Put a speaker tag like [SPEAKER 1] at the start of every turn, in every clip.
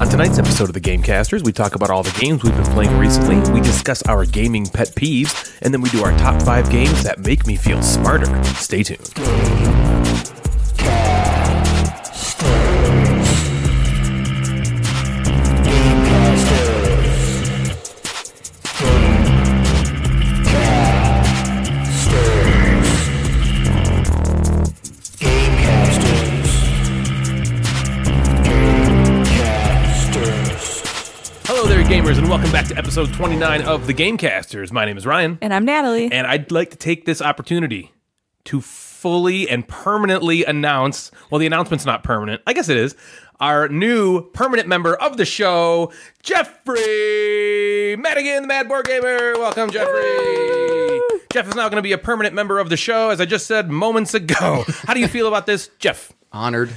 [SPEAKER 1] On tonight's episode of the Gamecasters, we talk about all the games we've been playing recently, we discuss our gaming pet peeves, and then we do our top five games that make me feel smarter. Stay tuned. Welcome back to episode 29 of the Gamecasters. My name is Ryan,
[SPEAKER 2] And I'm Natalie.
[SPEAKER 1] and I'd like to take this opportunity to fully and permanently announce well, the announcement's not permanent, I guess it is. Our new permanent member of the show, Jeffrey Madigan, the Mad Board Gamer. Welcome, Jeffrey. Jeff is now going to be a permanent member of the show, as I just said moments ago. How do you feel about this, Jeff?
[SPEAKER 3] Honored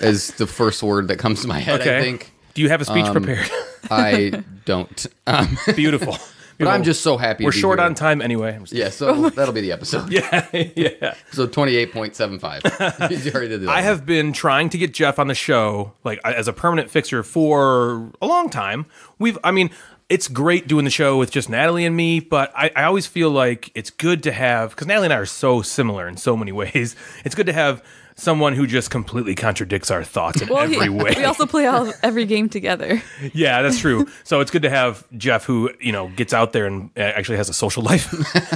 [SPEAKER 3] is the first word that comes to my head.
[SPEAKER 1] Okay.
[SPEAKER 3] I think
[SPEAKER 1] Do you have a speech
[SPEAKER 3] Um,
[SPEAKER 1] prepared?
[SPEAKER 3] I don't. Um,
[SPEAKER 1] Beautiful.
[SPEAKER 3] but I'm just so happy.
[SPEAKER 1] We're short
[SPEAKER 3] here.
[SPEAKER 1] on time anyway.
[SPEAKER 3] Yeah, so that'll be the episode.
[SPEAKER 1] Yeah, yeah.
[SPEAKER 3] So 28.75. you already did that.
[SPEAKER 1] I have been trying to get Jeff on the show, like as a permanent fixer, for a long time. We've, I mean, it's great doing the show with just Natalie and me, but I, I always feel like it's good to have because Natalie and I are so similar in so many ways. It's good to have someone who just completely contradicts our thoughts in
[SPEAKER 2] Well, he-
[SPEAKER 1] every way.
[SPEAKER 2] we also play all every game together.
[SPEAKER 1] Yeah, that's true. So it's good to have Jeff, who you know gets out there and uh, actually has a social life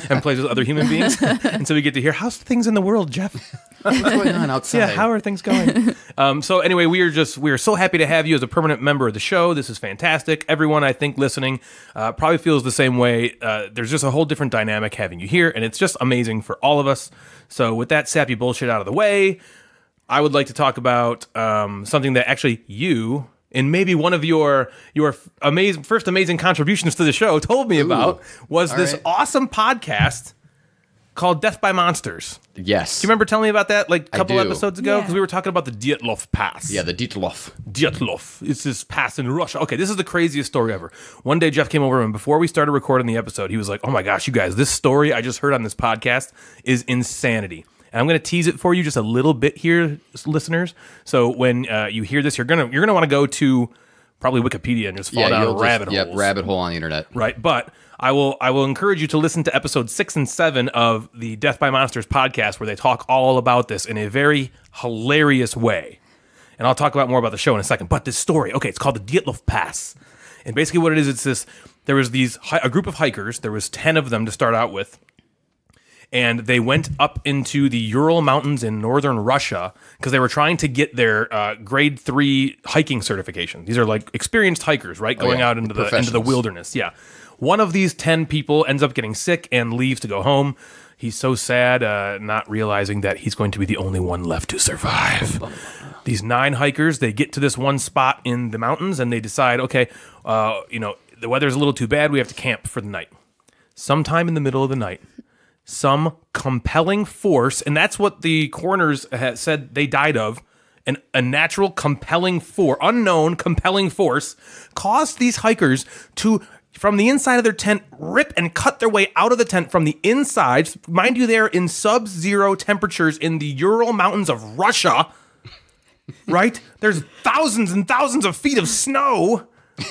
[SPEAKER 1] and plays with other human beings, and so we get to hear how's things in the world, Jeff.
[SPEAKER 3] What's going on outside?
[SPEAKER 1] Yeah, how are things going? um, so anyway, we are just we are so happy to have you as a permanent member of the show. This is fantastic. Everyone I think listening uh, probably feels the same way. Uh, there's just a whole different dynamic having you here, and it's just amazing for all of us. So with that sappy bullshit out of the way, I would like to talk about um, something that actually you. And maybe one of your your amazing first amazing contributions to the show told me about was this
[SPEAKER 3] right.
[SPEAKER 1] awesome podcast called Death by Monsters.
[SPEAKER 3] yes.
[SPEAKER 1] Do you remember telling me about that like a couple episodes ago?
[SPEAKER 2] Yeah.
[SPEAKER 1] Because we were talking about the Dyatlov Pass.
[SPEAKER 3] Yeah, the Dietloff.
[SPEAKER 1] Dyatlov. It's this pass in Russia. Okay, this is the craziest story ever. One day Jeff came over and before we started recording the episode, he was like, "Oh my gosh, you guys, this story I just heard on this podcast is insanity." And I'm going to tease it for you just a little bit here, listeners. So when uh, you hear this, you're gonna you're gonna want to go to probably Wikipedia and just fall
[SPEAKER 3] Yeah,
[SPEAKER 1] down
[SPEAKER 3] you'll just,
[SPEAKER 1] rabbit
[SPEAKER 3] Yep,
[SPEAKER 1] holes
[SPEAKER 3] rabbit hole on the internet.
[SPEAKER 1] right? But I will I will encourage you to listen to episode six and seven of the Death by Monsters podcast, where they talk all about this in a very hilarious way. And I'll talk about more about the show in a second. But this story, okay, it's called the Dyatlov Pass, and basically what it is, it's this: there was these a group of hikers. There was ten of them to start out with. And they went up into the Ural Mountains in northern Russia because they were trying to get their uh, grade three hiking certification. These are like experienced hikers, right? Going
[SPEAKER 3] yeah,
[SPEAKER 1] out into the into the wilderness. Yeah. One of these 10 people ends up getting sick and leaves to go home. He's so sad, uh, not realizing that he's going to be the only one left to survive. These nine hikers, they get to this one spot in the mountains and they decide, okay, uh, you know, the weather's a little too bad. We have to camp for the night. Sometime in the middle of the night, some compelling force, and that's what the coroners said they died of. An, a natural compelling force, unknown compelling force, caused these hikers to, from the inside of their tent, rip and cut their way out of the tent from the inside. Mind you, they're in sub zero temperatures in the Ural Mountains of Russia, right? There's thousands and thousands of feet of snow.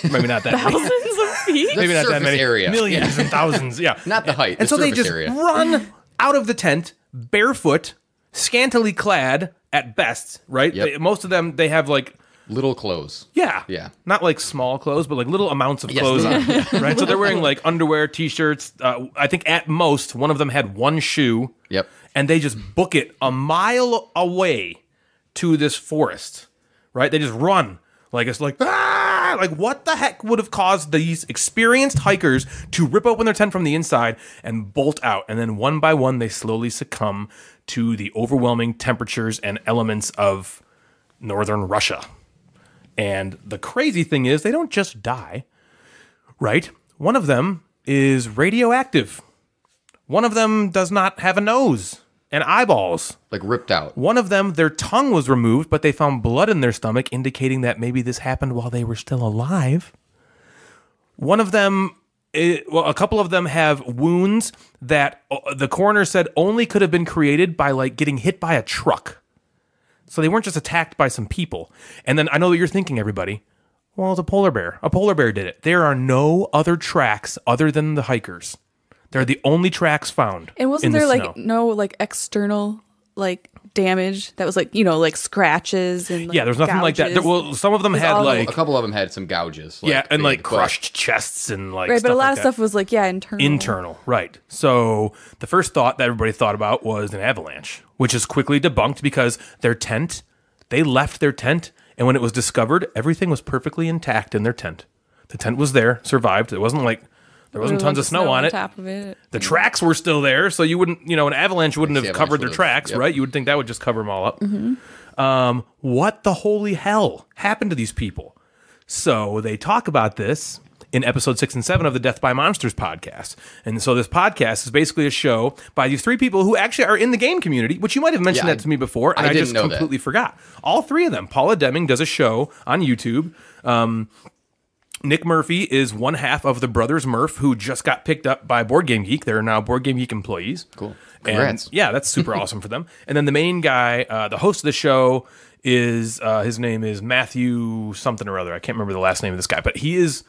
[SPEAKER 1] Maybe not that many.
[SPEAKER 2] Thousands of feet.
[SPEAKER 1] Maybe not that
[SPEAKER 3] surface
[SPEAKER 1] many.
[SPEAKER 3] area.
[SPEAKER 1] Millions and thousands. Yeah.
[SPEAKER 3] Not the height,
[SPEAKER 1] And
[SPEAKER 3] the
[SPEAKER 1] so they just
[SPEAKER 3] area.
[SPEAKER 1] run out of the tent barefoot, scantily clad at best, right?
[SPEAKER 3] Yep.
[SPEAKER 1] They- most of them, they have like,
[SPEAKER 3] Little clothes.
[SPEAKER 1] yeah.
[SPEAKER 3] Yeah.
[SPEAKER 1] Not like small clothes, but like little amounts of
[SPEAKER 3] Yes,
[SPEAKER 1] clothes on. Right. So they're wearing like underwear, t shirts. Uh, I think at most, one of them had one shoe.
[SPEAKER 3] Yep.
[SPEAKER 1] And they just book it a mile away to this forest, right? They just run. Like it's like ah, like what the heck would have caused these experienced hikers to rip open their tent from the inside and bolt out, and then one by one they slowly succumb to the overwhelming temperatures and elements of northern Russia. And the crazy thing is, they don't just die, right? One of them is radioactive. One of them does not have a nose and eyeballs.
[SPEAKER 3] Like ripped out.
[SPEAKER 1] One of them, their tongue was removed, but they found blood in their stomach, indicating that maybe this happened while they were still alive. One of them, eh, well, a couple of them have wounds that uh, the coroner said only could have been created by like getting hit by a truck. So they weren't just attacked by some people. And then I know that you're thinking, everybody, Well, it's a polar bear. A polar bear did it. There are no other tracks other than the hikers. They're the only tracks found.
[SPEAKER 2] And wasn't
[SPEAKER 1] the
[SPEAKER 2] there like no like external like damage that was like you know like scratches and like,
[SPEAKER 1] yeah, there's nothing like that. There, well, some of them had
[SPEAKER 2] all
[SPEAKER 1] like
[SPEAKER 3] A couple of them had some gouges.
[SPEAKER 1] yeah, and
[SPEAKER 3] big,
[SPEAKER 1] like
[SPEAKER 3] but-
[SPEAKER 1] crushed chests and like
[SPEAKER 2] right, but a lot
[SPEAKER 1] like
[SPEAKER 2] of
[SPEAKER 1] that.
[SPEAKER 2] stuff was like yeah internal.
[SPEAKER 1] internal, right? So the first thought that everybody thought about was an avalanche, which is quickly debunked because their tent, they left their tent, and when it was discovered, everything was perfectly intact in their tent. The tent was there, survived. It wasn't like there wasn't
[SPEAKER 2] There was,
[SPEAKER 1] tons of snow, on it.
[SPEAKER 2] top of it.
[SPEAKER 1] The tracks were still there, so you wouldn't, you know, an avalanche wouldn't have
[SPEAKER 3] the
[SPEAKER 1] covered their tracks,
[SPEAKER 3] yep.
[SPEAKER 1] right? You would think that would just cover them all up. Um, what the holy hell happened to these people? So they talk about this in episode six and seven of the Death by Monsters podcast. And so this podcast is basically a show by these three people who actually are in the game community, which you might have mentioned
[SPEAKER 3] Yeah,
[SPEAKER 1] that to me before, and
[SPEAKER 3] I
[SPEAKER 1] I,
[SPEAKER 3] didn't
[SPEAKER 1] just
[SPEAKER 3] know that.
[SPEAKER 1] completely forgot. All three of them. Paula Deming does a show on YouTube. Um, Nick Murphy is one half of the Brothers Murph, who just got picked up by Board Game Geek. They're now Board Game Geek employees.
[SPEAKER 3] Cool.
[SPEAKER 1] And yeah, that's super awesome for them. And then the main guy, uh, the host of the show, is uh, his name is Matthew something or other. I can't remember the last name of this guy, but he is.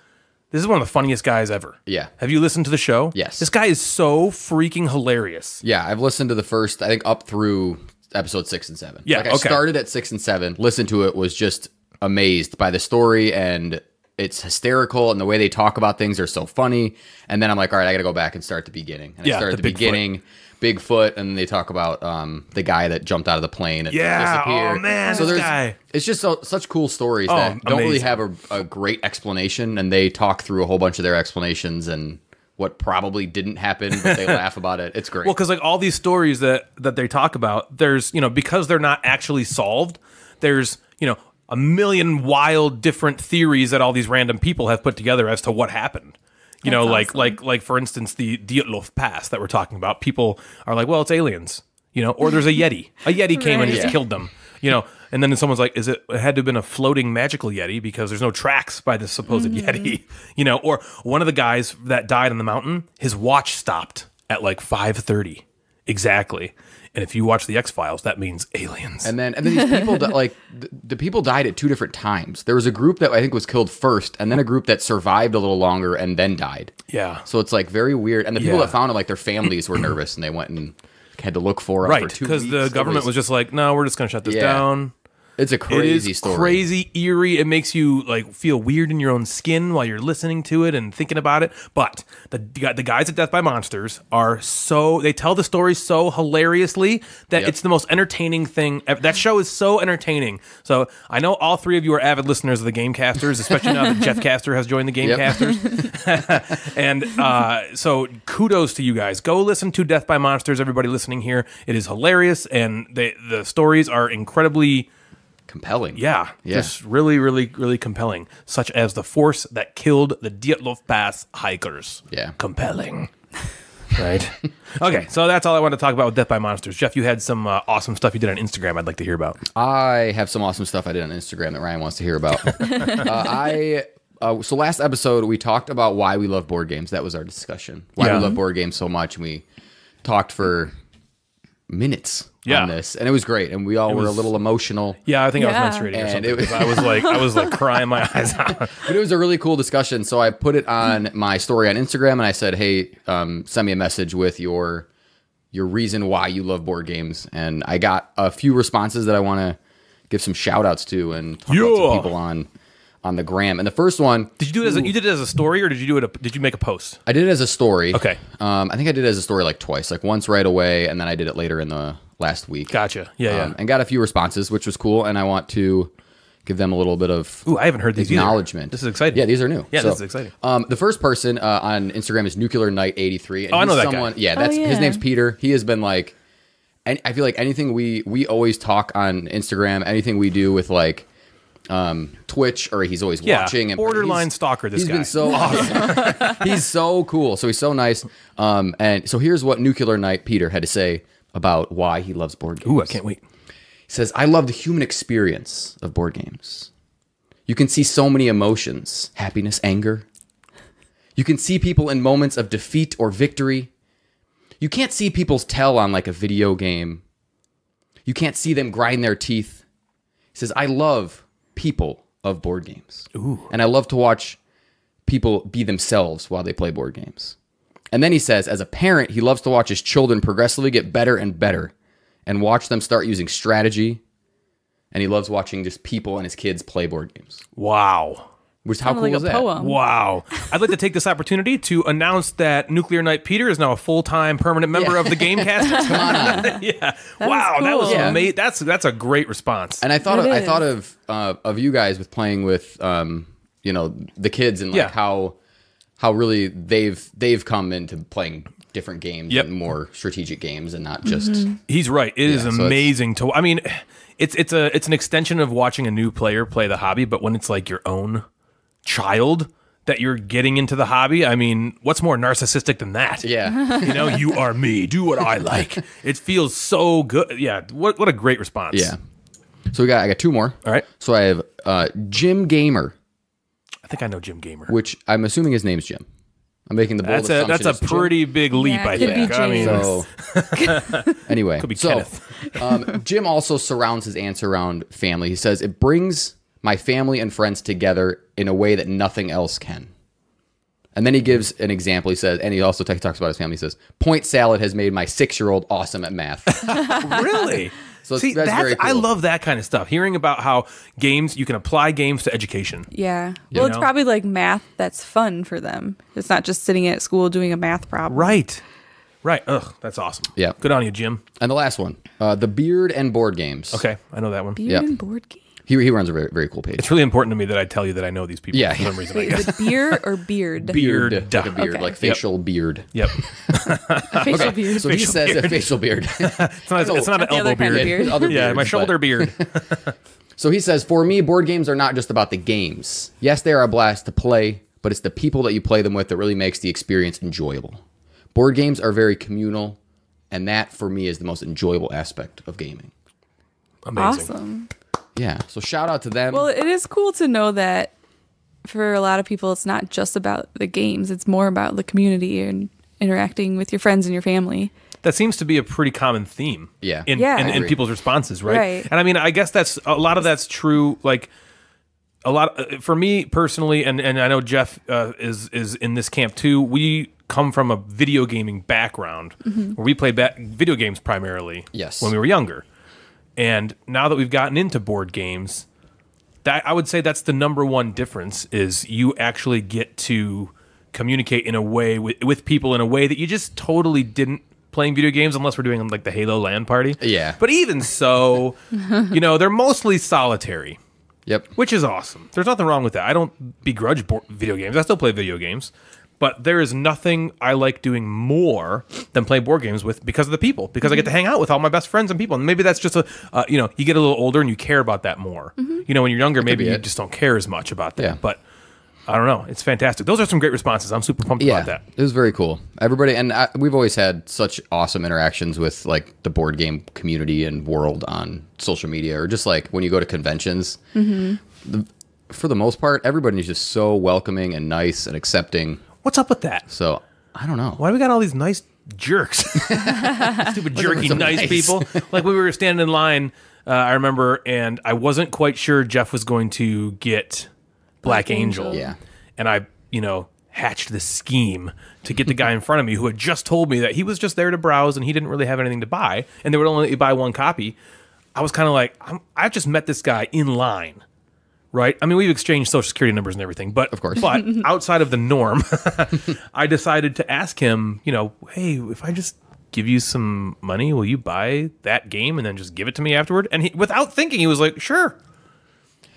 [SPEAKER 1] This is one of the funniest guys ever.
[SPEAKER 3] Yeah.
[SPEAKER 1] Have you listened to the show?
[SPEAKER 3] Yes.
[SPEAKER 1] This guy is so freaking hilarious.
[SPEAKER 3] Yeah, I've listened to the first, I think up through episode six and seven.
[SPEAKER 1] Yeah,
[SPEAKER 3] like I
[SPEAKER 1] okay.
[SPEAKER 3] started at six and seven, listened to it, was just amazed by the story and it's hysterical and the way they talk about things are so funny. And then I'm like, all right, I got to go back and start the beginning. And
[SPEAKER 1] Yeah,
[SPEAKER 3] I started
[SPEAKER 1] the
[SPEAKER 3] at the
[SPEAKER 1] Bigfoot.
[SPEAKER 3] beginning, Bigfoot, and they talk about um, the guy that jumped out of the plane and
[SPEAKER 1] Yeah,
[SPEAKER 3] disappeared.
[SPEAKER 1] oh, man,
[SPEAKER 3] so
[SPEAKER 1] this
[SPEAKER 3] there's,
[SPEAKER 1] guy.
[SPEAKER 3] it's just so, such cool stories
[SPEAKER 1] Oh,
[SPEAKER 3] that don't really have a, a great explanation, and they talk through a whole bunch of their explanations and what probably didn't happen, but they laugh about it. It's great.
[SPEAKER 1] Well, because like all these stories that that they talk about, there's you know because they're not actually solved. There's you know a million wild different theories that all these random people have put together as to what happened. You know, like
[SPEAKER 2] awesome.
[SPEAKER 1] like like for instance, the Dyatlov Pass that we're talking about. People are like, well, it's aliens. You know, or there's a Yeti. A Yeti came and just
[SPEAKER 3] Yeah.
[SPEAKER 1] killed them. You know, and then someone's like, is it, it had to have been a floating magical Yeti because there's no tracks by the supposed mm-hmm. Yeti. You know, or one of the guys that died on the mountain, his watch stopped at like 5:30 exactly. And if you watch the X Files, that means aliens.
[SPEAKER 3] And then, and then these people, di- like the, the people died at two different times. There was a group that I think was killed first, and then a group that survived a little longer and then died.
[SPEAKER 1] yeah,
[SPEAKER 3] So it's like very weird. And the people
[SPEAKER 1] Yeah.
[SPEAKER 3] that found it, like their families were nervous, and they went and had to look for it
[SPEAKER 1] right.
[SPEAKER 3] for two
[SPEAKER 1] Because the.
[SPEAKER 3] It
[SPEAKER 1] government was just like, no, we're just going to shut this
[SPEAKER 3] Yeah.
[SPEAKER 1] down.
[SPEAKER 3] It's a crazy
[SPEAKER 1] is
[SPEAKER 3] story.
[SPEAKER 1] crazy, eerie. It makes you like feel weird in your own skin while you're listening to it and thinking about it. But the the guys at Death by Monsters are so they tell the story so hilariously that
[SPEAKER 3] Yep.
[SPEAKER 1] it's the most entertaining thing. ev- That show is so entertaining. So I know all three of you are avid listeners of the Gamecasters, especially now that Jeff Caster has joined the
[SPEAKER 3] Yep.
[SPEAKER 1] Gamecasters. and uh, so kudos to you guys. Go listen to Death by Monsters. Everybody listening here, it is hilarious, and they, the stories are incredibly.
[SPEAKER 3] Compelling.
[SPEAKER 1] Yeah,
[SPEAKER 3] Yeah.
[SPEAKER 1] just really, really, really compelling. Such as the force that killed the Dyatlov Pass hikers.
[SPEAKER 3] Yeah.
[SPEAKER 1] compelling. Right. okay, so that's all I want to talk about with Death by Monsters. Jeff, you had some uh, awesome stuff you did on Instagram. I'd like to hear about.
[SPEAKER 3] I have some awesome stuff I did on Instagram that Ryan wants to hear about. uh, I uh, so last episode we talked about why we love board games. That was our discussion. Why
[SPEAKER 1] Yeah.
[SPEAKER 3] we love board games so much, and we talked for minutes
[SPEAKER 1] Yeah.
[SPEAKER 3] on this, and it was great. And we all were a little emotional.
[SPEAKER 1] Yeah, I think I was menstruating or something.
[SPEAKER 3] it was-
[SPEAKER 1] I was like, I was like crying my eyes out.
[SPEAKER 3] But it was a really cool discussion. So I put it on my story on Instagram, and I said, "Hey, um, send me a message with your your reason why you love board games." And I got a few responses that I want to give some shout outs to and talk about
[SPEAKER 1] Yeah.
[SPEAKER 3] some people on on the gram. And the first one,
[SPEAKER 1] Did you do it as a, you did it as a story or did you do it? A, did you make a post?
[SPEAKER 3] I did it as a story.
[SPEAKER 1] Okay.
[SPEAKER 3] Um, I think I did it as a story like twice, like once right away, and then I did it later in the last week.
[SPEAKER 1] Gotcha. Yeah, yeah.
[SPEAKER 3] Um, and got a few responses, which was cool. And I want to give them a little bit of
[SPEAKER 1] Ooh, I haven't heard these either.
[SPEAKER 3] acknowledgement.
[SPEAKER 1] This is exciting.
[SPEAKER 3] Yeah, these are new.
[SPEAKER 1] Yeah, this is exciting.
[SPEAKER 3] Um, the first person uh, on Instagram is Nuclear Knight eighty three.
[SPEAKER 1] Oh, I know that guy.
[SPEAKER 3] someone, Yeah, that's his
[SPEAKER 2] yeah.
[SPEAKER 3] name's Peter. He has been like, and I feel like anything we we always talk on Instagram, anything we do with like um Twitch or he's always
[SPEAKER 1] Yeah,
[SPEAKER 3] watching and
[SPEAKER 1] borderline stalker, this
[SPEAKER 3] He's
[SPEAKER 1] guy.
[SPEAKER 3] been so awesome. he's so cool. So he's so nice. Um, and so here's what Nuclear Knight Peter had to say about why he loves board games.
[SPEAKER 1] Ooh, I can't wait.
[SPEAKER 3] He says, I love the human experience of board games. You can see so many emotions happiness, anger. You can see people in moments of defeat or victory. You can't see people's tell on like a video game. You can't see them grind their teeth. He says, I love people of board games. Ooh. And I love to watch people be themselves while they play board games. And then he says, as a parent, he loves to watch his children progressively get better and better and watch them start using strategy. And he loves watching just people and his kids play board games.
[SPEAKER 1] Wow.
[SPEAKER 3] Which how cool
[SPEAKER 2] like
[SPEAKER 3] is
[SPEAKER 2] a
[SPEAKER 3] that?
[SPEAKER 2] poem.
[SPEAKER 1] Wow. I'd like to take this opportunity to announce that Nuclear Knight Peter is now a full time permanent member
[SPEAKER 3] Yeah.
[SPEAKER 1] of the Gamecast.
[SPEAKER 3] Come on.
[SPEAKER 1] yeah. wow. That was.
[SPEAKER 3] Yeah.
[SPEAKER 1] amazing. That's, that's a great response.
[SPEAKER 3] And I thought of, I thought of uh, of you guys with playing with um, you know the kids and like
[SPEAKER 1] Yeah.
[SPEAKER 3] how how really they've they've come into playing different games
[SPEAKER 1] Yep.
[SPEAKER 3] and more strategic games and not just
[SPEAKER 2] Mm-hmm.
[SPEAKER 1] He's right. It is
[SPEAKER 3] Yeah, so it's-
[SPEAKER 1] amazing to. I mean, it's it's a it's an extension of watching a new player play the hobby, but when it's like your own child that you're getting into the hobby, I mean, what's more narcissistic than that?
[SPEAKER 3] yeah
[SPEAKER 1] You know, you are me. Do what I like. It feels so good. Yeah. What what a great response.
[SPEAKER 3] yeah. So we got I got two more.
[SPEAKER 1] All right.
[SPEAKER 3] So I have uh, Jim Gamer,
[SPEAKER 1] I think I know Jim Gamer.
[SPEAKER 3] which I'm assuming his name's Jim. I'm making the bold
[SPEAKER 1] That's a
[SPEAKER 3] assumption
[SPEAKER 1] that's a
[SPEAKER 3] it's Jim.
[SPEAKER 1] pretty big leap.
[SPEAKER 2] Yeah,
[SPEAKER 1] I
[SPEAKER 2] could
[SPEAKER 1] think.
[SPEAKER 2] be
[SPEAKER 1] I mean,
[SPEAKER 3] So anyway,
[SPEAKER 1] Could be
[SPEAKER 3] so
[SPEAKER 1] Kenneth.
[SPEAKER 3] um, Jim also surrounds his answer around family. He says it brings my family and friends together in a way that nothing else can. And then he gives an example. He says, and he also talks about his family. He says, "Point salad has made my six-year-old awesome at math."
[SPEAKER 1] really.
[SPEAKER 3] So
[SPEAKER 1] See,
[SPEAKER 3] that's
[SPEAKER 1] that's,
[SPEAKER 3] very
[SPEAKER 1] I love that kind of stuff. Hearing about how games you can apply games to education.
[SPEAKER 2] Yeah. Well, it's probably like math that's fun for them. It's not just sitting at school doing a math problem.
[SPEAKER 1] Right. Right. Ugh, that's awesome.
[SPEAKER 3] Yeah.
[SPEAKER 1] Good on you, Jim.
[SPEAKER 3] and the last one, uh, the beard and board games.
[SPEAKER 1] Okay, I know that one.
[SPEAKER 2] Beard
[SPEAKER 3] Yeah.
[SPEAKER 2] and board game.
[SPEAKER 3] He he runs a very very cool page.
[SPEAKER 1] It's really important to me that I tell you that I know these people
[SPEAKER 3] Yeah.
[SPEAKER 1] for some reason. I
[SPEAKER 2] Wait,
[SPEAKER 1] guess.
[SPEAKER 2] is it beer or beard?
[SPEAKER 1] Beard.
[SPEAKER 3] like a beard,
[SPEAKER 2] Okay.
[SPEAKER 3] like facial beard.
[SPEAKER 1] Yep.
[SPEAKER 2] Facial beard.
[SPEAKER 3] So he
[SPEAKER 1] says
[SPEAKER 3] sa's a facial beard.
[SPEAKER 1] It's not, it's not an
[SPEAKER 2] The other
[SPEAKER 1] elbow
[SPEAKER 2] kind of
[SPEAKER 1] beard.
[SPEAKER 2] beard.
[SPEAKER 3] Other
[SPEAKER 1] Yeah, my shoulder
[SPEAKER 3] but-
[SPEAKER 1] beard.
[SPEAKER 3] So he says, for me, board games are not just about the games. Yes, they are a blast to play, but it's the people that you play them with that really makes the experience enjoyable. Board games are very communal, and that for me is the most enjoyable aspect of gaming.
[SPEAKER 1] Amazing.
[SPEAKER 2] Awesome.
[SPEAKER 3] Yeah. So shout out to them.
[SPEAKER 2] Well, it is cool to know that for a lot of people, it's not just about the games. It's more about the community and interacting with your friends and your family.
[SPEAKER 1] That seems to be a pretty common theme.
[SPEAKER 3] Yeah.
[SPEAKER 1] In,
[SPEAKER 2] Yeah.
[SPEAKER 1] in, in people's responses, right?
[SPEAKER 2] Right.
[SPEAKER 1] And I mean, I guess that's a lot of that's true. Like a lot uh, for me personally, and, and I know Jeff uh, is is in this camp too. We come from a video gaming background where we played video games primarily.
[SPEAKER 3] Yes.
[SPEAKER 1] When we were younger, and now that we've gotten into board games, that I would say that's the number one difference is you actually get to communicate in a way with, with people in a way that you just totally didn't playing video games unless we're doing like the Halo LAN party.
[SPEAKER 3] Yeah.
[SPEAKER 1] But even so, you know, they're mostly solitary,
[SPEAKER 3] yep.
[SPEAKER 1] which is awesome. There's nothing wrong with that. I don't begrudge video games. I still play video games. But there is nothing I like doing more than playing board games with because of the people. Because I get to mm-hmm. hang out with all my best friends and people. And maybe that's just a, uh, you know, you get a little older and you care about that more. Mm-hmm. You know, when you're younger, maybe you
[SPEAKER 3] it.
[SPEAKER 1] just don't care as much about that.
[SPEAKER 3] Yeah.
[SPEAKER 1] But I don't know. It's fantastic. Those are some great responses. I'm super pumped
[SPEAKER 3] Yeah,
[SPEAKER 1] about that.
[SPEAKER 3] it was very cool. Everybody, and I, we've always had such awesome interactions with like the board game community and world on social media, or just like when you go to conventions. Mm-hmm. The, for the most part, everybody's just so welcoming and nice and accepting.
[SPEAKER 1] What's up with that?
[SPEAKER 3] So I don't know.
[SPEAKER 1] Why do we got all these nice jerks? Stupid jerky nice,
[SPEAKER 3] nice.
[SPEAKER 1] people. Like we were standing in line, uh, I remember, and I wasn't quite sure Jeff was going to get Black,
[SPEAKER 2] Black
[SPEAKER 1] Angel.
[SPEAKER 2] Angel.
[SPEAKER 3] Yeah.
[SPEAKER 1] And I, you know, hatched this scheme to get the guy in front of me who had just told me that he was just there to browse and he didn't really have anything to buy, and they would only let you buy one copy. I was kind of like, I'm, I've just met this guy in line. Right. I mean, we've exchanged social security numbers and everything, but of
[SPEAKER 3] course.
[SPEAKER 1] But outside of the norm, I decided to ask him. You know, hey, if I just give you some money, will you buy that game and then just give it to me afterward? And he, without thinking, he was like, sure.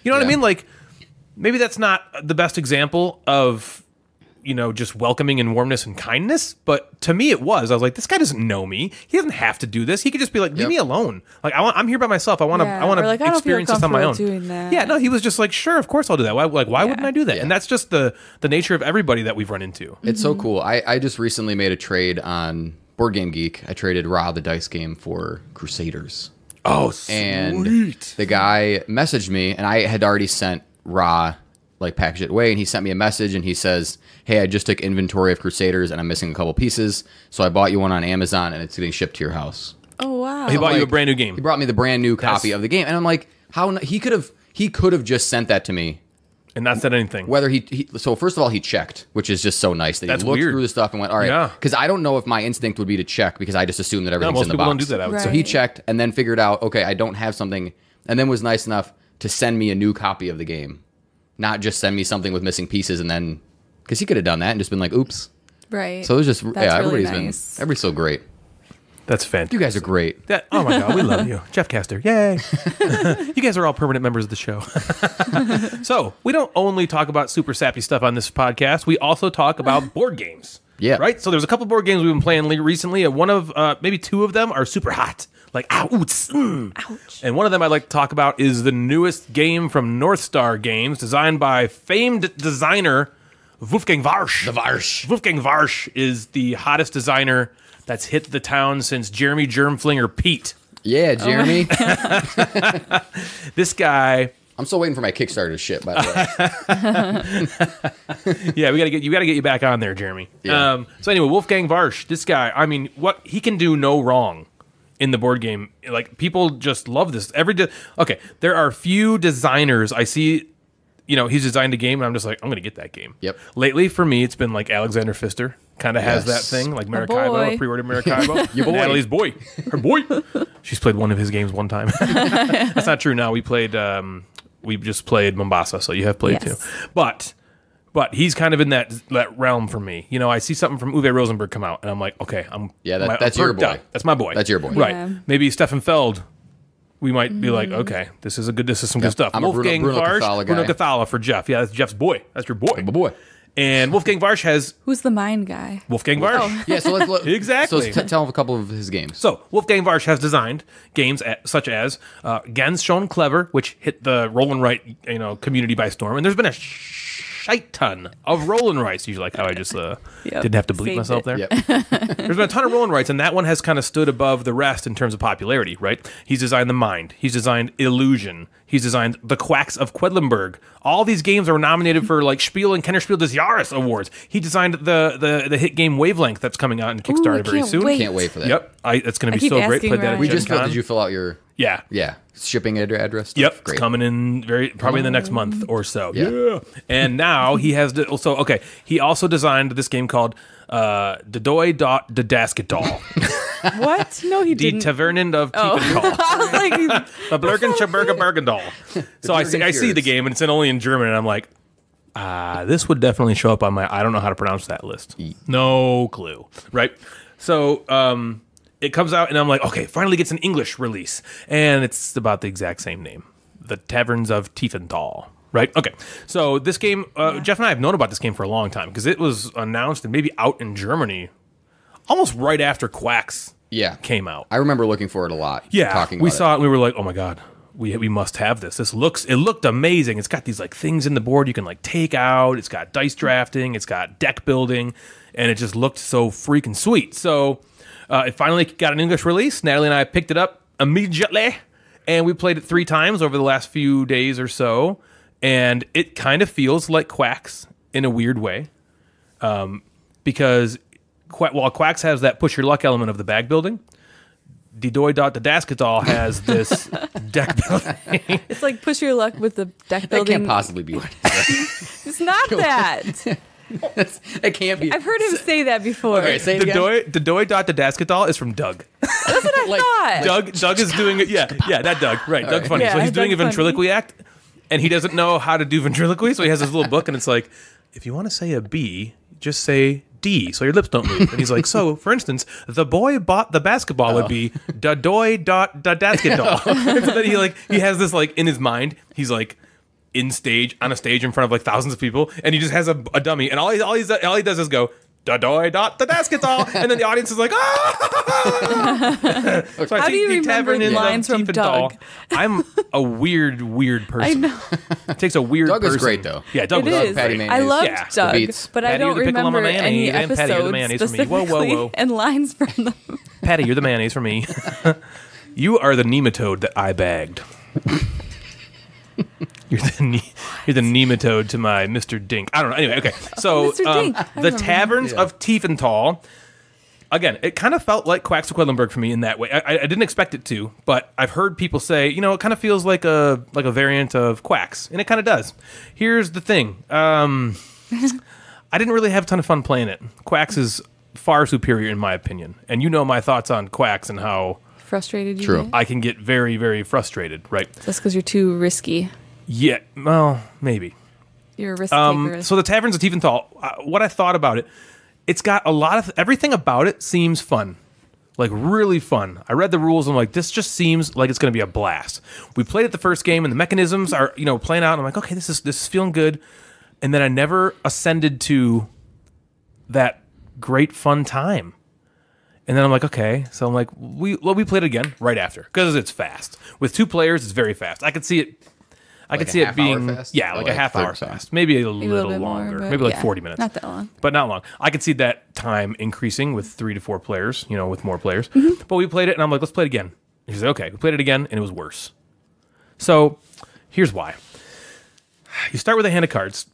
[SPEAKER 1] You know what I mean? Like, maybe that's not the best example of you know just welcoming and warmness and kindness but to me it was i was like this guy doesn't know me he doesn't have to do this he could just be like leave
[SPEAKER 3] Yep.
[SPEAKER 1] me alone like I want, i'm here by myself i want to
[SPEAKER 2] Yeah,
[SPEAKER 1] i want
[SPEAKER 2] or like,
[SPEAKER 1] to
[SPEAKER 2] I don't feel
[SPEAKER 1] experience this on my own
[SPEAKER 2] doing that.
[SPEAKER 1] yeah no he was just like sure of course i'll do that why like why wouldn't i do that
[SPEAKER 3] Yeah.
[SPEAKER 1] and that's just the the nature of everybody that we've run into
[SPEAKER 3] It's so mm-hmm. cool. I, I just recently made a trade on Board Game Geek. I traded Ra the dice game for Crusaders.
[SPEAKER 1] oh sweet.
[SPEAKER 3] and the guy messaged me and i had already sent Ra like package it away and he sent me a message and he says hey i just took inventory of crusaders and i'm missing a couple pieces so i bought you one on amazon and it's getting shipped to your house
[SPEAKER 2] Oh wow.
[SPEAKER 1] he bought you a brand new game
[SPEAKER 3] he brought me the brand new copy
[SPEAKER 1] That's-
[SPEAKER 3] of the game and i'm like how n- he could have he could have just sent that to me.
[SPEAKER 1] and not said anything.
[SPEAKER 3] Whether he, he so first of all he checked, which is just so nice that
[SPEAKER 1] That's
[SPEAKER 3] he looked
[SPEAKER 1] weird.
[SPEAKER 3] through the stuff and went, all right,
[SPEAKER 1] Yeah.
[SPEAKER 3] because I don't know if my instinct would be to check because I just assumed that everything's
[SPEAKER 1] most
[SPEAKER 3] in the
[SPEAKER 1] people
[SPEAKER 3] box.
[SPEAKER 1] don't do that, I would
[SPEAKER 3] So he checked and then figured out, okay, I don't have something, and then was nice enough to send me a new copy of the game, not just send me something with missing pieces and then because he could have done that and just been like, oops.
[SPEAKER 2] Right.
[SPEAKER 3] So it was just
[SPEAKER 2] That's
[SPEAKER 3] yeah,
[SPEAKER 2] really
[SPEAKER 3] everybody's
[SPEAKER 2] nice.
[SPEAKER 3] been everybody's so great.
[SPEAKER 1] That's fantastic.
[SPEAKER 3] You guys are great.
[SPEAKER 1] That, oh my god, we love you, Jeff Caster. Yay! you guys are all permanent members of the show. so we don't only talk about super sappy stuff on this podcast. We also talk about board games.
[SPEAKER 3] Yeah.
[SPEAKER 1] Right. So there's a couple board games we've been playing recently. and One of uh, maybe two of them are super hot. Like ouch, mm.
[SPEAKER 2] Ouch.
[SPEAKER 1] And one of them I'd like to talk about is the newest game from North Star Games, designed by famed designer Wolfgang Warsch.
[SPEAKER 3] The Varsh.
[SPEAKER 1] Wolfgang Warsch is the hottest designer that's hit the town since Jeremy Germflinger Pete.
[SPEAKER 3] Yeah, Jeremy.
[SPEAKER 1] This guy,
[SPEAKER 3] I'm still waiting for my Kickstarter shit, by the way.
[SPEAKER 1] yeah, we gotta get you gotta get you back on there, Jeremy.
[SPEAKER 3] Yeah.
[SPEAKER 1] Um, so anyway, Wolfgang Warsch, this guy, I mean, what he can do no wrong in the board game. Like people just love this. Every de- okay, there are few designers I see. You know, he's designed a game, and I'm just like, I'm gonna get that game.
[SPEAKER 3] Yep.
[SPEAKER 1] Lately, for me, it's been like Alexander Pfister. Kind of has that thing, like
[SPEAKER 2] boy.
[SPEAKER 1] Maracaibo. I pre-ordered Maracaibo.
[SPEAKER 3] Your boy.
[SPEAKER 1] Natalie's boy, her boy. She's played one of his games one time. That's not true. Now we played. Um, we just played Mombasa, so you have played
[SPEAKER 2] Yes.
[SPEAKER 1] too. But but he's kind of in that that realm for me. You know, I see something from Uwe Rosenberg come out, and I'm like, okay, I'm
[SPEAKER 3] Yeah, that-
[SPEAKER 1] I'm
[SPEAKER 3] that's your boy.
[SPEAKER 1] up. That's my boy.
[SPEAKER 3] That's your boy.
[SPEAKER 1] Right.
[SPEAKER 2] Yeah.
[SPEAKER 1] Maybe Stefan Feld. We might be like, mm-hmm. okay, this is a good. This is some good stuff.
[SPEAKER 3] I'm a Bruno-
[SPEAKER 1] Wolfgang
[SPEAKER 3] Bruno
[SPEAKER 1] Warsch,
[SPEAKER 3] Cathala
[SPEAKER 1] Bruno
[SPEAKER 3] guy.
[SPEAKER 1] Cathala for Jeff. Yeah, that's Jeff's boy. That's your boy.
[SPEAKER 3] My boy.
[SPEAKER 1] And Wolfgang Warsch has
[SPEAKER 2] Who's the mind guy?
[SPEAKER 1] Wolfgang Warsch.
[SPEAKER 2] Oh.
[SPEAKER 3] Yeah, so let's look.
[SPEAKER 1] Exactly.
[SPEAKER 3] So let's t- tell him a couple of his games.
[SPEAKER 1] So Wolfgang Warsch has designed games at, such as uh, Ganz schon clever, which hit the roll and write you know community by storm, and there's been a shite ton of roll and writes. Usually, like how I just uh,
[SPEAKER 2] Yep.
[SPEAKER 1] didn't have to bleep
[SPEAKER 2] Saved
[SPEAKER 1] myself
[SPEAKER 2] it.
[SPEAKER 1] there.
[SPEAKER 3] Yep.
[SPEAKER 1] There's been a ton of roll and writes, and that one has kind of stood above the rest in terms of popularity. Right? He's designed the Mind. He's designed Illusion. He's designed the Quacks of Quedlinburg. All these games are nominated for like Spiel and Kenner Spiel des Jahres awards. He designed the the the hit game Wavelength that's coming out in Kickstarter
[SPEAKER 2] I
[SPEAKER 1] very soon.
[SPEAKER 2] wait.
[SPEAKER 3] Can't wait for that.
[SPEAKER 1] Yep, I, it's going to be so great.
[SPEAKER 2] asking
[SPEAKER 1] Played that
[SPEAKER 2] Ryan.
[SPEAKER 1] at
[SPEAKER 3] We
[SPEAKER 1] Gen
[SPEAKER 3] just filled. Did you fill out your
[SPEAKER 1] Yeah.
[SPEAKER 3] yeah shipping ad- address? Stuff?
[SPEAKER 1] Yep,
[SPEAKER 3] Great.
[SPEAKER 1] it's coming in very probably in the next month or so.
[SPEAKER 3] Yeah.
[SPEAKER 1] And now he has the, also okay. He also designed this game called uh Dedoy dot Dasketall.
[SPEAKER 2] What? No, he didn't.
[SPEAKER 1] Tavernen of
[SPEAKER 2] Oh.
[SPEAKER 1] Tiefenthal.
[SPEAKER 2] I was like,
[SPEAKER 1] The Blurgen Schaberger Bergendal. So I see I see the game and it's in only in German and I'm like uh, this would definitely show up on my I don't know how to pronounce that list. No clue. Right? So um it comes out and I'm like, okay, finally gets an English release. And it's about the exact same name. The Taverns of Tiefenthal. Right? Okay. So this game, uh, Jeff and I have known about this game for a long time because it was announced and maybe out in Germany almost right after Quacks
[SPEAKER 3] Yeah,
[SPEAKER 1] came out.
[SPEAKER 3] I remember looking for it a lot.
[SPEAKER 1] Yeah,
[SPEAKER 3] talking.
[SPEAKER 1] we saw it. and We were like, oh my god, we we must have this. This looks it looked amazing. It's got these like things in the board you can like take out. It's got dice drafting. It's got deck building, and it just looked so freaking sweet. So uh, it finally got an English release. Natalie and I picked it up immediately, and we played it three times over the last few days or so. And it kind of feels like Quacks in a weird way, um, because Qu- while Quacks has that push your luck element of the bag building. Didoy dot the Dasketall has this deck building.
[SPEAKER 2] it's like push your luck with the deck building.
[SPEAKER 3] That
[SPEAKER 2] building.
[SPEAKER 3] can't possibly be what it is.
[SPEAKER 2] It's not that.
[SPEAKER 3] It can't be.
[SPEAKER 2] I've heard him say that before.
[SPEAKER 3] Okay, say it again.
[SPEAKER 1] Didoy, Didoy dot the Dasketall is from Doug.
[SPEAKER 3] That's what like,
[SPEAKER 2] Thought.
[SPEAKER 1] Doug Doug is doing it. Yeah, yeah, that Doug. Right, Doug Funnie. so
[SPEAKER 2] Yeah,
[SPEAKER 1] he's doing a
[SPEAKER 2] Doug Funnie.
[SPEAKER 1] ventriloquy act, and he doesn't know how to do ventriloquy, so he has this little book, and it's like, if you want to say a B, just say D, so your lips don't move. And he's like, so for instance, the boy bought the basketball would oh. be Didoy dot the Dasketall. Oh. and so then he like he has this like in his mind, he's like. In stage on a stage in front of like thousands of people, and he just has a, a dummy, and all he all, he's, all he does is go Dadoy dot the basketball, and then the audience is like, ah! so I
[SPEAKER 2] How do
[SPEAKER 1] see
[SPEAKER 2] you
[SPEAKER 1] the
[SPEAKER 2] remember
[SPEAKER 1] tavern in
[SPEAKER 2] lines from
[SPEAKER 1] Tiefenthal.
[SPEAKER 2] Doug?
[SPEAKER 1] I'm a weird, weird person.
[SPEAKER 2] I know.
[SPEAKER 1] It takes a weird. Person.
[SPEAKER 3] Doug is
[SPEAKER 1] person.
[SPEAKER 3] great, though.
[SPEAKER 1] Yeah, Doug
[SPEAKER 2] It
[SPEAKER 1] was
[SPEAKER 2] is.
[SPEAKER 3] Patty
[SPEAKER 1] great.
[SPEAKER 3] Mayonnaise.
[SPEAKER 2] I loved
[SPEAKER 1] Yeah.
[SPEAKER 3] The
[SPEAKER 2] Doug,
[SPEAKER 3] beats.
[SPEAKER 2] but I
[SPEAKER 1] Patty,
[SPEAKER 2] don't
[SPEAKER 1] you're the pickle on my
[SPEAKER 2] remember any
[SPEAKER 1] mayonnaise, and Patty, you're the
[SPEAKER 2] episodes
[SPEAKER 1] mayonnaise for me. Whoa, whoa,
[SPEAKER 2] specifically
[SPEAKER 1] whoa.
[SPEAKER 2] and lines from them.
[SPEAKER 1] Patty, you're the mayonnaise for me. you are the nematode that I bagged. You're the ne- you're the nematode to my Mr. Dink. I don't know. Anyway, okay. So
[SPEAKER 2] Mr.
[SPEAKER 1] um,
[SPEAKER 2] Dink. I
[SPEAKER 1] the
[SPEAKER 2] remember.
[SPEAKER 1] taverns
[SPEAKER 3] Yeah.
[SPEAKER 1] of Tiefenthal again, it kind of felt like Quacks of Quedlinburg for me in that way. I, I didn't expect it to, but I've heard people say, you know, it kind of feels like a like a variant of Quacks, and it kind of does. Here's the thing: um, I didn't really have a ton of fun playing it. Quacks is far superior in my opinion, and you know my thoughts on Quacks and how
[SPEAKER 2] Frustrated you
[SPEAKER 3] True.
[SPEAKER 2] get?
[SPEAKER 1] I can get very, very frustrated. Right?
[SPEAKER 2] That's because you're too risky.
[SPEAKER 1] Yeah. Well, maybe.
[SPEAKER 2] You're a risk
[SPEAKER 1] Um, so the Taverns of Tiefenthal, uh, what I thought about it, it's got a lot of everything about it seems fun, like really fun. I read the rules and I'm like, this just seems like it's going to be a blast. We played it the first game and the mechanisms are you know playing out. And I'm like, okay, this is this is feeling good. And then I never ascended to that great fun time. And then I'm like, okay. So I'm like, we well, we played it again right after because it's fast. With two players, it's very fast. I could see it. I
[SPEAKER 3] Like
[SPEAKER 1] could see it being yeah, like,
[SPEAKER 3] like
[SPEAKER 1] a half hour fast, maybe a
[SPEAKER 2] Maybe
[SPEAKER 1] little,
[SPEAKER 2] bit
[SPEAKER 1] longer,
[SPEAKER 2] but
[SPEAKER 1] maybe like
[SPEAKER 2] yeah,
[SPEAKER 1] 40 minutes,
[SPEAKER 2] Not that long.
[SPEAKER 1] but not long. I could see that time increasing with three to four players, you know, with more players.
[SPEAKER 2] Mm-hmm.
[SPEAKER 1] But we played it, and I'm like, let's play it again. He said, okay. We played it again, and it was worse. So here's why. You start with a hand of cards,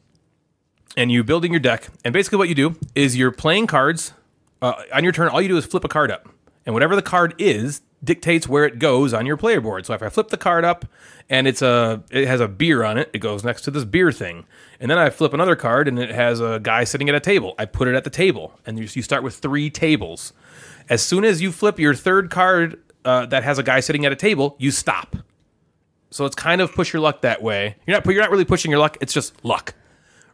[SPEAKER 1] and you building your deck. And basically, what you do is you're playing cards. Uh, on your turn, all you do is flip a card up, and whatever the card is dictates where it goes on your player board. So if I flip the card up and it's a it has a beer on it, it goes next to this beer thing. And then I flip another card and it has a guy sitting at a table. I put it at the table, and you, you start with three tables. As soon as you flip your third card uh, that has a guy sitting at a table, you stop. So it's kind of push your luck that way. You're not you're not really pushing your luck. It's just luck,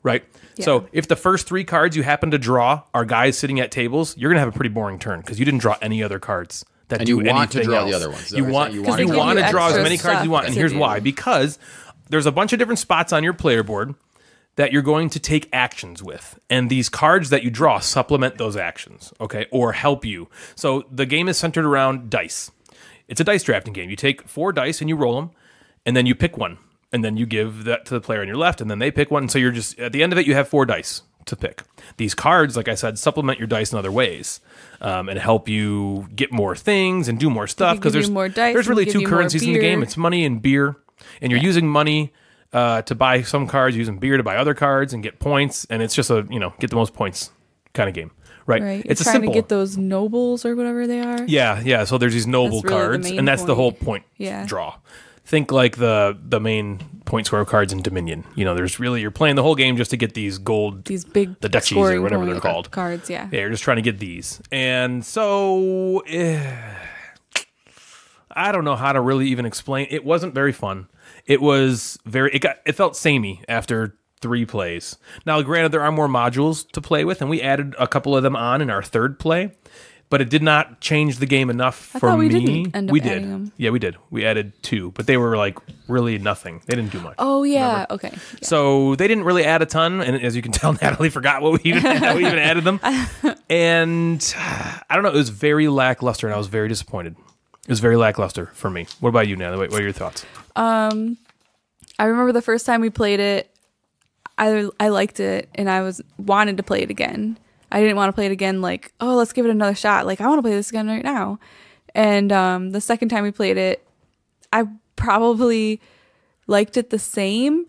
[SPEAKER 1] right? So if the first three cards you happen to draw are guys sitting at tables, you're gonna have a pretty boring turn because you didn't draw any other cards that
[SPEAKER 3] And
[SPEAKER 1] do
[SPEAKER 3] you want to
[SPEAKER 1] anything
[SPEAKER 3] draw the other ones.
[SPEAKER 1] You want?
[SPEAKER 3] You
[SPEAKER 1] because
[SPEAKER 3] want
[SPEAKER 1] you
[SPEAKER 3] to
[SPEAKER 1] want
[SPEAKER 3] draw
[SPEAKER 1] to draw as many cards as you want, and here's why: because there's a bunch of different spots on your player board that you're going to take actions with. And these cards that you draw supplement those actions, okay, or help you. So the game is centered around dice. It's a dice drafting game. You take four dice and you roll them, and then you pick one. And then you give that to the player on your left, and then they pick one. And so you're just, at the end of it, you have four dice to pick. These cards, like I said, supplement your dice in other ways um, and help you get more things and do more stuff.
[SPEAKER 2] because
[SPEAKER 1] there's,
[SPEAKER 2] more dice,
[SPEAKER 1] there's really two currencies in the game it's money and beer. And you're using money uh, to buy some cards, using beer to buy other cards and get points, and it's just a you know get the most points kind of game, right?
[SPEAKER 2] Right.
[SPEAKER 1] It's
[SPEAKER 2] trying
[SPEAKER 1] simple.
[SPEAKER 2] to get those nobles or whatever they are.
[SPEAKER 1] yeah, yeah. So there's these noble
[SPEAKER 2] really
[SPEAKER 1] cards,
[SPEAKER 2] main
[SPEAKER 1] and that's the whole
[SPEAKER 2] point.
[SPEAKER 1] point.
[SPEAKER 2] Yeah.
[SPEAKER 1] Draw. Think like the the main point score cards in Dominion. You know, there's really you're playing the whole game just to get these gold.
[SPEAKER 2] These big
[SPEAKER 1] The duchies or whatever they're called.
[SPEAKER 2] cards. Yeah.
[SPEAKER 1] Yeah, you're just trying to get these, and so eh, I don't know how to really even explain. It wasn't very fun. It was very. It got. It felt samey after three plays. Now, granted, there are more modules to play with, and we added a couple of them on in our third play, but it did not change the game enough
[SPEAKER 2] I
[SPEAKER 1] for
[SPEAKER 2] we
[SPEAKER 1] me.
[SPEAKER 2] didn't end up
[SPEAKER 1] we did.
[SPEAKER 2] them.
[SPEAKER 1] Yeah, we did. We added two, but they were like really nothing. They didn't do much.
[SPEAKER 2] Oh yeah. Okay. Yeah.
[SPEAKER 1] So they didn't really add a ton, and as you can tell, Natalie forgot what we even we even added them. And I don't know, it was very lackluster, and I was very disappointed. It was very lackluster for me. What about you, Natalie? What what are your thoughts?
[SPEAKER 2] Um, I remember the first time we played it. I I liked it and I was wanted to play it again. I didn't want to play it again like, oh, let's give it another shot. Like I want to play this again right now. And um, the second time we played it, I probably liked it the same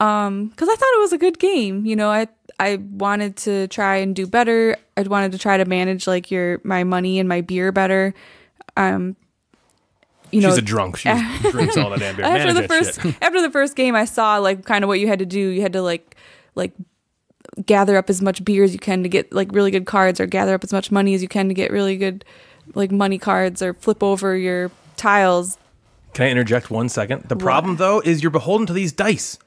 [SPEAKER 2] um cuz I thought it was a good game. You know, I I wanted to try and do better. I wanted to try to manage like your my money and my beer better. Um you know,
[SPEAKER 1] She's a drunk. She drinks all that damn beer.
[SPEAKER 2] after
[SPEAKER 1] Manage
[SPEAKER 2] the first after the first game i saw like kind of what you had to do you had to like like gather up as much beer as you can to get like really good cards or gather up as much money as you can to get really good like money cards or flip over your tiles
[SPEAKER 1] Can I interject one second? The problem though is you're beholden to these dice.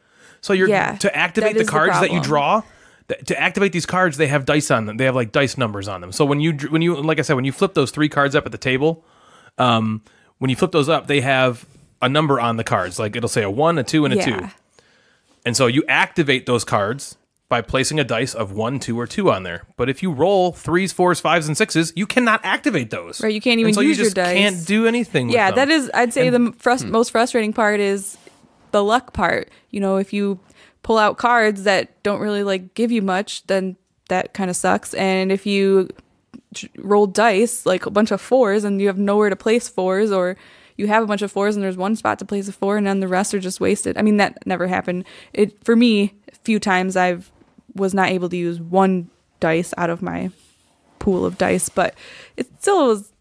[SPEAKER 1] So you're
[SPEAKER 2] Yeah,
[SPEAKER 1] to activate the
[SPEAKER 2] is the
[SPEAKER 1] cards that you draw. th- To activate these cards, they have dice on them. They have like dice numbers on them. So when you when you like I said, when you flip those three cards up at the table, um, when you flip those up, they have a number on the cards. Like it'll say a one, a two, and a
[SPEAKER 2] yeah
[SPEAKER 1] two. And so you activate those cards by placing a dice of one, two, or two on there. But if you roll threes, fours, fives, and sixes, you cannot activate those.
[SPEAKER 2] Right, you can't
[SPEAKER 1] And
[SPEAKER 2] even
[SPEAKER 1] so
[SPEAKER 2] use
[SPEAKER 1] you
[SPEAKER 2] your dice.
[SPEAKER 1] Can't do anything. with
[SPEAKER 2] yeah
[SPEAKER 1] them.
[SPEAKER 2] that is i'd say the frust-
[SPEAKER 1] Hmm.
[SPEAKER 2] most frustrating part is the luck part you know if you pull out cards that don't really like give you much then that kind of sucks and if you roll dice like a bunch of fours and you have nowhere to place fours or you have a bunch of fours and there's one spot to place a four and then the rest are just wasted i mean that never happened it for me a few times i've was not able to use one dice out of my pool of dice, but it still was,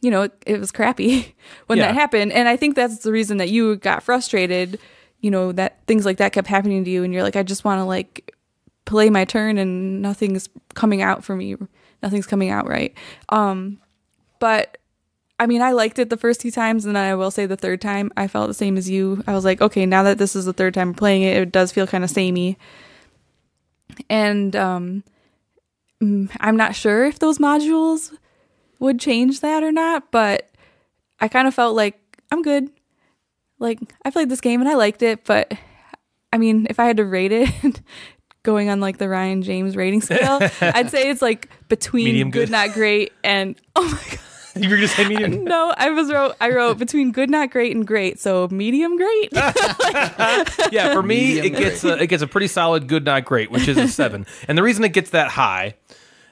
[SPEAKER 2] you know, it, it was crappy when
[SPEAKER 1] Yeah.
[SPEAKER 2] that happened. And I think that's the reason that you got frustrated, you know, that things like that kept happening to you. And you're like, I just want to like play my turn and nothing's coming out for me. Nothing's coming out right. Um, but I mean, I liked it the first two times, and then I will say the third time, I felt the same as you. I was like, okay, now that this is the third time playing it, it does feel kind of samey. And um, mm, I'm not sure if those modules would change that or not, but I kind of felt like I'm good. Like, I played this game and I liked it, but I mean, if I had to rate it, going on like the Ryan James rating scale, I'd say it's like between good,
[SPEAKER 1] good.
[SPEAKER 2] not great, and oh my god.
[SPEAKER 1] You were just saying medium.
[SPEAKER 2] No, I was wrote. I wrote between good, not great, and great. So medium, great.
[SPEAKER 1] yeah, for me,
[SPEAKER 3] Medium
[SPEAKER 1] it gets a, it gets a pretty solid good, not great, which is a seven. and the reason it gets that high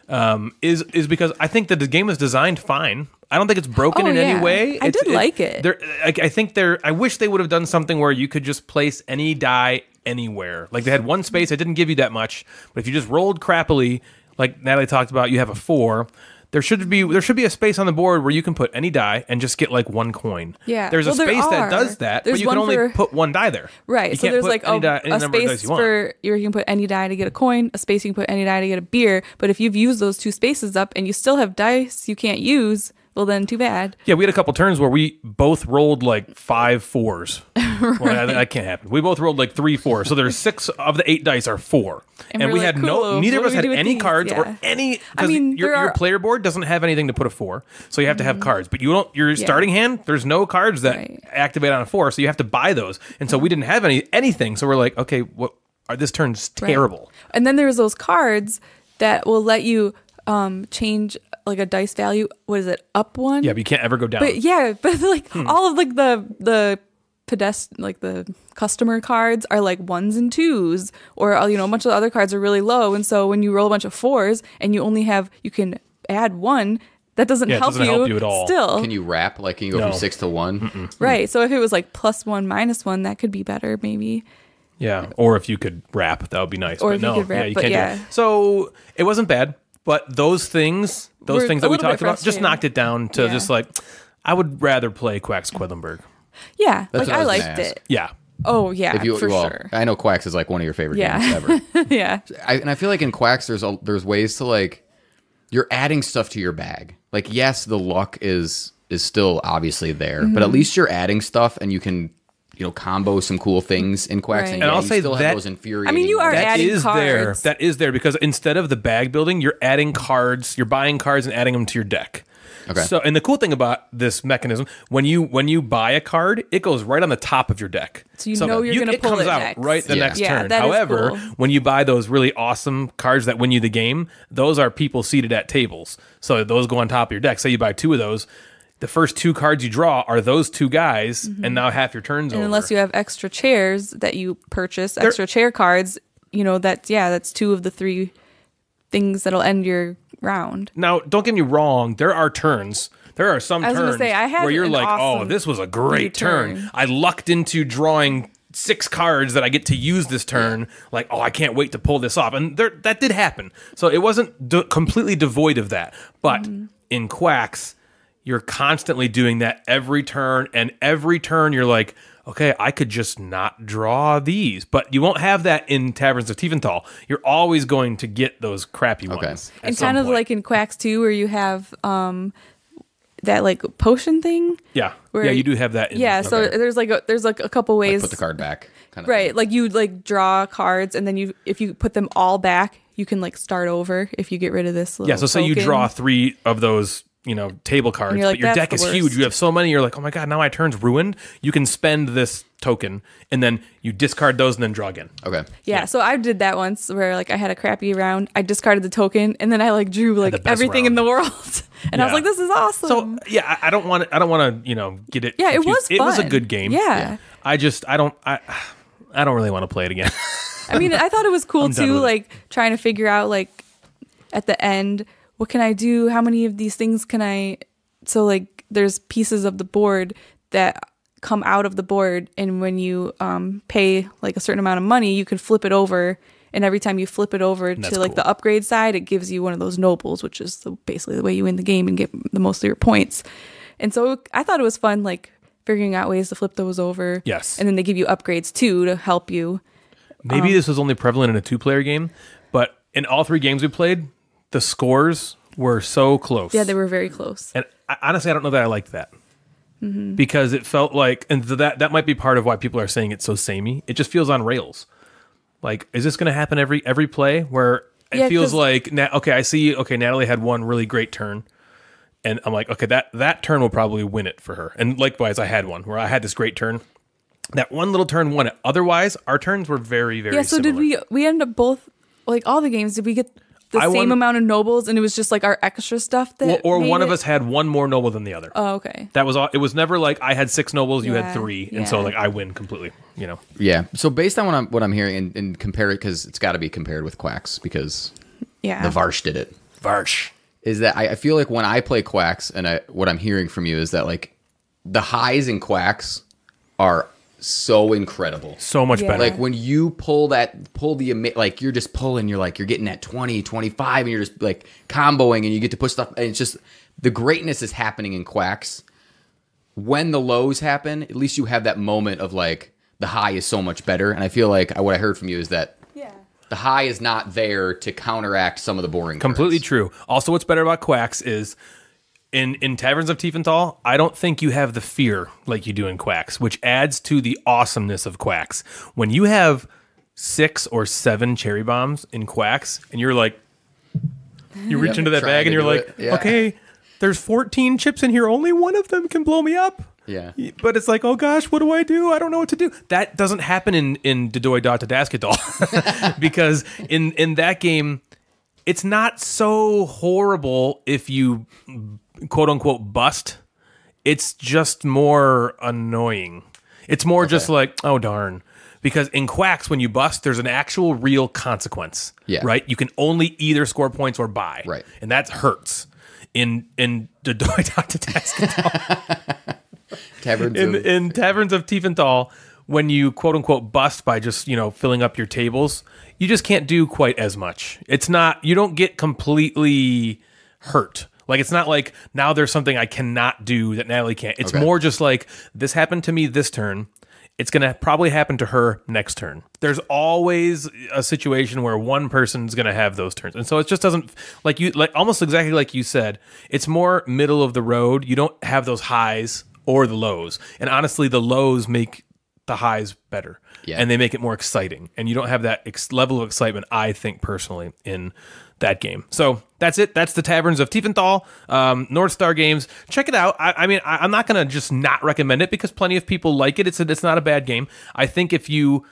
[SPEAKER 1] um, is is because I think that the game is designed fine. I don't think it's broken
[SPEAKER 2] Oh,
[SPEAKER 1] in
[SPEAKER 2] yeah.
[SPEAKER 1] any way.
[SPEAKER 2] I
[SPEAKER 1] It's-
[SPEAKER 2] did like it.
[SPEAKER 1] I, I think there. I wish they would have done something where you could just place any die anywhere. Like they had one space. It didn't give you that much, but if you just rolled crappily, like Natalie talked about, you have a four. There should be there should be a space on the board where you can put any die and just get like one coin.
[SPEAKER 2] Yeah.
[SPEAKER 1] there's
[SPEAKER 2] Well,
[SPEAKER 1] a space that does that,
[SPEAKER 2] There's
[SPEAKER 1] but you can only
[SPEAKER 2] for-
[SPEAKER 1] put one die there.
[SPEAKER 2] right.
[SPEAKER 1] You
[SPEAKER 2] So there's like a,
[SPEAKER 1] die-
[SPEAKER 2] a
[SPEAKER 1] number of dice
[SPEAKER 2] space
[SPEAKER 1] you
[SPEAKER 2] for you can put any die to get a coin, a space you can put any die to get a beer. But if you've used those two spaces up and you still have dice you can't use, well then too bad.
[SPEAKER 1] Yeah, we had a couple turns where we both rolled like five fours. Well, that, that can't happen. We both rolled like three fours. So there's six of the eight dice are four,
[SPEAKER 2] And
[SPEAKER 1] and,
[SPEAKER 2] we're like,
[SPEAKER 1] had no.
[SPEAKER 2] cool,
[SPEAKER 1] Neither of us had any
[SPEAKER 2] these?
[SPEAKER 1] cards or any.
[SPEAKER 2] I mean,
[SPEAKER 1] your,
[SPEAKER 2] there
[SPEAKER 1] your player board doesn't have anything to put a four, so you have to have cards. But you don't. Your starting hand, there's no cards that
[SPEAKER 2] Right.
[SPEAKER 1] activate on a four, so you have to buy those. And so we didn't have any anything. So we're like, okay, what? Are, this turn's
[SPEAKER 2] Right.
[SPEAKER 1] terrible.
[SPEAKER 2] And then there's those cards that will let you um change like a dice value. What is it? Up one.
[SPEAKER 1] Yeah, but you can't ever go down.
[SPEAKER 2] But yeah, but like
[SPEAKER 1] Hmm.
[SPEAKER 2] all of like the the pedest like the customer cards are like ones and twos, or uh, you know a bunch of the other cards are really low, and so when you roll a bunch of fours and you only have you can add one, that doesn't,
[SPEAKER 1] Yeah,
[SPEAKER 2] help,
[SPEAKER 1] doesn't
[SPEAKER 2] you
[SPEAKER 1] help you at all.
[SPEAKER 2] Still,
[SPEAKER 3] Can you wrap? Like, can you go
[SPEAKER 1] No.
[SPEAKER 3] from six to one?
[SPEAKER 2] right? So if it was like plus one minus one, that could be better maybe.
[SPEAKER 1] Yeah, or if you could wrap, that would be nice.
[SPEAKER 2] Or
[SPEAKER 1] but
[SPEAKER 2] if you
[SPEAKER 1] no,
[SPEAKER 2] could wrap,
[SPEAKER 1] yeah, you
[SPEAKER 2] but
[SPEAKER 1] can't
[SPEAKER 2] yeah.
[SPEAKER 1] do it. So it wasn't bad, but those things, those
[SPEAKER 2] Were
[SPEAKER 1] things that we talked about, just knocked it down to
[SPEAKER 2] Yeah.
[SPEAKER 1] just like, I would rather play Quacks Quedlinburg.
[SPEAKER 2] Yeah,
[SPEAKER 3] That's
[SPEAKER 2] like
[SPEAKER 3] I
[SPEAKER 2] I liked
[SPEAKER 3] ask.
[SPEAKER 2] it.
[SPEAKER 1] Yeah,
[SPEAKER 2] Oh yeah,
[SPEAKER 3] If you,
[SPEAKER 2] for
[SPEAKER 3] well,
[SPEAKER 2] sure.
[SPEAKER 3] I know Quacks is like one of your favorite
[SPEAKER 2] Yeah.
[SPEAKER 3] games ever.
[SPEAKER 2] yeah,
[SPEAKER 3] I, and I feel like in Quacks, there's a, there's ways to like you're adding stuff to your bag. Like, yes, the luck is is still obviously there, but
[SPEAKER 2] Mm-hmm.
[SPEAKER 3] at least you're adding stuff, and you can you know combo some cool things in Quacks.
[SPEAKER 2] Right.
[SPEAKER 3] And,
[SPEAKER 2] And
[SPEAKER 3] yeah,
[SPEAKER 1] I'll
[SPEAKER 3] you
[SPEAKER 1] say
[SPEAKER 3] still
[SPEAKER 1] that-
[SPEAKER 3] have those infuriating.
[SPEAKER 2] I mean, you are
[SPEAKER 1] that
[SPEAKER 2] adding
[SPEAKER 1] is there. That is there because instead of the bag building, you're adding cards. You're buying cards and adding them to your deck.
[SPEAKER 3] Okay.
[SPEAKER 1] So, and the cool thing about this mechanism, when you when you buy a card, it goes right on the top of your deck.
[SPEAKER 2] So you know you're gonna pull
[SPEAKER 1] comes
[SPEAKER 2] it
[SPEAKER 1] out
[SPEAKER 2] next.
[SPEAKER 1] right the
[SPEAKER 3] Yeah.
[SPEAKER 1] next
[SPEAKER 2] Yeah,
[SPEAKER 1] turn.
[SPEAKER 2] that is
[SPEAKER 1] However,
[SPEAKER 2] cool.
[SPEAKER 1] when you buy those really awesome cards that win you the game, those are people seated at tables. So those go on top of your deck. Say you buy two of those, the first two cards you draw are those two guys, and now half your turns
[SPEAKER 2] Mm-hmm. and
[SPEAKER 1] over.
[SPEAKER 2] unless you have extra chairs that you purchase, extra chair cards, you know that's yeah, that's two of the three things that'll end your round.
[SPEAKER 1] Now, don't get me wrong. There are turns. There are some turns
[SPEAKER 2] say,
[SPEAKER 1] where you're like, "Oh, this was a great turn.
[SPEAKER 2] turn.
[SPEAKER 1] I lucked into drawing six cards that I get to use this turn. Like, oh, I can't wait to pull this off." And there, that did happen. So it wasn't de- completely devoid of that. But
[SPEAKER 2] Mm-hmm.
[SPEAKER 1] in Quacks, you're constantly doing that every turn, and every turn you're like. Okay, I could just not draw these, but you won't have that in Taverns of Tiefenthal. You're always going to get those crappy
[SPEAKER 3] Okay.
[SPEAKER 1] ones. at
[SPEAKER 2] and kind of
[SPEAKER 1] point.
[SPEAKER 2] like in Quacks too, where you have um that like potion thing.
[SPEAKER 1] Yeah,
[SPEAKER 2] where-
[SPEAKER 1] yeah, you do have that. In,
[SPEAKER 2] Yeah, so
[SPEAKER 3] Okay.
[SPEAKER 2] there's like a, there's like a couple ways.
[SPEAKER 3] put the card back. Kind of
[SPEAKER 2] Right, like you like draw cards, and then you if you put them all back, you can like start over if you get rid of this. Little
[SPEAKER 1] yeah. So say you draw three of those, you know, table cards,
[SPEAKER 2] like,
[SPEAKER 1] but your deck is
[SPEAKER 2] worst."
[SPEAKER 1] huge. You have so many. You're like, oh my god, now my turn's ruined. You can spend this token, and then you discard those, and then draw again.
[SPEAKER 3] Okay.
[SPEAKER 2] Yeah, so I did that once where like I had a crappy round. I discarded the token and then I like drew like
[SPEAKER 1] the best
[SPEAKER 2] everything in the world. and I was like, this is awesome.
[SPEAKER 1] So yeah, I I don't want. to I don't want to. You know, get it.
[SPEAKER 2] Yeah, it
[SPEAKER 1] confused.
[SPEAKER 2] was
[SPEAKER 1] It was a good game.
[SPEAKER 2] Yeah.
[SPEAKER 1] I just I don't I I don't really want to play it again.
[SPEAKER 2] I mean, I thought it was cool
[SPEAKER 1] I'm
[SPEAKER 2] too,
[SPEAKER 1] with it.
[SPEAKER 2] like trying to figure out like at the end, what can I do? How many of these things can I so like there's pieces of the board that come out of the board, and when you um, pay like a certain amount of money, you can flip it over. And every time you flip it over
[SPEAKER 1] That's
[SPEAKER 2] to like
[SPEAKER 1] cool.
[SPEAKER 2] the upgrade side, it gives you one of those nobles, which is the, basically the way you win the game and get the most of your points. And so I thought it was fun, like figuring out ways to flip those over.
[SPEAKER 1] Yes.
[SPEAKER 2] And then they give you upgrades too to help you.
[SPEAKER 1] Maybe this was only prevalent in a two player game, but in all three games we played, the scores were so close.
[SPEAKER 2] Yeah, they were very close.
[SPEAKER 1] And I, honestly, I don't know that I liked that
[SPEAKER 2] Mm-hmm.
[SPEAKER 1] because it felt like, and that that might be part of why people are saying it's so samey. It just feels on rails. Like, is this going to happen every every play? Where it
[SPEAKER 2] Yeah,
[SPEAKER 1] feels like, na- okay, I see. Okay, Natalie had one really great turn, and I'm like, okay, that that turn will probably win it for her. And likewise, I had one where I had this great turn. That one little turn won it. Otherwise, our turns were very very.
[SPEAKER 2] yeah. So did we? We end up both like all the games. Did we get the
[SPEAKER 1] I
[SPEAKER 2] same
[SPEAKER 1] won-
[SPEAKER 2] amount of nobles, and it was just like our extra stuff that?
[SPEAKER 1] Or, or
[SPEAKER 2] made
[SPEAKER 1] one of
[SPEAKER 2] it?
[SPEAKER 1] us had one more noble than the other.
[SPEAKER 2] Oh, okay.
[SPEAKER 1] That was all. It was never like I had six nobles, you had three, and so
[SPEAKER 2] yeah.
[SPEAKER 1] like I win completely. You know,
[SPEAKER 3] Yeah. So based on what I'm what I'm hearing and, and compare it because it's got to be compared with Quacks because
[SPEAKER 2] Yeah.
[SPEAKER 3] the Warsch did it.
[SPEAKER 1] Warsch.
[SPEAKER 3] Is that I, I feel like when I play Quacks and I, what I'm hearing from you is that like the highs in Quacks are so incredible.
[SPEAKER 1] So much
[SPEAKER 2] Yeah.
[SPEAKER 1] better.
[SPEAKER 3] Like when you pull that pull the like you're just pulling you're like you're getting that 20 25 and you're just like comboing and you get to put stuff and it's just the greatness is happening in quacks when the lows happen at least you have that moment of like the high is so much better and i feel like uh, what i heard from you is that
[SPEAKER 2] yeah.
[SPEAKER 3] the high is not there to counteract some of the boring
[SPEAKER 1] Completely
[SPEAKER 3] turns.
[SPEAKER 1] true. Also, what's better about Quacks is in in Taverns of Tiefenthal, I don't think you have the fear like you do in Quacks, which adds to the awesomeness of Quacks. When you have six or seven cherry bombs in Quacks, and you're like, you reach
[SPEAKER 3] Yep,
[SPEAKER 1] into that bag and you're like.
[SPEAKER 3] Yeah.
[SPEAKER 1] okay, there's 14 chips in here, only one of them can blow me up.
[SPEAKER 3] Yeah.
[SPEAKER 1] But it's like, oh gosh, what do I do? I don't know what to do. That doesn't happen in in Dedoy Data Basketball because in in that game, it's not so horrible if you quote unquote bust. It's just more annoying. It's more just like, oh darn. Because in Quacks, when you bust, there's an actual real consequence.
[SPEAKER 3] Yeah.
[SPEAKER 1] Right? You can only either score points or buy.
[SPEAKER 3] Right.
[SPEAKER 1] And that hurts. In in Basketball
[SPEAKER 3] taverns
[SPEAKER 1] in,
[SPEAKER 3] of-
[SPEAKER 1] in taverns of Tiefenthal, when you quote unquote bust by just you know filling up your tables, you just can't do quite as much. It's not you don't get completely hurt. Like it's not like now there's something I cannot do that Natalie can't. It's
[SPEAKER 3] Okay.
[SPEAKER 1] more just like this happened to me this turn. It's gonna probably happen to her next turn. There's always a situation where one person's gonna have those turns, and so it just doesn't like you like almost exactly like you said. It's more middle of the road. You don't have those highs or the lows, and honestly, the lows make the highs better,
[SPEAKER 3] Yeah.
[SPEAKER 1] and they make it more exciting. And you don't have that ex- level of excitement. I think personally in that game. So that's it. That's the Taverns of Tiefenthal, um, North Star Games. Check it out. I, I mean, I, I'm not going to just not recommend it because plenty of people like it. It's a, it's not a bad game. I think if you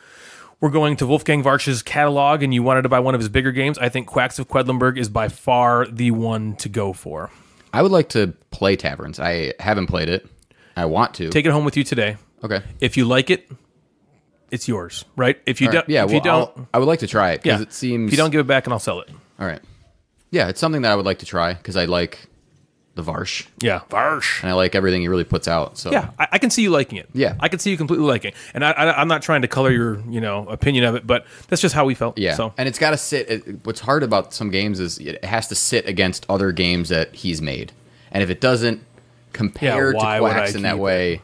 [SPEAKER 1] were going to Wolfgang Warsch's catalog and you wanted to buy one of his bigger games, I think Quacks of Quedlinburg is by far the one to go for.
[SPEAKER 3] i would like to play taverns i haven't played it i want to
[SPEAKER 1] Take it home with you today.
[SPEAKER 3] okay
[SPEAKER 1] If you like it, it's yours, right? If you
[SPEAKER 3] right.
[SPEAKER 1] don't,
[SPEAKER 3] yeah
[SPEAKER 1] if
[SPEAKER 3] well,
[SPEAKER 1] you don't,
[SPEAKER 3] I'll- i would like to try it because
[SPEAKER 1] yeah,
[SPEAKER 3] it seems
[SPEAKER 1] if you don't give it back, and I'll sell it.
[SPEAKER 3] All right yeah it's something that i would like to try because i like the Warsch
[SPEAKER 1] Yeah, Warsch.
[SPEAKER 3] and I like everything he really puts out. So
[SPEAKER 1] Yeah, I, I can see you liking it.
[SPEAKER 3] Yeah.
[SPEAKER 1] I can see you completely liking it, and I, I, I'm not trying to color your, you know, opinion of it, but that's just how we felt.
[SPEAKER 3] yeah.
[SPEAKER 1] So
[SPEAKER 3] and it's got to sit. It, what's hard about some games is it has to sit against other games that he's made, and if it doesn't compare
[SPEAKER 1] Yeah,
[SPEAKER 3] to Quacks in that way,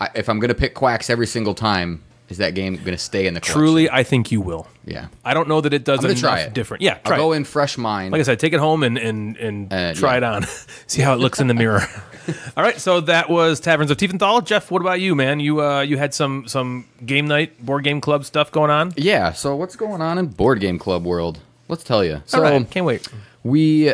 [SPEAKER 3] I, if I'm gonna pick Quacks every single time, is that game gonna stay in the collection?
[SPEAKER 1] truly, I think you will.
[SPEAKER 3] Yeah.
[SPEAKER 1] I don't know that it does
[SPEAKER 3] I'm
[SPEAKER 1] enough
[SPEAKER 3] try it.
[SPEAKER 1] different. Yeah,
[SPEAKER 3] I'll
[SPEAKER 1] try
[SPEAKER 3] go
[SPEAKER 1] it.
[SPEAKER 3] in fresh mind.
[SPEAKER 1] Like I said, take it home and and and
[SPEAKER 3] Uh,
[SPEAKER 1] try
[SPEAKER 3] yeah.
[SPEAKER 1] it on. See how it looks in the mirror. All right, so that was Taverns of Tiefenthal. Jeff, what about you, man? You uh you had some some game night, board game club stuff going on.
[SPEAKER 3] yeah. So what's going on in board game club world? Let's tell you. So
[SPEAKER 1] All right, can't wait.
[SPEAKER 3] we,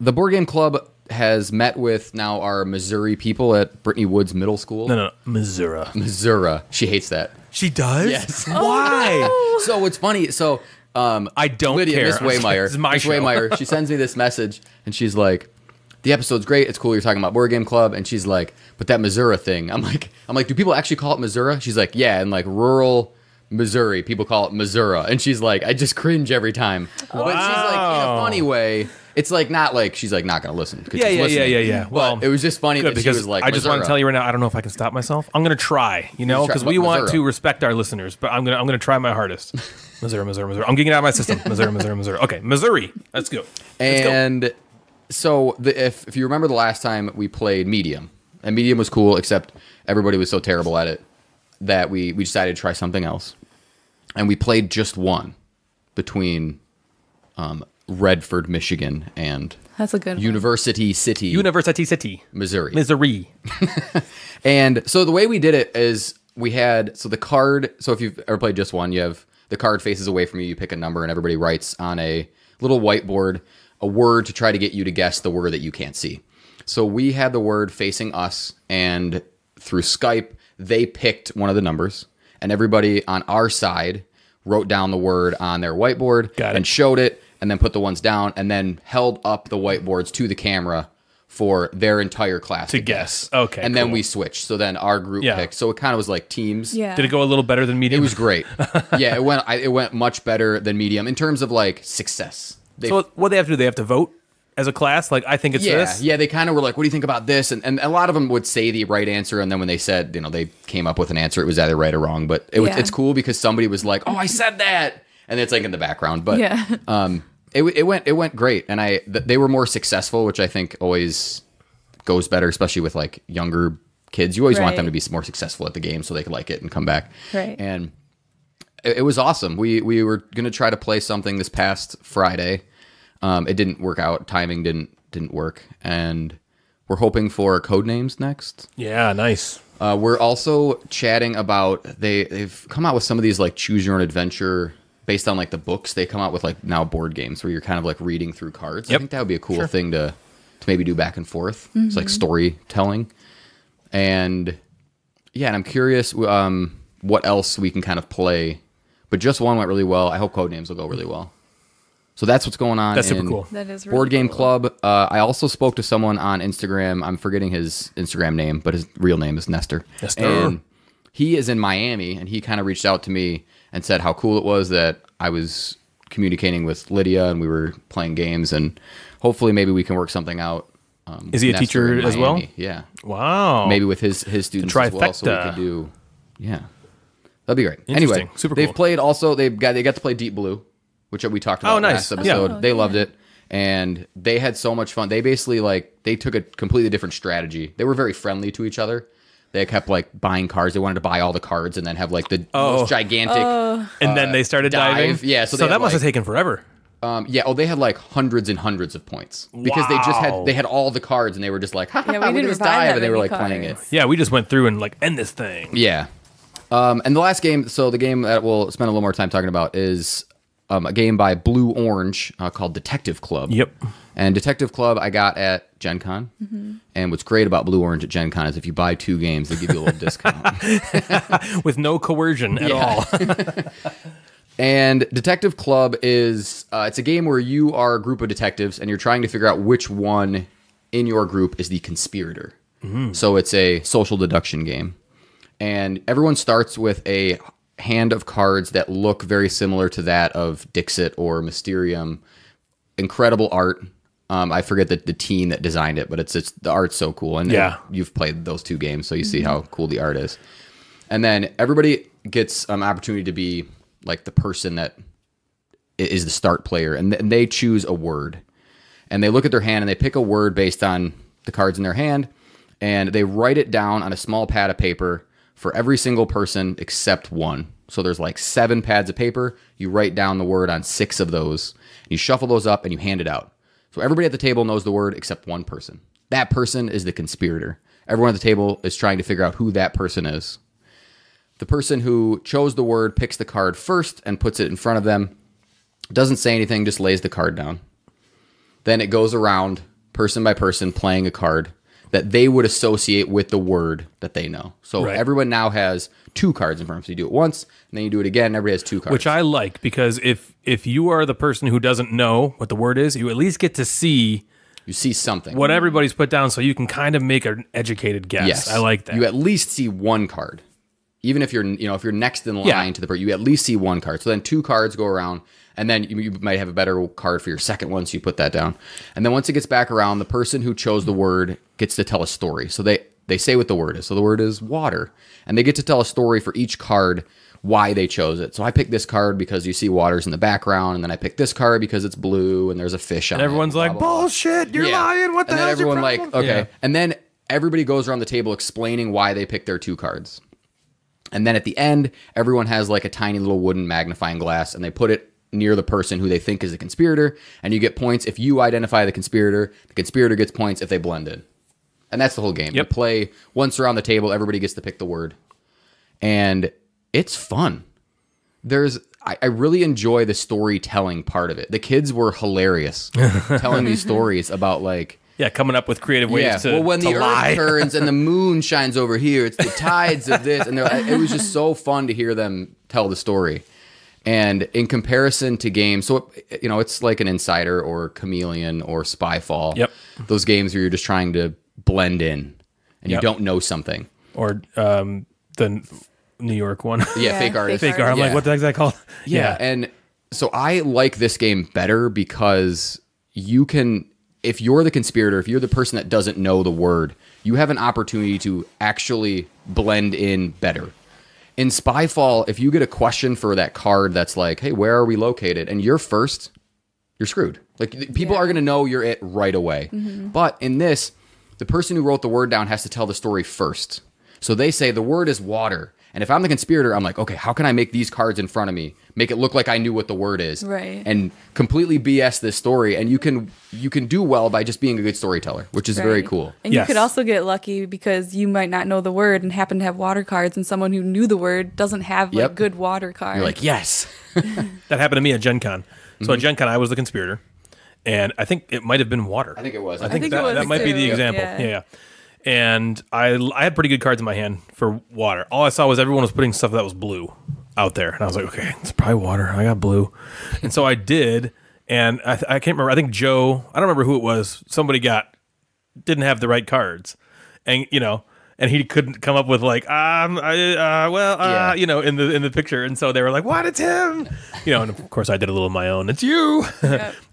[SPEAKER 3] the board game club has met with now our Missouri people at Brittany Woods Middle School.
[SPEAKER 1] No, no, no. Missouri.
[SPEAKER 3] Missouri. She hates that.
[SPEAKER 1] She does.
[SPEAKER 3] Yes.
[SPEAKER 1] Why?
[SPEAKER 3] So what's funny? So um,
[SPEAKER 1] I don't
[SPEAKER 3] Lydia,
[SPEAKER 1] care.
[SPEAKER 3] Miss Waymire,
[SPEAKER 1] This is my
[SPEAKER 3] Miss
[SPEAKER 1] show.
[SPEAKER 3] Waymire, she sends me this message and she's like, "The episode's great. It's cool. You're talking about board game club." And she's like, "But that Missouri thing." I'm like, "I'm like, do people actually call it Missouri?" She's like, "Yeah, in like rural." Missouri, people call it Missouri, and she's like, I just cringe every time. Wow. But she's like, in a funny way, It's like not like she's like not gonna listen. 'cause
[SPEAKER 1] Yeah,
[SPEAKER 3] she's
[SPEAKER 1] yeah, yeah,
[SPEAKER 3] listening.
[SPEAKER 1] yeah, yeah.
[SPEAKER 3] But
[SPEAKER 1] Well,
[SPEAKER 3] it was just funny
[SPEAKER 1] Good
[SPEAKER 3] that she
[SPEAKER 1] because
[SPEAKER 3] was like,
[SPEAKER 1] I just want to
[SPEAKER 3] Missouri.
[SPEAKER 1] tell you right now. I don't know if I can stop myself. I'm gonna try, you know,
[SPEAKER 3] try-
[SPEAKER 1] because we want
[SPEAKER 3] Missouri.
[SPEAKER 1] to respect our listeners. But I'm gonna I'm gonna try my hardest. Missouri, Missouri, Missouri. I'm getting it out of my system. Missouri, Missouri, Missouri. Okay, Missouri. Let's go. Let's go.
[SPEAKER 3] And so the, if if you remember the last time we played medium, and medium was cool, except everybody was so terrible at it that we we decided to try something else, and we played just one between um, Redford, Michigan, and
[SPEAKER 2] That's a good one.
[SPEAKER 3] University City,
[SPEAKER 1] University City,
[SPEAKER 3] Missouri.
[SPEAKER 1] Missouri.
[SPEAKER 3] And so the way we did it is we had so the card. So if you've ever played just one, you have the card faces away from you. You pick a number, and everybody writes on a little whiteboard a word to try to get you to guess the word that you can't see. So we had the word facing us, and through Skype, they picked one of the numbers, and everybody on our side wrote down the word on their whiteboard
[SPEAKER 1] Got it.
[SPEAKER 3] and showed it, and then put the ones down, and then held up the whiteboards to the camera for their entire class
[SPEAKER 1] To guess. Okay,
[SPEAKER 3] and then we switched. So then our group
[SPEAKER 1] Yeah.
[SPEAKER 3] picked. So it kind of was like teams.
[SPEAKER 2] Yeah.
[SPEAKER 1] Did it go a little better than medium?
[SPEAKER 3] It was great. yeah, it went. I, it went much better than medium in terms of like success. They,
[SPEAKER 1] So what they have to do? They have to vote as a class. Like I think it's
[SPEAKER 3] yeah,
[SPEAKER 1] this.
[SPEAKER 3] yeah. They kind of were like, "What do you think about this?" And, and a lot of them would say the right answer, and then when they said, you know, they came up with an answer, it was either right or wrong. But it was, it's cool because somebody was like, "Oh, I said that," and it's like in the background. But
[SPEAKER 2] Yeah.
[SPEAKER 3] um, it, it went it went great, and I th- they were more successful, which I think always goes better, especially with like younger kids. You always want them to be more successful at the game so they could like it and come back.
[SPEAKER 2] Right.
[SPEAKER 3] And it, it was awesome. We we were gonna try to play something this past Friday. Um, it didn't work out. Timing didn't didn't work, and we're hoping for Codenames next.
[SPEAKER 1] Yeah, nice.
[SPEAKER 3] Uh, we're also chatting about they they've come out with some of these like choose your own adventure based on like the books. They come out with like now board games where you're kind of like reading through cards. I think that would be a cool thing to to maybe do back and forth. It's like storytelling, and yeah, and I'm curious um, what else we can kind of play. But just one went really well. I hope Codenames will go really well. So that's what's going on.
[SPEAKER 1] That's super
[SPEAKER 3] in
[SPEAKER 1] cool.
[SPEAKER 2] That is really Board
[SPEAKER 3] Game
[SPEAKER 2] cool.
[SPEAKER 3] Club. Uh, I also spoke to someone on Instagram. I'm forgetting his Instagram name, but his real name is Nestor.
[SPEAKER 1] Nestor.
[SPEAKER 3] And he is in Miami, and he kind of reached out to me and said how cool it was that I was communicating with Lydia and we were playing games, and hopefully maybe we can work something out. Um,
[SPEAKER 1] Is he a
[SPEAKER 3] Nestor
[SPEAKER 1] teacher as well?
[SPEAKER 3] Yeah,
[SPEAKER 1] Wow.
[SPEAKER 3] maybe with his his students as well, so we could do. Yeah, that'd be great. Anyway,
[SPEAKER 1] Super
[SPEAKER 3] they've
[SPEAKER 1] cool.
[SPEAKER 3] played also. They got they got to play Deep Blue, which we talked about
[SPEAKER 1] Oh, nice.
[SPEAKER 3] last episode.
[SPEAKER 2] Oh,
[SPEAKER 3] they
[SPEAKER 2] yeah.
[SPEAKER 3] loved it, and they had so much fun. They basically like they took a completely different strategy. They were very friendly to each other. They kept like buying cards. They wanted to buy all the cards and then have like the
[SPEAKER 1] Oh.
[SPEAKER 3] most gigantic.
[SPEAKER 1] and then they started
[SPEAKER 3] dive.
[SPEAKER 1] diving.
[SPEAKER 3] Yeah, so
[SPEAKER 1] So, that
[SPEAKER 3] had,
[SPEAKER 1] must have taken forever.
[SPEAKER 3] Um, yeah. Oh, they had like hundreds and hundreds of points because they just had they had all the cards and they were just like, ha, ha,
[SPEAKER 2] Yeah, we
[SPEAKER 3] ha,
[SPEAKER 2] didn't
[SPEAKER 3] this
[SPEAKER 2] find
[SPEAKER 3] dive, and they were
[SPEAKER 2] many
[SPEAKER 3] like playing it.
[SPEAKER 1] Yeah, we just went through and like end this thing.
[SPEAKER 3] Yeah. Um, and the last game, so the game that we'll spend a little more time talking about is um, a game by Blue Orange uh, called Detective Club.
[SPEAKER 1] Yep.
[SPEAKER 3] And Detective Club I got at Gen Con. And what's great about Blue Orange at Gen Con is if you buy two games, they give you a little discount.
[SPEAKER 1] With no coercion at
[SPEAKER 3] Yeah.
[SPEAKER 1] all.
[SPEAKER 3] And Detective Club is uh, it's a game where you are a group of detectives and you're trying to figure out which one in your group is the conspirator. So it's a social deduction game. And everyone starts with a hand of cards that look very similar to that of Dixit or Mysterium. Incredible art. Um, I forget the, the team that designed it, but it's it's the art's so cool. And
[SPEAKER 1] Yeah.
[SPEAKER 3] you've played those two games, so you see how cool the art is. And then everybody gets an opportunity to be like the person that is the start player, and, th- and they choose a word. And they look at their hand and they pick a word based on the cards in their hand, and they write it down on a small pad of paper for every single person except one. So there's like seven pads of paper. You write down the word on six of those. You shuffle those up and you hand it out. So everybody at the table knows the word except one person. That person is the conspirator. Everyone at the table is trying to figure out who that person is. The person who chose the word picks the card first and puts it in front of them. Doesn't say anything, just lays the card down. Then it goes around person by person playing a card that they would associate with the word that they know. So
[SPEAKER 1] Right.
[SPEAKER 3] everyone now has two cards in front of them. So you do it once, and then you do it again. Everybody has two cards.
[SPEAKER 1] Which I like because if if you are the person who doesn't know what the word is, you at least get to see
[SPEAKER 3] you see something.
[SPEAKER 1] what everybody's put down so you can kind of make an educated guess.
[SPEAKER 3] Yes,
[SPEAKER 1] I like that.
[SPEAKER 3] You at least see one card, Even if you're you know if you're next in line
[SPEAKER 1] Yeah.
[SPEAKER 3] to the person, you at least see one card. So then two cards go around, and then you, you might have a better card for your second one, so you put that down. And then once it gets back around, the person who chose the word gets to tell a story. So they they say what the word is. So the word is water, and they get to tell a story for each card why they chose it. So I picked this card because you see waters in the background, and then I picked this card because it's blue and there's a fish on
[SPEAKER 1] And
[SPEAKER 3] it.
[SPEAKER 1] everyone's like,
[SPEAKER 3] blah,
[SPEAKER 1] bullshit, you're
[SPEAKER 3] Yeah.
[SPEAKER 1] lying. What the
[SPEAKER 3] and then
[SPEAKER 1] your
[SPEAKER 3] everyone like, okay.
[SPEAKER 1] Yeah.
[SPEAKER 3] And then everybody goes around the table explaining why they picked their two cards. And then at the end, everyone has like a tiny little wooden magnifying glass and they put it near the person who they think is the conspirator. And you get points if you identify the conspirator. The conspirator gets points if they blend in. And that's the whole game.
[SPEAKER 1] Yep.
[SPEAKER 3] You play once around the table, everybody gets to pick the word. And it's fun. There's I, I really enjoy the storytelling part of it. The kids were hilarious telling these stories about like
[SPEAKER 1] Yeah, coming up with creative ways
[SPEAKER 3] yeah.
[SPEAKER 1] to,
[SPEAKER 3] well, when
[SPEAKER 1] to
[SPEAKER 3] the
[SPEAKER 1] lie.
[SPEAKER 3] earth turns and the moon shines over here, it's the tides of this, and it was just so fun to hear them tell the story. And in comparison to games, so it, you know, it's like an Insider or Chameleon or Spyfall.
[SPEAKER 1] Yep.
[SPEAKER 3] Those games where you're just trying to blend in and you don't know something.
[SPEAKER 1] or um, the New York one.
[SPEAKER 3] Yeah,
[SPEAKER 2] Yeah,
[SPEAKER 3] fake
[SPEAKER 2] fake
[SPEAKER 3] artist.
[SPEAKER 1] Fake art. I'm like,
[SPEAKER 3] Yeah.
[SPEAKER 1] what the heck's that called?
[SPEAKER 3] Yeah. And so I like this game better because you can, if you're the conspirator, if you're the person that doesn't know the word, you have an opportunity to actually blend in better. In Spyfall, if you get a question for that card that's like, hey, where are we located? And you're first, you're screwed. Like people
[SPEAKER 2] Yeah.
[SPEAKER 3] are going to know you're it right away. Mm-hmm. But in this, the person who wrote the word down has to tell the story first. So they say the word is water. And if I'm the conspirator, I'm like, okay, how can I make these cards in front of me make it look like I knew what the word is,
[SPEAKER 2] Right.
[SPEAKER 3] And completely BS this story. And you can you can do well by just being a good storyteller, which is very cool.
[SPEAKER 2] And
[SPEAKER 1] Yes.
[SPEAKER 2] you could also get lucky because you might not know the word and happen to have water cards, and someone who knew the word doesn't have like
[SPEAKER 3] Yep.
[SPEAKER 2] good water cards.
[SPEAKER 3] You're like, yes,
[SPEAKER 1] That happened to me at Gen Con. So at mm-hmm. Gen Con, I was the conspirator. And I think it might have been water.
[SPEAKER 3] I think it was.
[SPEAKER 1] I think,
[SPEAKER 2] think
[SPEAKER 1] that,
[SPEAKER 2] was
[SPEAKER 1] that might be the example.
[SPEAKER 2] Yeah.
[SPEAKER 1] Yeah. yeah. And I, I had pretty good cards in my hand for water. All I saw was everyone was putting stuff that was blue out there. And I was like, okay, it's probably water. I got blue. and so I did. And I, I can't remember. I think Joe, I don't remember who it was. Somebody got, didn't have the right cards. And, you know, and he couldn't come up with like, um, I, uh, well, uh,
[SPEAKER 3] Yeah.
[SPEAKER 1] you know, in the in the picture, and so they were like, "What? It's him," you know. And of course, I did a little of my own. It's you,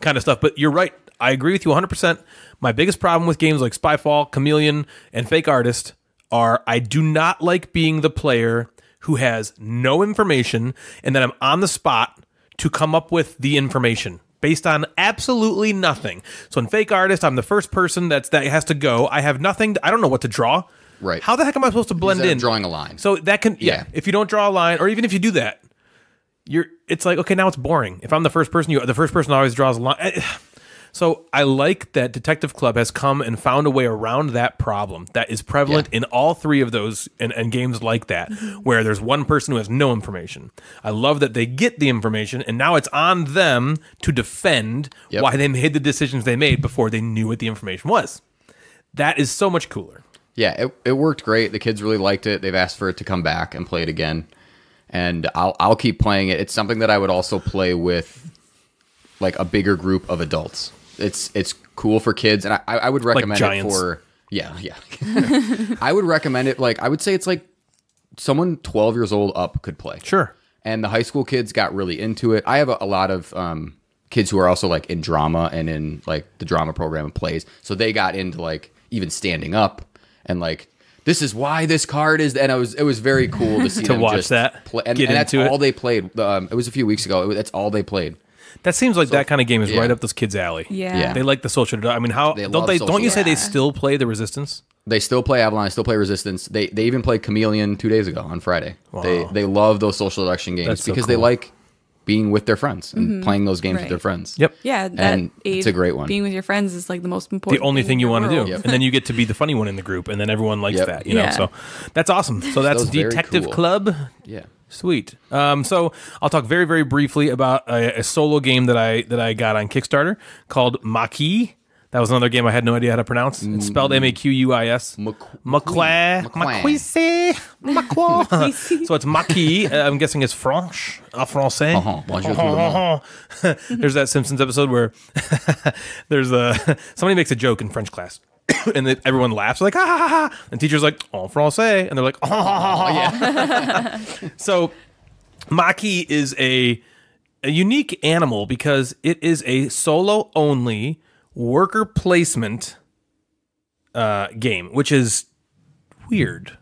[SPEAKER 1] kind of stuff. But you're right. I agree with you 100. percent My biggest problem with games like Spyfall, Chameleon, and Fake Artist are I do not like being the player who has no information, and then I'm on the spot to come up with the information based on absolutely nothing. So in Fake Artist, I'm the first person that's that has to go. I have nothing. I don't know what to draw.
[SPEAKER 3] Right.
[SPEAKER 1] How the heck am I supposed to blend in?
[SPEAKER 3] drawing a line.
[SPEAKER 1] So that can yeah.
[SPEAKER 3] Yeah.
[SPEAKER 1] If you don't draw a line, or even if you do that, you're it's like okay now it's boring. If I'm the first person, you the first person always draws a line. Eh, So I like that Detective Club has come and found a way around that problem that is prevalent
[SPEAKER 3] Yeah.
[SPEAKER 1] in all three of those and, and games like that, mm-hmm. where there's one person who has no information. I love that they get the information and now it's on them to defend
[SPEAKER 3] Yep.
[SPEAKER 1] why they made the decisions they made before they knew what the information was. That is so much cooler.
[SPEAKER 3] Yeah, it, it worked great. The kids really liked it. They've asked for it to come back and play it again. And I'll I'll keep playing it. It's something that I would also play with like a bigger group of adults. It's it's cool for kids and I, I would recommend it for yeah, yeah. I would recommend it like I would say it's like someone 12 years old up could play.
[SPEAKER 1] Sure.
[SPEAKER 3] And the high school kids got really into it. I have a, a lot of um, kids who are also like in drama and in like the drama program and plays. So they got into like even standing up and like this is why this card is. And it was it was very cool to see
[SPEAKER 1] To watch that,
[SPEAKER 3] play. And, and that's
[SPEAKER 1] it.
[SPEAKER 3] all they played. Um, it was a few weeks ago. It that's all they played.
[SPEAKER 1] That seems like that kind of game is
[SPEAKER 3] yeah.
[SPEAKER 1] right up those kids' alley.
[SPEAKER 2] Yeah.
[SPEAKER 3] Yeah.
[SPEAKER 1] They like the social. I mean, how
[SPEAKER 3] They
[SPEAKER 1] don't they?
[SPEAKER 3] social
[SPEAKER 1] Don't you say they still play the Resistance?
[SPEAKER 3] They still play Avalon. They still play Resistance. They they even played Chameleon two days ago on Friday. They they love those social deduction games
[SPEAKER 1] That's so
[SPEAKER 3] because they like being with their friends and mm-hmm. playing those games with their friends.
[SPEAKER 1] Yep.
[SPEAKER 2] Yeah, that
[SPEAKER 3] And
[SPEAKER 2] age,
[SPEAKER 3] it's a great one.
[SPEAKER 2] Being with your friends is like the most important.
[SPEAKER 1] The only thing you want to do.
[SPEAKER 3] Yep.
[SPEAKER 1] and then you get to be the funny one in the group, and then everyone likes
[SPEAKER 3] Yep.
[SPEAKER 1] that. You know,
[SPEAKER 2] Yeah.
[SPEAKER 1] so that's awesome. So that's
[SPEAKER 3] was
[SPEAKER 1] Detective
[SPEAKER 3] cool.
[SPEAKER 1] Club.
[SPEAKER 3] Yeah.
[SPEAKER 1] Sweet. Um, so I'll talk very, very briefly about a, a solo game that I that I got on Kickstarter called Maquis. That was another game I had no idea how to pronounce. It's spelled M A Q U I S.
[SPEAKER 3] Mac-
[SPEAKER 1] Macquay.
[SPEAKER 3] Macquay.
[SPEAKER 1] Macquise. Macquay. So it's Maquis. Uh, I'm guessing it's French. En français.
[SPEAKER 3] Uh-huh. Bonjour tout le monde.
[SPEAKER 1] there's that Simpsons episode where there's a somebody makes a joke in French class. and then everyone laughs like ha ha ha, ha. and teachers like en français and they're like oh, yeah. so Maquis is a a unique animal because it is a solo only worker placement uh, game, which is weird.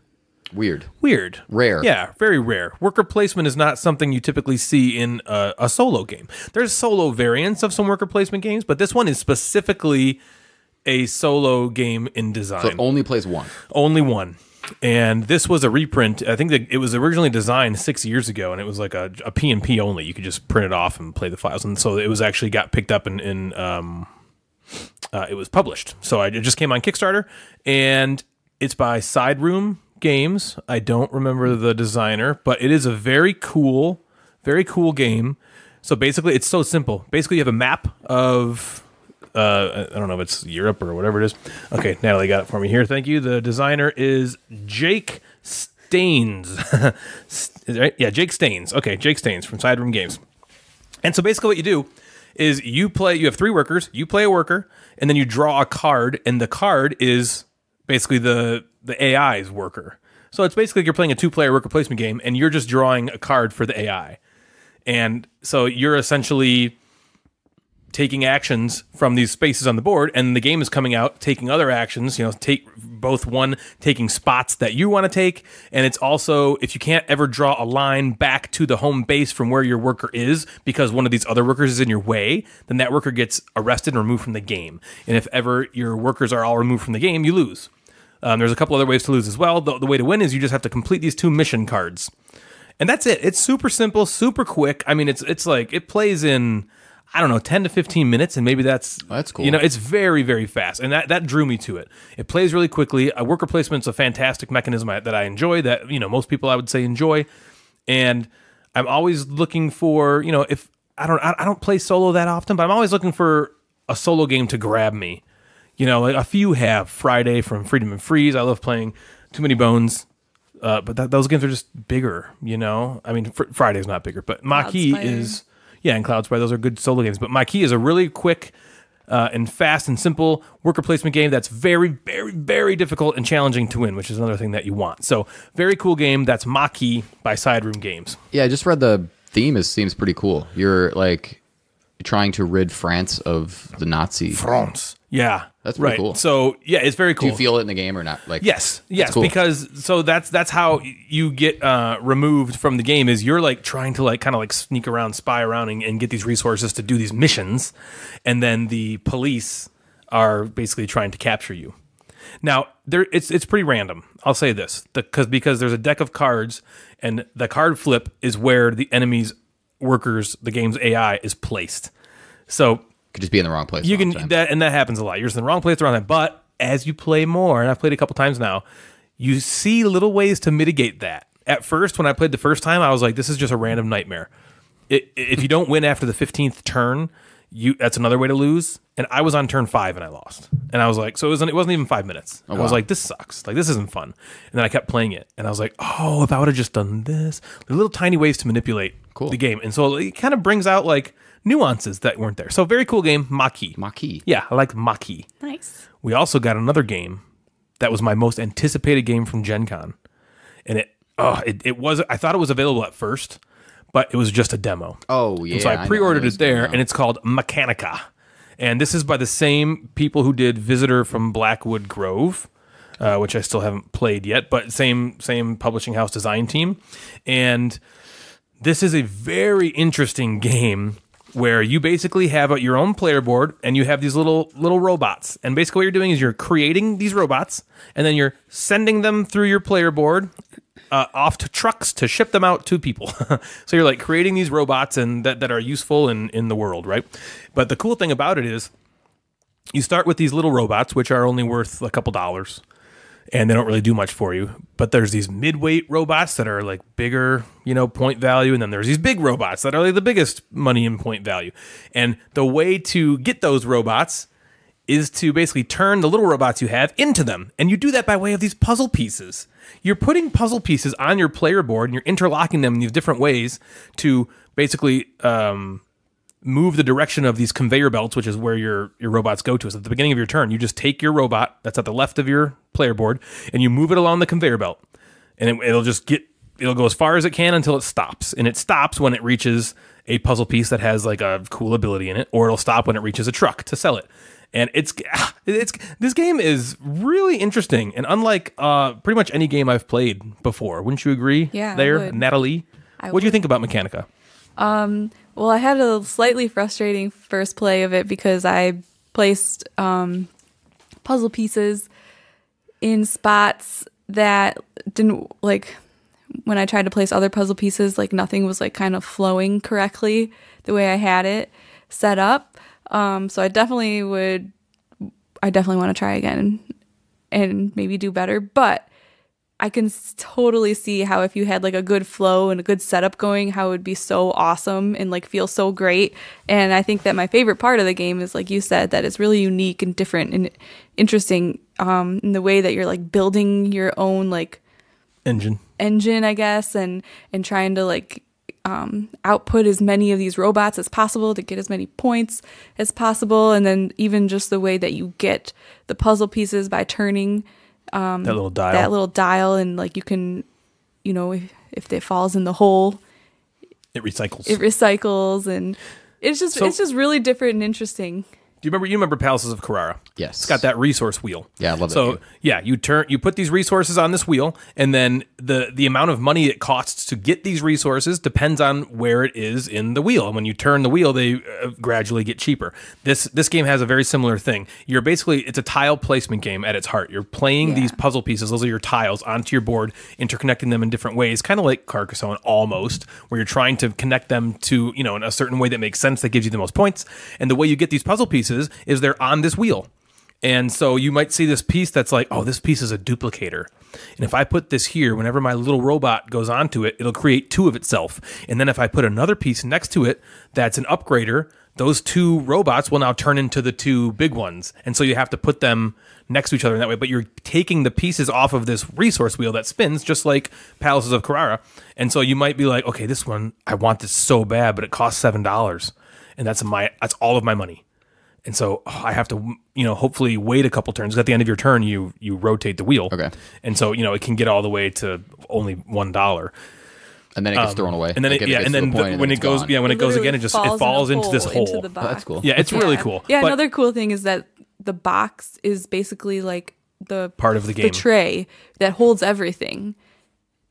[SPEAKER 3] Weird.
[SPEAKER 1] Weird.
[SPEAKER 3] Rare.
[SPEAKER 1] Yeah, very rare. Worker placement is not something you typically see in a, a solo game. There's solo variants of some worker placement games, but this one is specifically a solo game in design.
[SPEAKER 3] So it only plays one.
[SPEAKER 1] Only one. And this was a reprint. I think that it was originally designed six years ago, and it was like a, a PNP only. You could just print it off and play the files. And so it was actually got picked up in, in um, uh, it was published. So I, it just came on Kickstarter, and it's by Side Room Games. I don't remember the designer, but it is a very cool, very cool game. So basically, it's so simple. Basically, you have a map of uh, I don't know if it's Europe or whatever it is. Okay, Natalie got it for me here. Thank you. The designer is Jake Staines. right? Yeah, Jake Staines. Okay, Jake Staines from Side Room Games. And so basically, what you do is you play. You have three workers. You play a worker, and then you draw a card, and the card is basically the the AI's worker. So it's basically like you're playing a two player worker placement game, and you're just drawing a card for the AI. And so you're essentially taking actions from these spaces on the board and the game is coming out taking other actions you know take both one taking spots that you want to take and it's also if you can't ever draw a line back to the home base from where your worker is because one of these other workers is in your way then that worker gets arrested and removed from the game. And if ever your workers are all removed from the game you lose. Um, there's a couple other ways to lose as well. The, the way to win is you just have to complete these two mission cards. And that's it. It's super simple super quick. I mean it's it's like it plays in I don't know, 10 to 15 minutes, and maybe that's
[SPEAKER 3] Oh, that's cool.
[SPEAKER 1] You know, it's very, very fast, and that that drew me to it. It plays really quickly. A worker placement's a fantastic mechanism I- that I enjoy. That you know, most people I would say enjoy, and I'm always looking for you know, if I don't I I don't play solo that often, but I'm always looking for a solo game to grab me. You know, like a few have Friday from Friedemann Friese. I love playing Too Many Bones. Uh, but that, those games are just bigger, you know. I mean, fr- Friday's not bigger, but Maquis
[SPEAKER 2] Cloudspire.
[SPEAKER 1] is yeah, and Cloudspire. Those are good solo games. But Maquis is a really quick uh, and fast and simple worker placement game that's very, very, very difficult and challenging to win, which is another thing that you want. So, very cool game. That's Maquis by Side Room Games.
[SPEAKER 3] Yeah, I just read the theme. Is seems pretty cool. You're like trying to rid France of the Nazi.
[SPEAKER 1] France. Yeah,
[SPEAKER 3] That's pretty
[SPEAKER 1] right.
[SPEAKER 3] cool.
[SPEAKER 1] So, yeah, it's very
[SPEAKER 3] Do
[SPEAKER 1] cool.
[SPEAKER 3] you feel it in the game or not? Like
[SPEAKER 1] Yes, yes,
[SPEAKER 3] cool.
[SPEAKER 1] because so that's that's how you get uh, removed from the game. Is you're like trying to like kind of like sneak around, spy around, and, and get these resources to do these missions, and then the police are basically trying to capture you. Now, there it's it's pretty random. I'll say this because because there's a deck of cards, and the card flip is where the enemy's workers, the game's AI, is placed. So
[SPEAKER 3] could just be in the wrong place.
[SPEAKER 1] you can
[SPEAKER 3] time.
[SPEAKER 1] that and that happens a lot. You're just in the wrong place at the wrong time. But as you play more, and I've played a couple times now, you see little ways to mitigate that. At first, when I played the first time, I was like, "This is just a random nightmare." It, if you don't win after the fifteenth turn, you that's another way to lose. And I was on turn five and I lost. And I was like, so it wasn't it wasn't even five minutes. Oh, I was like, this sucks. Like this isn't fun. And then I kept playing it, and I was like, oh, if I would have just done this, the little tiny ways to manipulate
[SPEAKER 3] Cool.
[SPEAKER 1] the game. And so it kind of brings out like nuances that weren't there. So very cool game, Maquis.
[SPEAKER 3] Maquis.
[SPEAKER 1] Yeah, I like Maquis.
[SPEAKER 2] Nice.
[SPEAKER 1] We also got another game that was my most anticipated game from Gen Con. And it oh, it, it was I thought it was available at first, but it was just a demo.
[SPEAKER 3] Oh yeah.
[SPEAKER 1] And so I pre-ordered
[SPEAKER 3] those
[SPEAKER 1] it there, and it's called Mechanica. And this is by the same people who did Visitor from Blackwood Grove, uh, which I still haven't played yet, but same same publishing house design team. And this is a very interesting game where you basically have your own player board and you have these little little robots. And basically what you're doing is you're creating these robots and then you're sending them through your player board uh, off to trucks to ship them out to people. so you're like creating these robots and that, that are useful in, in the world, right? But the cool thing about it is you start with these little robots, which are only worth a couple dollars, and they don't really do much for you. But there's these mid-weight robots that are like bigger, you know, point value, and then there's these big robots that are like the biggest money in point value. And the way to get those robots is to basically turn the little robots you have into them. And you do that by way of these puzzle pieces. You're putting puzzle pieces on your player board and you're interlocking them in these different ways to basically um, move the direction of these conveyor belts, which is where your your robots go to. So at the beginning of your turn, you just take your robot that's at the left of your player board and you move it along the conveyor belt, and it, it'll just get it'll go as far as it can until it stops, and it stops when it reaches a puzzle piece that has like a cool ability in it, or it'll stop when it reaches a truck to sell it. And it's it's this game is really interesting, and unlike uh, pretty much any game I've played before, wouldn't you agree?
[SPEAKER 2] Yeah,
[SPEAKER 1] there. Natalie.
[SPEAKER 2] I
[SPEAKER 1] What do you think about Mechanica?
[SPEAKER 2] Well, I had a slightly frustrating first play of it because I placed um, puzzle pieces in spots that didn't like when I tried to place other puzzle pieces, like nothing was like kind of flowing correctly the way I had it set up. Um, so I definitely would, I definitely want to try again and maybe do better. But I can totally see how if you had like a good flow and a good setup going, how it would be so awesome and like feel so great. And I think that my favorite part of the game is like you said that it's really unique and different and interesting um, in the way that you're like building your own like
[SPEAKER 1] Engine.
[SPEAKER 2] engine, I guess, and and trying to like um, output as many of these robots as possible to get as many points as possible, and then even just the way that you get the puzzle pieces by turning Um,
[SPEAKER 1] that little dial.
[SPEAKER 2] that little dial, and like you can, you know, if, if it falls in the hole,
[SPEAKER 1] it recycles.
[SPEAKER 2] it recycles, and it's just
[SPEAKER 1] So-
[SPEAKER 2] it's just really different and interesting.
[SPEAKER 1] Do you remember? You remember Palaces of Carrara?
[SPEAKER 3] Yes.
[SPEAKER 1] It's got that resource wheel.
[SPEAKER 3] Yeah, I love that
[SPEAKER 1] So yeah, you turn, you put these resources on this wheel, and then the the amount of money it costs to get these resources depends on where it is in the wheel. And when you turn the wheel, they uh, gradually get cheaper. This this game has a very similar thing. You're basically it's a tile placement game at its heart. You're playing
[SPEAKER 2] Yeah.
[SPEAKER 1] these puzzle pieces; those are your tiles onto your board, interconnecting them in different ways, kind of like Carcassonne almost, where you're trying to connect them to you know in a certain way that makes sense that gives you the most points. And the way you get these puzzle pieces is they're on this wheel. And so you might see this piece that's like, oh, this piece is a duplicator. And if I put this here, whenever my little robot goes onto it, it'll create two of itself. And then if I put another piece next to it that's an upgrader, those two robots will now turn into the two big ones. And so you have to put them next to each other in that way. But you're taking the pieces off of this resource wheel that spins, just like Palaces of Carrara. And so you might be like, okay, this one, I want this so bad, but it costs $7. And that's my that's all of my money and so oh, I have to, you know, hopefully wait a couple turns. At the end of your turn, you you rotate the wheel.
[SPEAKER 3] Okay.
[SPEAKER 1] And so you know it can get all the way to only one dollar,
[SPEAKER 3] and then it gets thrown away.
[SPEAKER 1] Um, and then it,
[SPEAKER 3] if
[SPEAKER 1] yeah,
[SPEAKER 3] gets
[SPEAKER 1] and then
[SPEAKER 3] the
[SPEAKER 1] the-
[SPEAKER 3] point
[SPEAKER 1] when it goes,
[SPEAKER 3] gone.
[SPEAKER 1] yeah, when it, goes again, it just it
[SPEAKER 2] falls in a
[SPEAKER 1] falls into this
[SPEAKER 2] hole,
[SPEAKER 1] hole.
[SPEAKER 2] into the box.
[SPEAKER 3] Oh, that's cool.
[SPEAKER 1] Yeah, it's really cool.
[SPEAKER 2] Yeah,
[SPEAKER 1] But
[SPEAKER 2] another cool thing is that the box is basically like the
[SPEAKER 1] Part of the game.
[SPEAKER 2] the tray that holds everything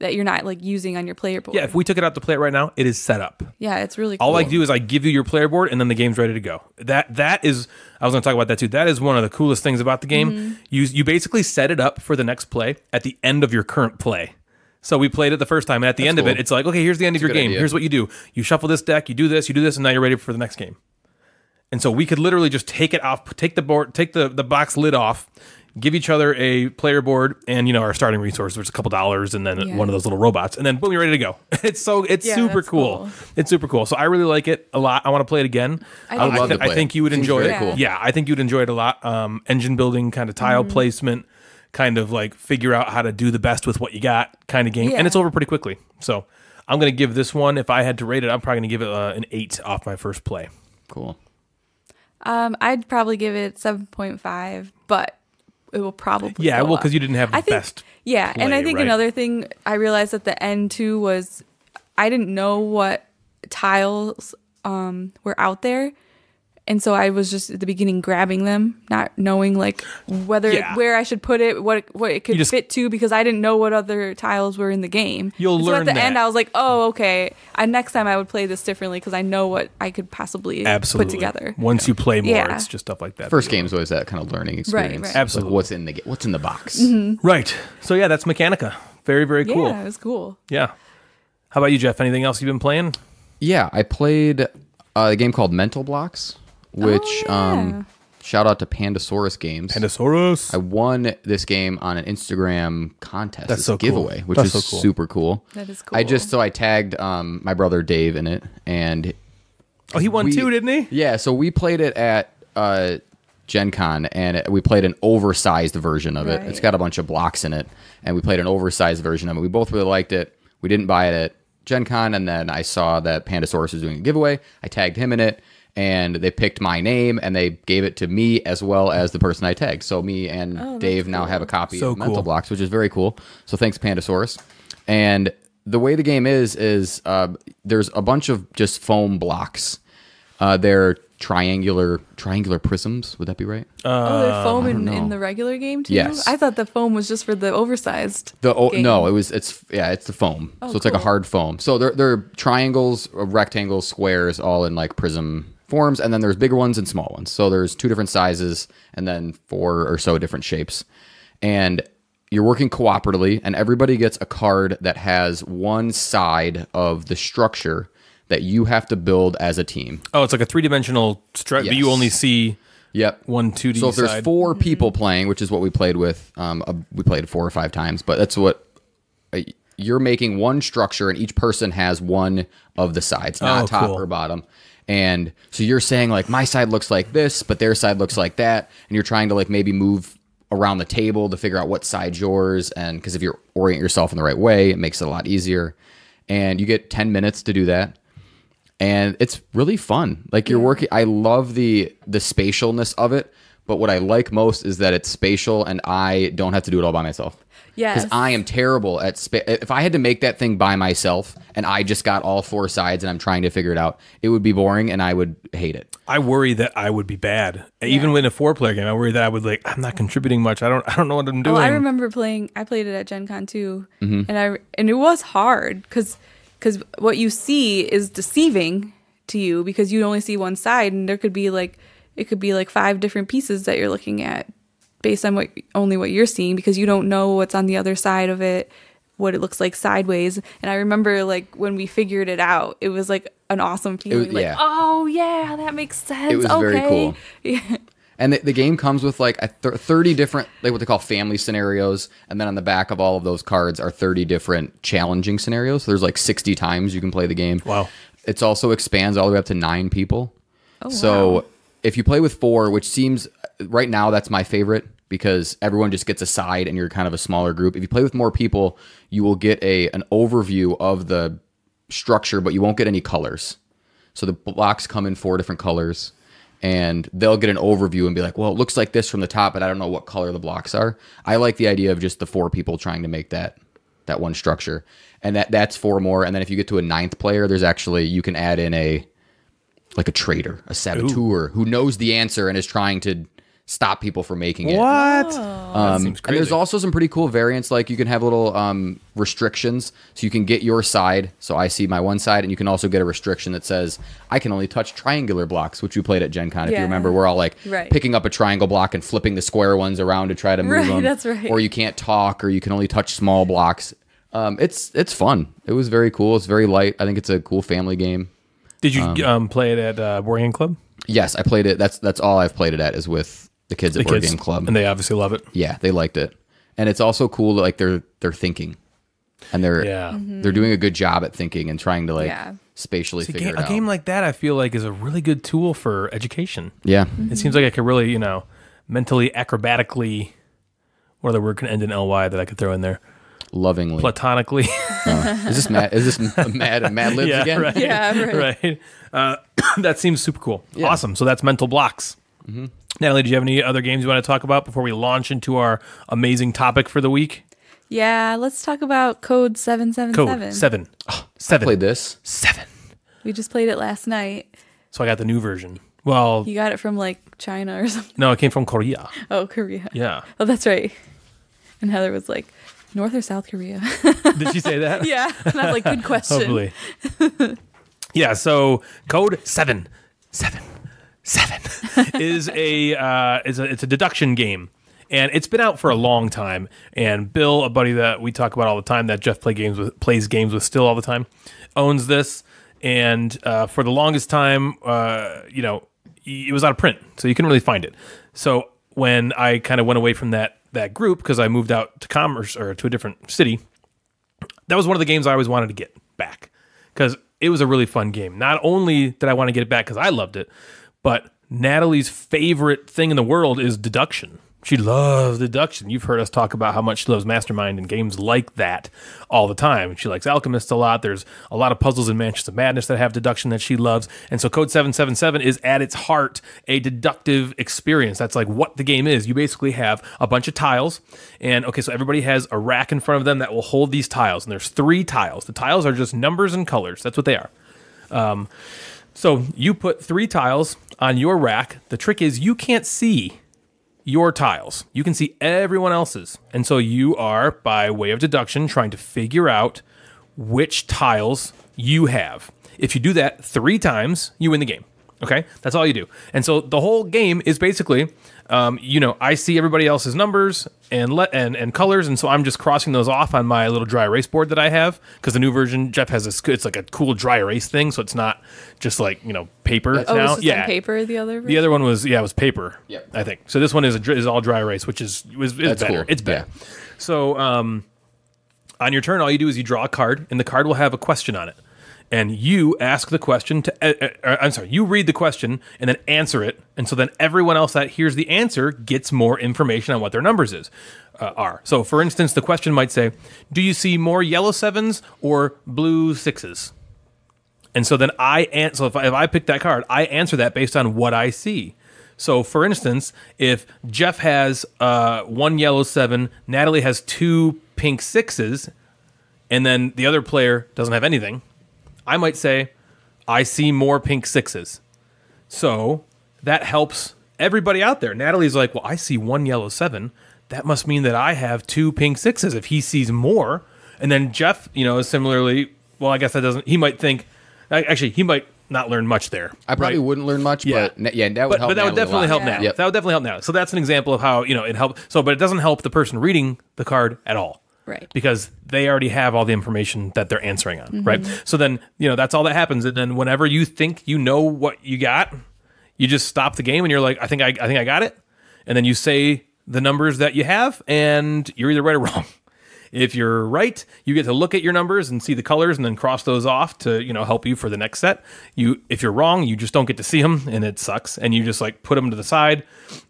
[SPEAKER 2] that you're not like using on your player board.
[SPEAKER 1] yeah, if we took it out to play it right now, it is set up.
[SPEAKER 2] yeah, it's really cool.
[SPEAKER 1] All I do is I give you your player board, and then the game's ready to go. That that is I was going to talk about that too. That is one of the coolest things about the game.
[SPEAKER 2] Mm-hmm.
[SPEAKER 1] You you basically set it up for the next play at the end of your current play. So we played it the first time, and at the end of it, it's like, okay, here's the end of your game.
[SPEAKER 3] idea.
[SPEAKER 1] Here's what you do: you shuffle this deck, you do this, you do this, and now you're ready for the next game. And so we could literally just take it off, take the board, take the the box lid off, give each other a player board and you know our starting resource, which is a couple dollars, and then
[SPEAKER 2] Yeah.
[SPEAKER 1] one of those little robots, and then boom, you're ready to go. It's so it's
[SPEAKER 2] Yeah,
[SPEAKER 1] super cool.
[SPEAKER 2] cool.
[SPEAKER 1] It's super cool. So I really like it a lot. I want to play it again.
[SPEAKER 2] I
[SPEAKER 1] I,
[SPEAKER 2] would
[SPEAKER 3] love
[SPEAKER 1] thi-
[SPEAKER 3] to play
[SPEAKER 1] I think you would
[SPEAKER 3] Seems
[SPEAKER 1] enjoy it.
[SPEAKER 2] cool.
[SPEAKER 1] Yeah, I think you'd enjoy it a lot. Um, engine building, kind of tile
[SPEAKER 2] Mm-hmm.
[SPEAKER 1] placement, kind of like figure out how to do the best with what you got, kind of game, and it's over pretty quickly. So I'm gonna give this one. If I had to rate it, I'm probably gonna give it uh, an eight off my first play.
[SPEAKER 3] Cool.
[SPEAKER 2] Um, I'd probably give it seven point five, but it will probably
[SPEAKER 1] Yeah, well, because you didn't have the
[SPEAKER 2] I think,
[SPEAKER 1] best.
[SPEAKER 2] Yeah, and I think
[SPEAKER 1] right?
[SPEAKER 2] another thing I realized at the end too was I didn't know what tiles um were out there. And so I was just at the beginning grabbing them, not knowing like whether
[SPEAKER 1] Yeah.
[SPEAKER 2] where I should put it, what it, what it could
[SPEAKER 1] just-
[SPEAKER 2] fit to, because I didn't know what other tiles were in the game.
[SPEAKER 1] You'll
[SPEAKER 2] And so
[SPEAKER 1] learn
[SPEAKER 2] at the end. I was like, oh, okay. I next time I would play this differently because I know what I could possibly
[SPEAKER 1] Absolutely.
[SPEAKER 2] put together.
[SPEAKER 1] Once you play more,
[SPEAKER 2] Yeah.
[SPEAKER 1] it's just stuff like that.
[SPEAKER 3] First game game's always that kind of learning experience.
[SPEAKER 2] right.
[SPEAKER 3] Like,
[SPEAKER 1] Absolutely.
[SPEAKER 3] what's in the ga- what's in the box?
[SPEAKER 1] Right. So yeah, that's Mechanica. Very very cool.
[SPEAKER 2] Yeah, it was cool.
[SPEAKER 1] Yeah. How about you, Jeff? Anything else you've been playing?
[SPEAKER 3] Yeah, I played uh, a game called Mental Blocks, which
[SPEAKER 2] Oh, yeah.
[SPEAKER 3] um, shout out to Pandasaurus Games.
[SPEAKER 1] Pandasaurus.
[SPEAKER 3] I won this game on an Instagram contest,
[SPEAKER 1] That's
[SPEAKER 3] this
[SPEAKER 1] so cool.
[SPEAKER 3] giveaway, which
[SPEAKER 1] That's
[SPEAKER 3] is
[SPEAKER 1] so cool.
[SPEAKER 3] super cool.
[SPEAKER 2] That is cool.
[SPEAKER 3] I just so I tagged um, my brother Dave in it, and
[SPEAKER 1] oh, he won
[SPEAKER 3] we-
[SPEAKER 1] too, didn't he?
[SPEAKER 3] yeah, so we played it at uh, Gen Con, and it- we played an oversized version of it.
[SPEAKER 2] Right.
[SPEAKER 3] It's got a bunch of blocks in it, and we played an oversized version of it. We both really liked it. We didn't buy it at Gen Con, and then I saw that Pandasaurus was doing a giveaway. I tagged him in it, and they picked my name and they gave it to me as well as the person I tagged. So me and
[SPEAKER 2] Oh, that's
[SPEAKER 3] Dave now have a copy
[SPEAKER 1] So
[SPEAKER 3] of Mental
[SPEAKER 1] cool.
[SPEAKER 3] Blocks, which is very cool. So thanks, Pandasaurus. And the way the game is is uh, there's a bunch of just foam blocks. Uh, they're triangular triangular prisms. Would that be right?
[SPEAKER 2] oh, they're foam in, in the regular game too.
[SPEAKER 3] Yes.
[SPEAKER 2] I thought the foam was just for the oversized.
[SPEAKER 3] The oh,
[SPEAKER 2] game.
[SPEAKER 3] no, it was it's yeah, it's the foam.
[SPEAKER 2] Oh,
[SPEAKER 3] so it's like a hard foam. So they're they're triangles, uh, rectangles, squares, all in like prism forms, and then there's bigger ones and small ones. So there's two different sizes, and then four or so different shapes, and you're working cooperatively, and everybody gets a card that has one side of the structure that you have to build as a team.
[SPEAKER 1] Oh, it's like a three dimensional strut, but you only see
[SPEAKER 3] Yep.
[SPEAKER 1] one 2D
[SPEAKER 3] So if there's
[SPEAKER 1] side.
[SPEAKER 3] 4 people playing, which is what we played with, um, uh, we played four or five times, but that's what uh, you're making one structure, and each person has one of the sides, not
[SPEAKER 1] Oh,
[SPEAKER 3] top
[SPEAKER 1] cool.
[SPEAKER 3] or bottom. And so you're saying like my side looks like this, but their side looks like that, and you're trying to like maybe move around the table to figure out what side's yours, and because if you orient yourself in the right way, it makes it a lot easier. And you get 10 minutes to do that and it's really fun. Like you're working. I love the the spatialness of it, but what I like most is that it's spatial, and I don't have to do it all by myself.
[SPEAKER 2] Yes.
[SPEAKER 3] because I am terrible at. Spa- if I had to make that thing by myself, and I just got all four sides, and I'm trying to figure it out, it would be boring, and I would hate it.
[SPEAKER 1] I worry that I would be bad. Even when a four player game, I worry that I would like I'm not contributing much. I don't I don't know what I'm doing.
[SPEAKER 2] Oh, I remember playing. I played it at Gen Con too,
[SPEAKER 3] Mm-hmm.
[SPEAKER 2] and I and it was hard because because what you see is deceiving to you because you only see one side, and there could be like it could be like five different pieces that you're looking at based on what only what you're seeing because you don't know what's on the other side of it, what it looks like sideways. And I remember like when we figured it out, it was like an awesome feeling. like,
[SPEAKER 3] yeah.
[SPEAKER 2] oh yeah, that makes sense.
[SPEAKER 3] It was
[SPEAKER 2] okay.
[SPEAKER 3] very cool.
[SPEAKER 2] Yeah.
[SPEAKER 3] And the, the game comes with like a th- 30 different, like what they call family scenarios. And then on the back of all of those cards are 30 different challenging scenarios. So there's like 60 times you can play the game.
[SPEAKER 1] Wow.
[SPEAKER 3] It's also expands all the way up to nine people.
[SPEAKER 2] Oh,
[SPEAKER 3] so
[SPEAKER 2] wow.
[SPEAKER 3] if you play with four, which seems right now that's my favorite because everyone just gets a side and you're kind of a smaller group. If you play with more people, you will get a an overview of the structure, but you won't get any colors. So the blocks come in four different colors, and they'll get an overview and be like, "Well, it looks like this from the top, but I don't know what color the blocks are." I like the idea of just the four people trying to make that that one structure, and that that's four more. And then if you get to a ninth player, there's actually you can add in a like a traitor, a saboteur who knows the answer and is trying to stop people from making it.
[SPEAKER 1] What?
[SPEAKER 3] Um,
[SPEAKER 1] seems
[SPEAKER 3] and there's also some pretty cool variants. Like you can have little um, restrictions, so you can get your side. So I see my one side, and you can also get a restriction that says I can only touch triangular blocks, which we played at Gen Con. If you remember, we're all like
[SPEAKER 2] Right.
[SPEAKER 3] picking up a triangle block and flipping the square ones around to try to move
[SPEAKER 2] Right,
[SPEAKER 3] them.
[SPEAKER 2] that's right.
[SPEAKER 3] Or you can't talk, or you can only touch small blocks. Um, it's it's fun. It was very cool. It's very light. I think it's a cool family game.
[SPEAKER 1] Did you um, play it at uh, Board Game Club?
[SPEAKER 3] Yes, I played it. That's that's all I've played it at is with the kids at
[SPEAKER 1] The
[SPEAKER 3] Board
[SPEAKER 1] kids
[SPEAKER 3] Game Club.
[SPEAKER 1] and they obviously love it.
[SPEAKER 3] Yeah, they liked it, and it's also cool. Like they're they're thinking, and they're
[SPEAKER 1] Yeah.
[SPEAKER 3] they're doing a good job at thinking and trying to like
[SPEAKER 2] Yeah.
[SPEAKER 3] spatially
[SPEAKER 1] A,
[SPEAKER 3] figure
[SPEAKER 1] game,
[SPEAKER 3] it
[SPEAKER 1] a game like that, I feel like, is a really good tool for education.
[SPEAKER 3] yeah,
[SPEAKER 1] It seems like I could really, you know, mentally, acrobatically, what other word can end in ly that I could throw in there?
[SPEAKER 3] lovingly.
[SPEAKER 1] Platonically.
[SPEAKER 3] is this mad? Is this mad Mad Libs
[SPEAKER 1] yeah,
[SPEAKER 3] again?
[SPEAKER 1] right.
[SPEAKER 2] Yeah, right.
[SPEAKER 1] right. Uh, that seems super cool. Awesome. So that's mental blocks.
[SPEAKER 3] Mm-hmm.
[SPEAKER 1] Natalie, do you have any other games you want to talk about before we launch into our amazing topic for the week?
[SPEAKER 2] Yeah, let's talk about Code 777.
[SPEAKER 1] Code seven. Seven.
[SPEAKER 3] Played this.
[SPEAKER 1] Seven.
[SPEAKER 2] We just played it last night.
[SPEAKER 1] So I got the new version. Well,
[SPEAKER 2] You got it from like China or something.
[SPEAKER 1] no, it came from Korea.
[SPEAKER 2] Oh, Korea.
[SPEAKER 1] Yeah.
[SPEAKER 2] Oh, that's right. And Heather was like, North or South Korea?
[SPEAKER 1] Did she say that?
[SPEAKER 2] yeah. And I was like, good question.
[SPEAKER 1] Hopefully. yeah, so code seven, seven, seven is a uh, is a it's a deduction game. And it's been out for a long time. And Bill, a buddy that we talk about all the time, that Jeff play games with, plays games with still all the time, owns this. And uh, for the longest time, uh, you know, it was out of print, so you couldn't really find it. So when I kind of went away from that that group because I moved out to commerce or to a different city, that was one of the games I always wanted to get back because it was a really fun game. Not only did I want to get it back because I loved it, but Natalie's favorite thing in the world is deduction. She loves deduction. You've heard us talk about how much she loves Mastermind and games like that all the time. She likes Alchemist a lot. There's a lot of puzzles in Mansions of Madness that have deduction that she loves. And so Code 777 is at its heart a deductive experience. That's like what the game is. You basically have a bunch of tiles. And okay, so everybody has a rack in front of them that will hold these tiles. And there's three tiles. The tiles are just numbers and colors. That's what they are. Um, so you put three tiles on your rack. The trick is you can't see your tiles. You can see everyone else's. And so you are, by way of deduction, trying to figure out which tiles you have. If you do that three times, you win the game. Okay? That's all you do. And so the whole game is basically, um, you know, I see everybody else's numbers and let and, and colors, and so I'm just crossing those off on my little dry erase board that I have because the new version Jeff has this. It's like a cool dry erase thing, so it's not just like you know paper
[SPEAKER 2] Oh,
[SPEAKER 1] now.
[SPEAKER 2] was this
[SPEAKER 1] yeah,
[SPEAKER 2] on paper? The other.
[SPEAKER 1] the other one was yeah, it was paper.
[SPEAKER 3] Yep.
[SPEAKER 1] I think so. This one is a, is all dry erase, which is was is
[SPEAKER 3] That's
[SPEAKER 1] better.
[SPEAKER 3] cool.
[SPEAKER 1] It's better.
[SPEAKER 3] Yeah.
[SPEAKER 1] So um, on your turn, all you do is you draw a card, and the card will have a question on it, and you ask the question to. Uh, uh, I'm sorry, you read the question and then answer it, and so then everyone else that hears the answer gets more information on what their numbers is. Uh, are so. For instance, the question might say, "Do you see more yellow sevens or blue sixes? And so then I answer. So if I, if I pick that card, I answer that based on what I see. So for instance, if Jeff has uh, one yellow seven, Natalie has two pink sixes, and then the other player doesn't have anything, I might say, I see more pink sixes. So that helps everybody out there. Natalie's like, well, I see one yellow seven. That must mean that I have two pink sixes if he sees more. And then Jeff, you know, similarly, well, I guess that doesn't, he might think, actually, he might not learn much there.
[SPEAKER 3] I probably
[SPEAKER 1] right?
[SPEAKER 3] wouldn't learn much,
[SPEAKER 1] Yeah.
[SPEAKER 3] but yeah, that would
[SPEAKER 1] but,
[SPEAKER 3] help.
[SPEAKER 1] but that would definitely help
[SPEAKER 2] Yeah.
[SPEAKER 1] now.
[SPEAKER 3] Yep.
[SPEAKER 1] That would definitely help now. So that's an example of how you know it help. So, but it doesn't help the person reading the card at all,
[SPEAKER 2] Right.
[SPEAKER 1] Because they already have all the information that they're answering on,
[SPEAKER 2] Mm-hmm.
[SPEAKER 1] right? So then you know that's all that happens, and then whenever you think you know what you got, you just stop the game and you're like, I think I, I think I got it, and then you say the numbers that you have, and you're either right or wrong. If you're right, you get to look at your numbers and see the colors and then cross those off to, you know, help you for the next set. You if you're wrong, you just don't get to see them and it sucks and you just like put them to the side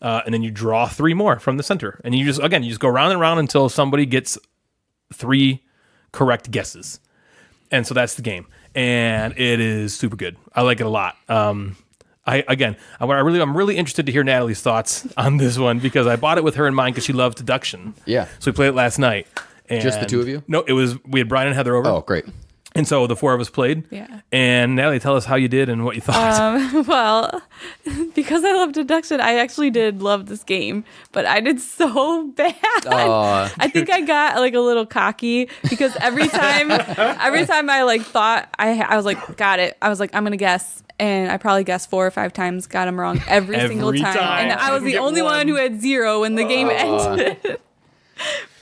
[SPEAKER 1] uh, and then you draw three more from the center. And you just again, you just go round and round until somebody gets three correct guesses. And so that's the game. And it is super good. I like it a lot. Um I again, I, I really, I'm really interested to hear Natalie's thoughts on this one because I bought it with her in mind because she loves deduction.
[SPEAKER 3] Yeah.
[SPEAKER 1] So we played it last night.
[SPEAKER 3] And just the two of you?
[SPEAKER 1] No, it was we had Brian and Heather over.
[SPEAKER 3] Oh, great.
[SPEAKER 1] And so the four of us played.
[SPEAKER 2] Yeah.
[SPEAKER 1] And Natalie, tell us how you did and what you thought.
[SPEAKER 2] Um, well, because I love deduction, I actually did love this game, but I did so bad.
[SPEAKER 3] Aw.
[SPEAKER 2] I think I got like a little cocky because every time, every time I like thought I, I was like, got it. I was like, I'm gonna guess, and I probably guessed four or five times, got them wrong every, single time,
[SPEAKER 1] time.
[SPEAKER 2] and I was the only one.
[SPEAKER 1] one.
[SPEAKER 2] who had zero when the game ended.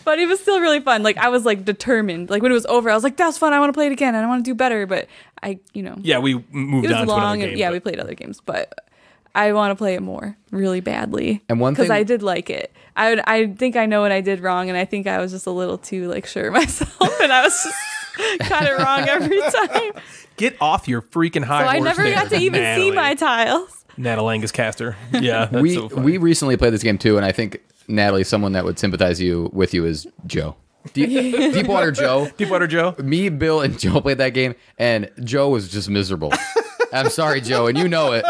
[SPEAKER 2] But it was still really fun. Like I was like determined. Like when it was over, I was like, "That was fun. I want to play it again, and I want to do better." But I, you know,
[SPEAKER 1] yeah, we moved
[SPEAKER 2] it was
[SPEAKER 1] on to
[SPEAKER 2] long
[SPEAKER 1] another
[SPEAKER 2] and
[SPEAKER 1] game.
[SPEAKER 2] yeah
[SPEAKER 1] but-
[SPEAKER 2] we played other games but i want to play it more really badly
[SPEAKER 3] And one
[SPEAKER 2] because
[SPEAKER 3] thing-
[SPEAKER 2] i did like it i would i think i know what i did wrong and i think i was just a little too like sure of myself and i was just got it wrong every time
[SPEAKER 1] Get off your freaking high
[SPEAKER 2] so i never
[SPEAKER 1] there,
[SPEAKER 2] got to even see my tiles
[SPEAKER 1] Natalangus caster. Yeah, that's
[SPEAKER 3] we
[SPEAKER 1] so funny.
[SPEAKER 3] we recently played this game too, and I think Natalie, someone that would sympathize you with you is Joe. Deep, Deepwater Joe.
[SPEAKER 1] Deepwater Joe.
[SPEAKER 3] Me, Bill, and Joe played that game, and Joe was just miserable. I'm sorry, Joe, and you know it.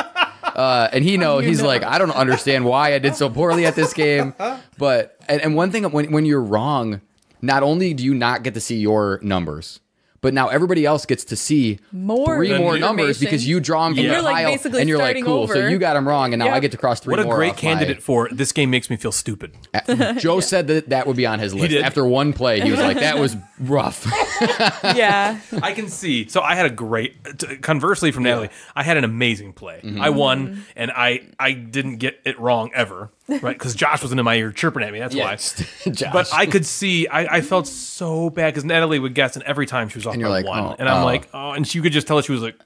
[SPEAKER 3] Uh, and he know he's like, I don't understand why I did so poorly at this game. But and, and one thing when when you're wrong, not only do you not get to see your numbers, but now everybody else gets to see
[SPEAKER 2] More
[SPEAKER 3] three more numbers because you draw them from
[SPEAKER 1] And
[SPEAKER 3] the
[SPEAKER 1] you're,
[SPEAKER 2] like,
[SPEAKER 3] pile, and you're like,
[SPEAKER 2] starting
[SPEAKER 3] cool. So you got them wrong, and now
[SPEAKER 2] Yeah.
[SPEAKER 3] I get to cross three
[SPEAKER 1] What a
[SPEAKER 3] more.
[SPEAKER 1] great
[SPEAKER 3] off my-
[SPEAKER 1] candidate for this game makes me feel stupid.
[SPEAKER 3] Joe said that that would be on his list. After one play, he was like, "That was rough."
[SPEAKER 2] yeah
[SPEAKER 1] I can see. So I had a great. Conversely, from Natalie, I had an amazing play.
[SPEAKER 3] Mm-hmm.
[SPEAKER 1] I won, and I I didn't get it wrong ever, right? Because Josh wasn't in my ear chirping at me. That's why.
[SPEAKER 3] Josh.
[SPEAKER 1] But I could see. I, I felt so bad because Natalie would guess, and every time she was off
[SPEAKER 3] And
[SPEAKER 1] by
[SPEAKER 3] like,
[SPEAKER 1] one,
[SPEAKER 3] oh,
[SPEAKER 1] and I'm
[SPEAKER 3] oh.
[SPEAKER 1] like, oh, and she could just tell that she was like.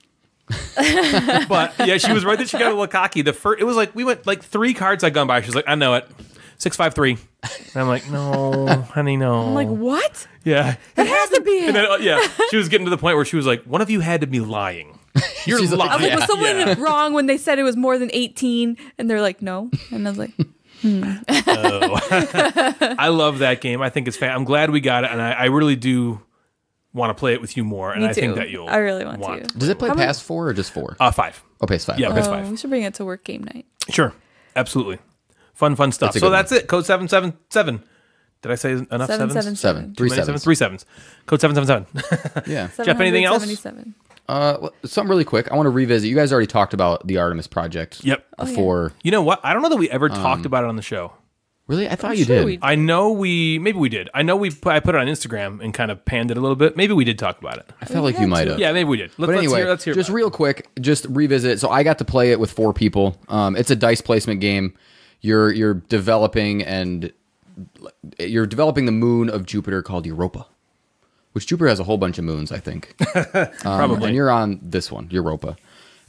[SPEAKER 1] but yeah, she was right that she got a little cocky. The first, it was like we went like three cards I'd gone by. She's like, I know it, six five three. And I'm like, no, honey, no.
[SPEAKER 2] i'm like what
[SPEAKER 1] yeah,
[SPEAKER 2] it has to be
[SPEAKER 1] and then, uh, yeah, she was getting to the point where she was like, one of you had to be lying. You're
[SPEAKER 3] She's
[SPEAKER 1] lying.
[SPEAKER 2] I was like, was someone
[SPEAKER 1] Yeah.
[SPEAKER 2] wrong when they said it was more than 18? And they're like, no. And I was like,
[SPEAKER 1] oh. I love that game. I think it's fan. I'm glad we got it, and I, I really do want to play it with you more. And
[SPEAKER 2] Me
[SPEAKER 1] I think that you'll.
[SPEAKER 2] I really want to.
[SPEAKER 3] Does it play
[SPEAKER 2] How many-
[SPEAKER 3] past four or just four?
[SPEAKER 1] Uh, five.
[SPEAKER 3] oh, PS five.
[SPEAKER 1] yeah,
[SPEAKER 3] Okay.
[SPEAKER 1] PS
[SPEAKER 2] Oh,
[SPEAKER 1] five.
[SPEAKER 2] we should bring it to work game night.
[SPEAKER 1] Sure, absolutely. Fun, fun stuff.
[SPEAKER 3] That's
[SPEAKER 1] So
[SPEAKER 3] good
[SPEAKER 1] that's it. Code seven seven seven. Did I say enough
[SPEAKER 2] Seven,
[SPEAKER 1] sevens?
[SPEAKER 2] seven,
[SPEAKER 3] Seven.
[SPEAKER 2] seven.
[SPEAKER 3] Three
[SPEAKER 1] Too many
[SPEAKER 3] sevens.
[SPEAKER 1] Three sevens. Code seven seven seven.
[SPEAKER 3] Yeah.
[SPEAKER 1] Jeff, anything else?
[SPEAKER 2] 777.
[SPEAKER 3] Uh, something really quick. I want to revisit. You guys already talked about the Artemis project.
[SPEAKER 1] Yep.
[SPEAKER 2] Oh, yeah.
[SPEAKER 3] Before.
[SPEAKER 1] You know what? I don't know that we ever
[SPEAKER 3] Um,
[SPEAKER 1] talked about it on the show.
[SPEAKER 3] Really, I thought you
[SPEAKER 2] sure
[SPEAKER 3] did.
[SPEAKER 2] we
[SPEAKER 1] I know we maybe we did. I know we put, I put it on Instagram and kind of panned it a little bit. Maybe we did talk about it.
[SPEAKER 3] I felt like you might have.
[SPEAKER 1] Yeah, maybe we did. Let's,
[SPEAKER 3] But anyway,
[SPEAKER 1] let's hear. Let's hear.
[SPEAKER 3] just
[SPEAKER 1] about it.
[SPEAKER 3] real quick, just revisit. So I got to play it with four people. Um, it's a dice placement game. You're you're developing and you're developing the moon of Jupiter called Europa, which Jupiter has a whole bunch of moons, I think. Um,
[SPEAKER 1] Probably.
[SPEAKER 3] And you're on this one, Europa,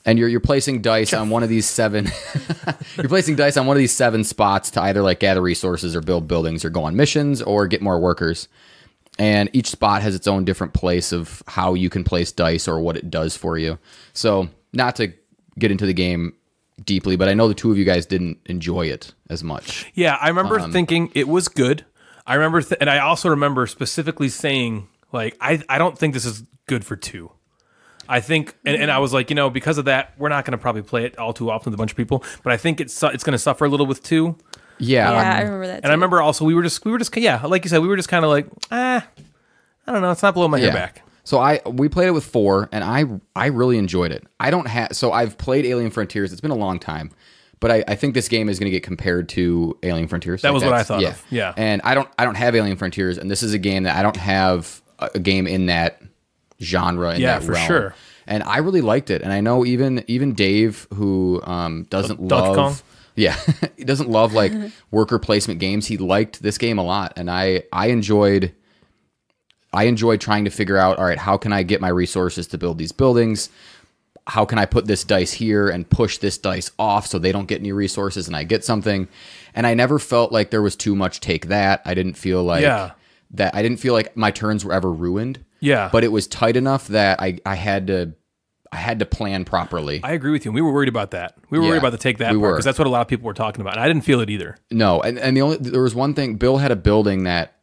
[SPEAKER 3] and you're you're placing dice on one of these seven. you're placing dice on one of these seven spots to either like gather resources or build buildings or go on missions or get more workers. And each spot has its own different place of how you can place dice or what it does for you. So not to get into the game deeply, but I know the two of you guys didn't enjoy it as much.
[SPEAKER 1] Yeah, I remember
[SPEAKER 3] Um,
[SPEAKER 1] thinking it was good. I remember, th- and I also remember specifically saying, like, I, I don't think this is good for two. I think, and, and I was like, you know, because of that, we're not going to probably play it all too often with a bunch of people. But I think it's it's going to suffer a little with two.
[SPEAKER 3] Yeah,
[SPEAKER 2] Yeah,
[SPEAKER 3] um,
[SPEAKER 2] I remember that.
[SPEAKER 1] And I remember also we were just we were just yeah, like you said, we were just kind of like, ah, I don't know, it's not blowing my hair back.
[SPEAKER 3] So I we played it with four, and I I really enjoyed it. I don't have so I've played Alien Frontiers. It's been a long time, but I, I think this game is going to get compared to Alien Frontiers.
[SPEAKER 1] That was what I
[SPEAKER 3] that's-
[SPEAKER 1] thought of, yeah.
[SPEAKER 3] and I don't I don't have Alien Frontiers, and this is a game that I don't have a, a game in that genre. In
[SPEAKER 1] Yeah,
[SPEAKER 3] that
[SPEAKER 1] for
[SPEAKER 3] realm.
[SPEAKER 1] sure.
[SPEAKER 3] And I really liked it, and I know even even Dave, who um, doesn't
[SPEAKER 1] Donkey
[SPEAKER 3] love.
[SPEAKER 1] Kong?
[SPEAKER 3] Yeah, he doesn't love like worker placement games. He liked this game a lot, and I I enjoyed I enjoyed trying to figure out, all right, how can I get my resources to build these buildings? How can I put this dice here and push this dice off so they don't get any resources and I get something? And I never felt like there was too much take that. I didn't feel like
[SPEAKER 1] Yeah.
[SPEAKER 3] That I didn't feel like my turns were ever ruined.
[SPEAKER 1] Yeah.
[SPEAKER 3] But it was tight enough that I, I had to I had to plan properly.
[SPEAKER 1] I agree with you. We were worried about that. We were
[SPEAKER 3] Yeah,
[SPEAKER 1] worried about the take that
[SPEAKER 3] we
[SPEAKER 1] part because that's what a lot of people were talking about. And I didn't feel it either.
[SPEAKER 3] No, and, and the only there was one thing. Bill had a building that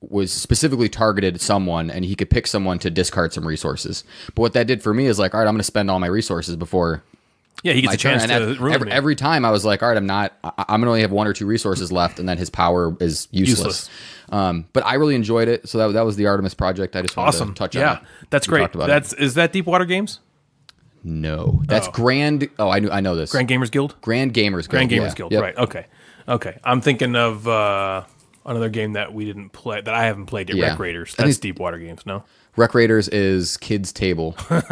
[SPEAKER 3] was specifically targeted at someone, and he could pick someone to discard some resources. But what that did for me is like, all right, I'm going to spend all my resources before
[SPEAKER 1] Yeah, he gets a chance
[SPEAKER 3] turn.
[SPEAKER 1] to
[SPEAKER 3] And
[SPEAKER 1] ruin
[SPEAKER 3] every,
[SPEAKER 1] me.
[SPEAKER 3] every time I was like, all right, I'm not. I, I'm to only have one or two resources left, and then his power is useless.
[SPEAKER 1] Useless.
[SPEAKER 3] Um, but I really enjoyed it. So that that was the Artemis project. I just wanted
[SPEAKER 1] awesome.
[SPEAKER 3] to touch
[SPEAKER 1] yeah,
[SPEAKER 3] on. it.
[SPEAKER 1] that's great.
[SPEAKER 3] about.
[SPEAKER 1] That's is that Deepwater Games?
[SPEAKER 3] no, that's Grand. Oh, I knew. I know this.
[SPEAKER 1] Grand Gamers Guild.
[SPEAKER 3] Grand Gamers Guild.
[SPEAKER 1] Grand Gamers
[SPEAKER 3] yeah.
[SPEAKER 1] Guild.
[SPEAKER 3] Yep.
[SPEAKER 1] Right. Okay. Okay. I'm thinking of uh, another game that we didn't play that I haven't played yet.
[SPEAKER 3] Yeah.
[SPEAKER 1] Wreck Raiders. That's Deepwater Games. No.
[SPEAKER 3] Wreck Raiders is kids table.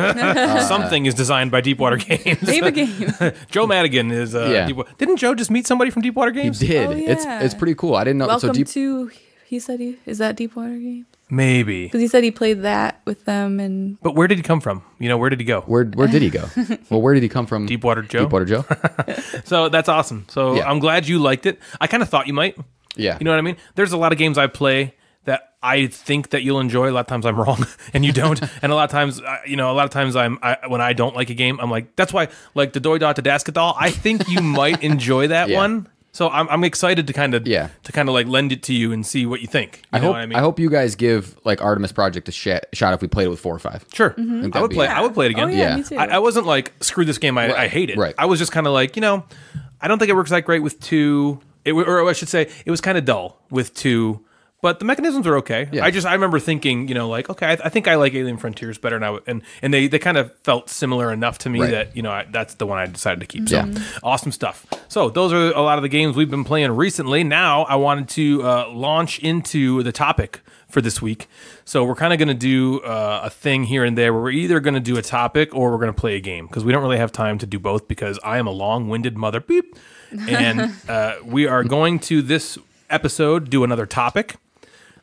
[SPEAKER 1] Something is designed by Deepwater Games.
[SPEAKER 2] Name a game.
[SPEAKER 1] Joe Madigan is. Uh,
[SPEAKER 3] Yeah.
[SPEAKER 1] Deepwater. Didn't Joe just meet somebody from Deepwater Games?
[SPEAKER 3] He
[SPEAKER 1] Games?
[SPEAKER 3] did.
[SPEAKER 2] Oh,
[SPEAKER 3] It's
[SPEAKER 2] yeah.
[SPEAKER 3] it's pretty cool. I didn't know.
[SPEAKER 2] Welcome
[SPEAKER 3] so deep.
[SPEAKER 2] to. He said he is that Deepwater game
[SPEAKER 1] Maybe.
[SPEAKER 2] because he said he played that with them and
[SPEAKER 1] But where did he come from? You know, where did he go?
[SPEAKER 3] Where where did he go? well, where did he come from?
[SPEAKER 1] Deepwater Joe.
[SPEAKER 3] Deepwater Joe.
[SPEAKER 1] So that's awesome. So
[SPEAKER 3] Yeah.
[SPEAKER 1] I'm glad you liked it. I kind of thought you might.
[SPEAKER 3] Yeah.
[SPEAKER 1] You know what I mean? There's a lot of games I play that I think that you'll enjoy. A lot of times I'm wrong and you don't. and a lot of times, uh, you know, a lot of times I'm I, when I don't like a game, I'm like, that's why, like the Doi Dot to Daskadal, I think you might enjoy that
[SPEAKER 3] Yeah.
[SPEAKER 1] one. So I'm, I'm excited to kind of
[SPEAKER 3] Yeah.
[SPEAKER 1] to kind of like lend it to you and see what you think. You
[SPEAKER 3] I
[SPEAKER 1] know
[SPEAKER 3] hope
[SPEAKER 1] what I mean?
[SPEAKER 3] I hope you guys give like Artemis Project a sh- shot if we played it with four or five.
[SPEAKER 1] Sure.
[SPEAKER 3] think
[SPEAKER 1] I
[SPEAKER 3] that'd
[SPEAKER 1] would
[SPEAKER 3] be-
[SPEAKER 1] play. I would play it again.
[SPEAKER 2] Oh yeah,
[SPEAKER 3] Yeah.
[SPEAKER 2] me too.
[SPEAKER 1] I, I wasn't like screw this game. I, I hate it.
[SPEAKER 3] right.
[SPEAKER 1] I was just kind of like you know, I don't think it works that great with two. It, or I should say, it was kind of dull with two. But the mechanisms are okay.
[SPEAKER 3] Yeah.
[SPEAKER 1] I just I remember thinking, you know, like okay, I, I think I like Alien Frontiers better now, and and they they kind of felt similar enough to me
[SPEAKER 3] Right.
[SPEAKER 1] that you know I, that's the one I decided to keep. So
[SPEAKER 3] Yeah.
[SPEAKER 1] awesome stuff. So those are a lot of the games we've been playing recently. Now I wanted to uh, launch into the topic for this week. So we're kind of going to do uh, a thing here and there where we're either going to do a topic or we're going to play a game because we don't really have time to do both because I am a long-winded mother beep, and uh, we are going to this episode do another topic.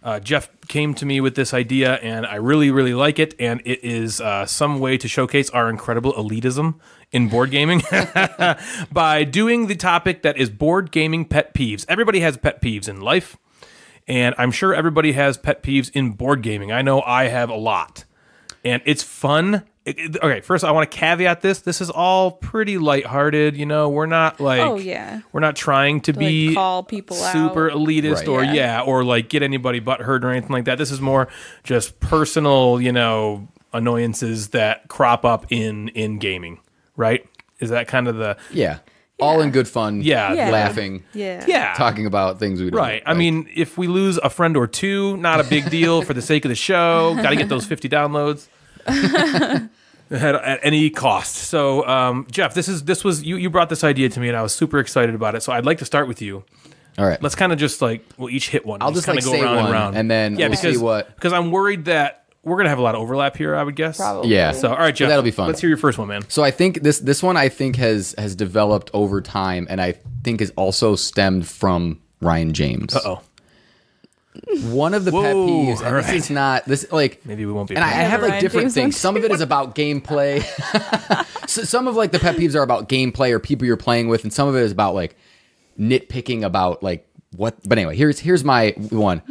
[SPEAKER 1] Uh, Jeff came to me with this idea, and I really, really like it. And it is uh, some way to showcase our incredible elitism in board gaming by doing the topic that is board gaming pet peeves. Everybody has pet peeves in life, and I'm sure everybody has pet peeves in board gaming. I know I have a lot, and it's fun it- it- okay, first I want to caveat this. This is all pretty lighthearted. You know, we're not oh, like,
[SPEAKER 2] Oh, yeah.
[SPEAKER 1] we're not trying to,
[SPEAKER 2] like,
[SPEAKER 1] be
[SPEAKER 2] call people
[SPEAKER 1] super
[SPEAKER 2] out.
[SPEAKER 1] elitist
[SPEAKER 3] Right.
[SPEAKER 1] or
[SPEAKER 2] Yeah.
[SPEAKER 1] yeah. or like get anybody butt hurt or anything like that. This is more just personal, you know, annoyances that crop up in in gaming. Right? Is that kind of the
[SPEAKER 3] Yeah. All in good fun.
[SPEAKER 1] Yeah,
[SPEAKER 2] Yeah.
[SPEAKER 3] Laughing.
[SPEAKER 2] Yeah.
[SPEAKER 1] yeah
[SPEAKER 3] Talking about things we don't
[SPEAKER 1] Right. I mean, if we lose a friend or two, not a big deal for the sake of the show. Got to get those 50 downloads at, at any cost. So, um, Jeff, this is this was you you brought this idea to me and I was super excited about it. So, I'd like to start with you.
[SPEAKER 3] all right.
[SPEAKER 1] Let's kind of just like we'll each hit one.
[SPEAKER 3] I'll just,
[SPEAKER 1] kinda
[SPEAKER 3] like, say one, and then
[SPEAKER 1] yeah,
[SPEAKER 3] we'll see
[SPEAKER 1] because
[SPEAKER 3] what-
[SPEAKER 1] because I'm worried that we're gonna have a lot of overlap here. I would guess.
[SPEAKER 2] Probably.
[SPEAKER 3] Yeah.
[SPEAKER 1] So, all right, Jeff,
[SPEAKER 3] that'll be fun.
[SPEAKER 1] Let's hear your first one, man.
[SPEAKER 3] So I think this this one I think has has developed over time, and I think is also stemmed from Ryan James.
[SPEAKER 1] Oh,
[SPEAKER 3] One of the pet peeves, and this
[SPEAKER 1] alright.
[SPEAKER 3] is not this like
[SPEAKER 1] maybe we won't be.
[SPEAKER 3] and I, I have like
[SPEAKER 2] Ryan
[SPEAKER 3] different
[SPEAKER 2] James
[SPEAKER 3] things. Some of it is about gameplay. so some of like the pet peeves are about gameplay or people you're playing with, and some of it is about like nitpicking about like what. But anyway, here's here's my one.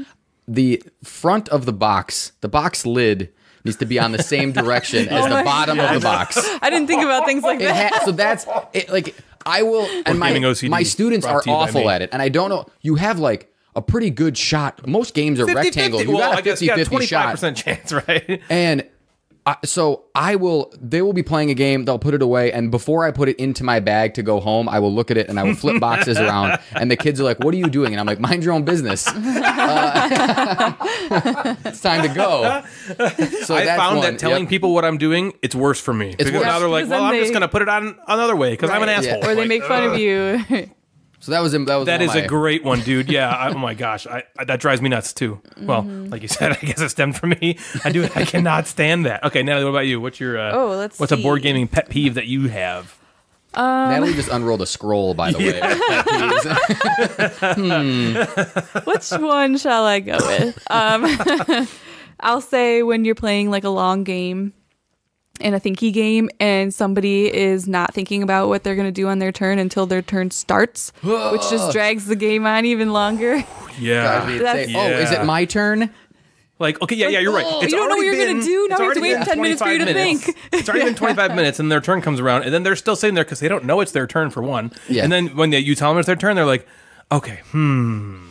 [SPEAKER 3] The front of the box, the box lid needs to be on the same direction oh as the
[SPEAKER 2] my
[SPEAKER 3] bottom of the box.
[SPEAKER 2] I didn't think about things like
[SPEAKER 3] It
[SPEAKER 2] that.
[SPEAKER 3] ha- so that's it, like I will, and my my students are
[SPEAKER 1] to you by
[SPEAKER 3] awful at it, and I don't know. You have like a pretty good shot. Most games are
[SPEAKER 1] 50-50.
[SPEAKER 3] rectangle. You
[SPEAKER 1] well,
[SPEAKER 3] got a
[SPEAKER 1] guess you
[SPEAKER 3] 50
[SPEAKER 1] got
[SPEAKER 3] 50 shot.
[SPEAKER 1] 25% chance, right?
[SPEAKER 3] And I, so I will, they will be playing a game, they'll put it away. And before I put it into my bag to go home, I will look at it and I will flip boxes around. And the kids are like, What are you doing? And I'm like, Mind your own business. Uh, it's time to go. So
[SPEAKER 1] I
[SPEAKER 3] that's
[SPEAKER 1] found
[SPEAKER 3] one.
[SPEAKER 1] that telling
[SPEAKER 3] Yep.
[SPEAKER 1] people what I'm doing, it's worse for me. because
[SPEAKER 3] worse.
[SPEAKER 1] now they're like, well,
[SPEAKER 2] then
[SPEAKER 1] I'm just going to put it on another way because I'm an
[SPEAKER 2] Right.
[SPEAKER 1] asshole.
[SPEAKER 3] Yeah.
[SPEAKER 2] or they
[SPEAKER 1] Like,
[SPEAKER 2] make fun
[SPEAKER 1] ugh.
[SPEAKER 2] of you.
[SPEAKER 3] So that was, that was
[SPEAKER 1] That
[SPEAKER 3] one
[SPEAKER 1] is
[SPEAKER 3] of
[SPEAKER 1] a great one, dude. Yeah. I, oh my gosh, I, I that drives me nuts too. Well,
[SPEAKER 2] Mm-hmm.
[SPEAKER 1] like you said, I guess it stemmed from me. I do. I cannot stand that. Okay, Natalie, what about you? What's your uh,
[SPEAKER 2] Oh, let's
[SPEAKER 1] what's a board gaming pet peeve that you have?
[SPEAKER 3] Natalie just unrolled a scroll, by the way.
[SPEAKER 2] Which one shall I go with? Um, I'll say when you're playing like a long game in a thinky game and somebody is not thinking about what they're going to do on their turn until their turn starts, which just drags the game on even longer.
[SPEAKER 1] Yeah.
[SPEAKER 2] That's-
[SPEAKER 3] say, oh, is it my turn?
[SPEAKER 1] Like, okay, yeah, yeah, you're right.
[SPEAKER 2] oh,
[SPEAKER 1] It's
[SPEAKER 2] you don't know what you're gonna do, now
[SPEAKER 1] it's
[SPEAKER 2] we have to wait
[SPEAKER 1] been
[SPEAKER 2] 10 minutes for you to
[SPEAKER 1] minutes.
[SPEAKER 2] think.
[SPEAKER 1] It's already been 25 minutes, and their turn comes around, and then they're still sitting there because they don't know it's their turn for one.
[SPEAKER 3] Yeah.
[SPEAKER 1] And then when they, you tell them it's their turn, they're like, okay, hmm.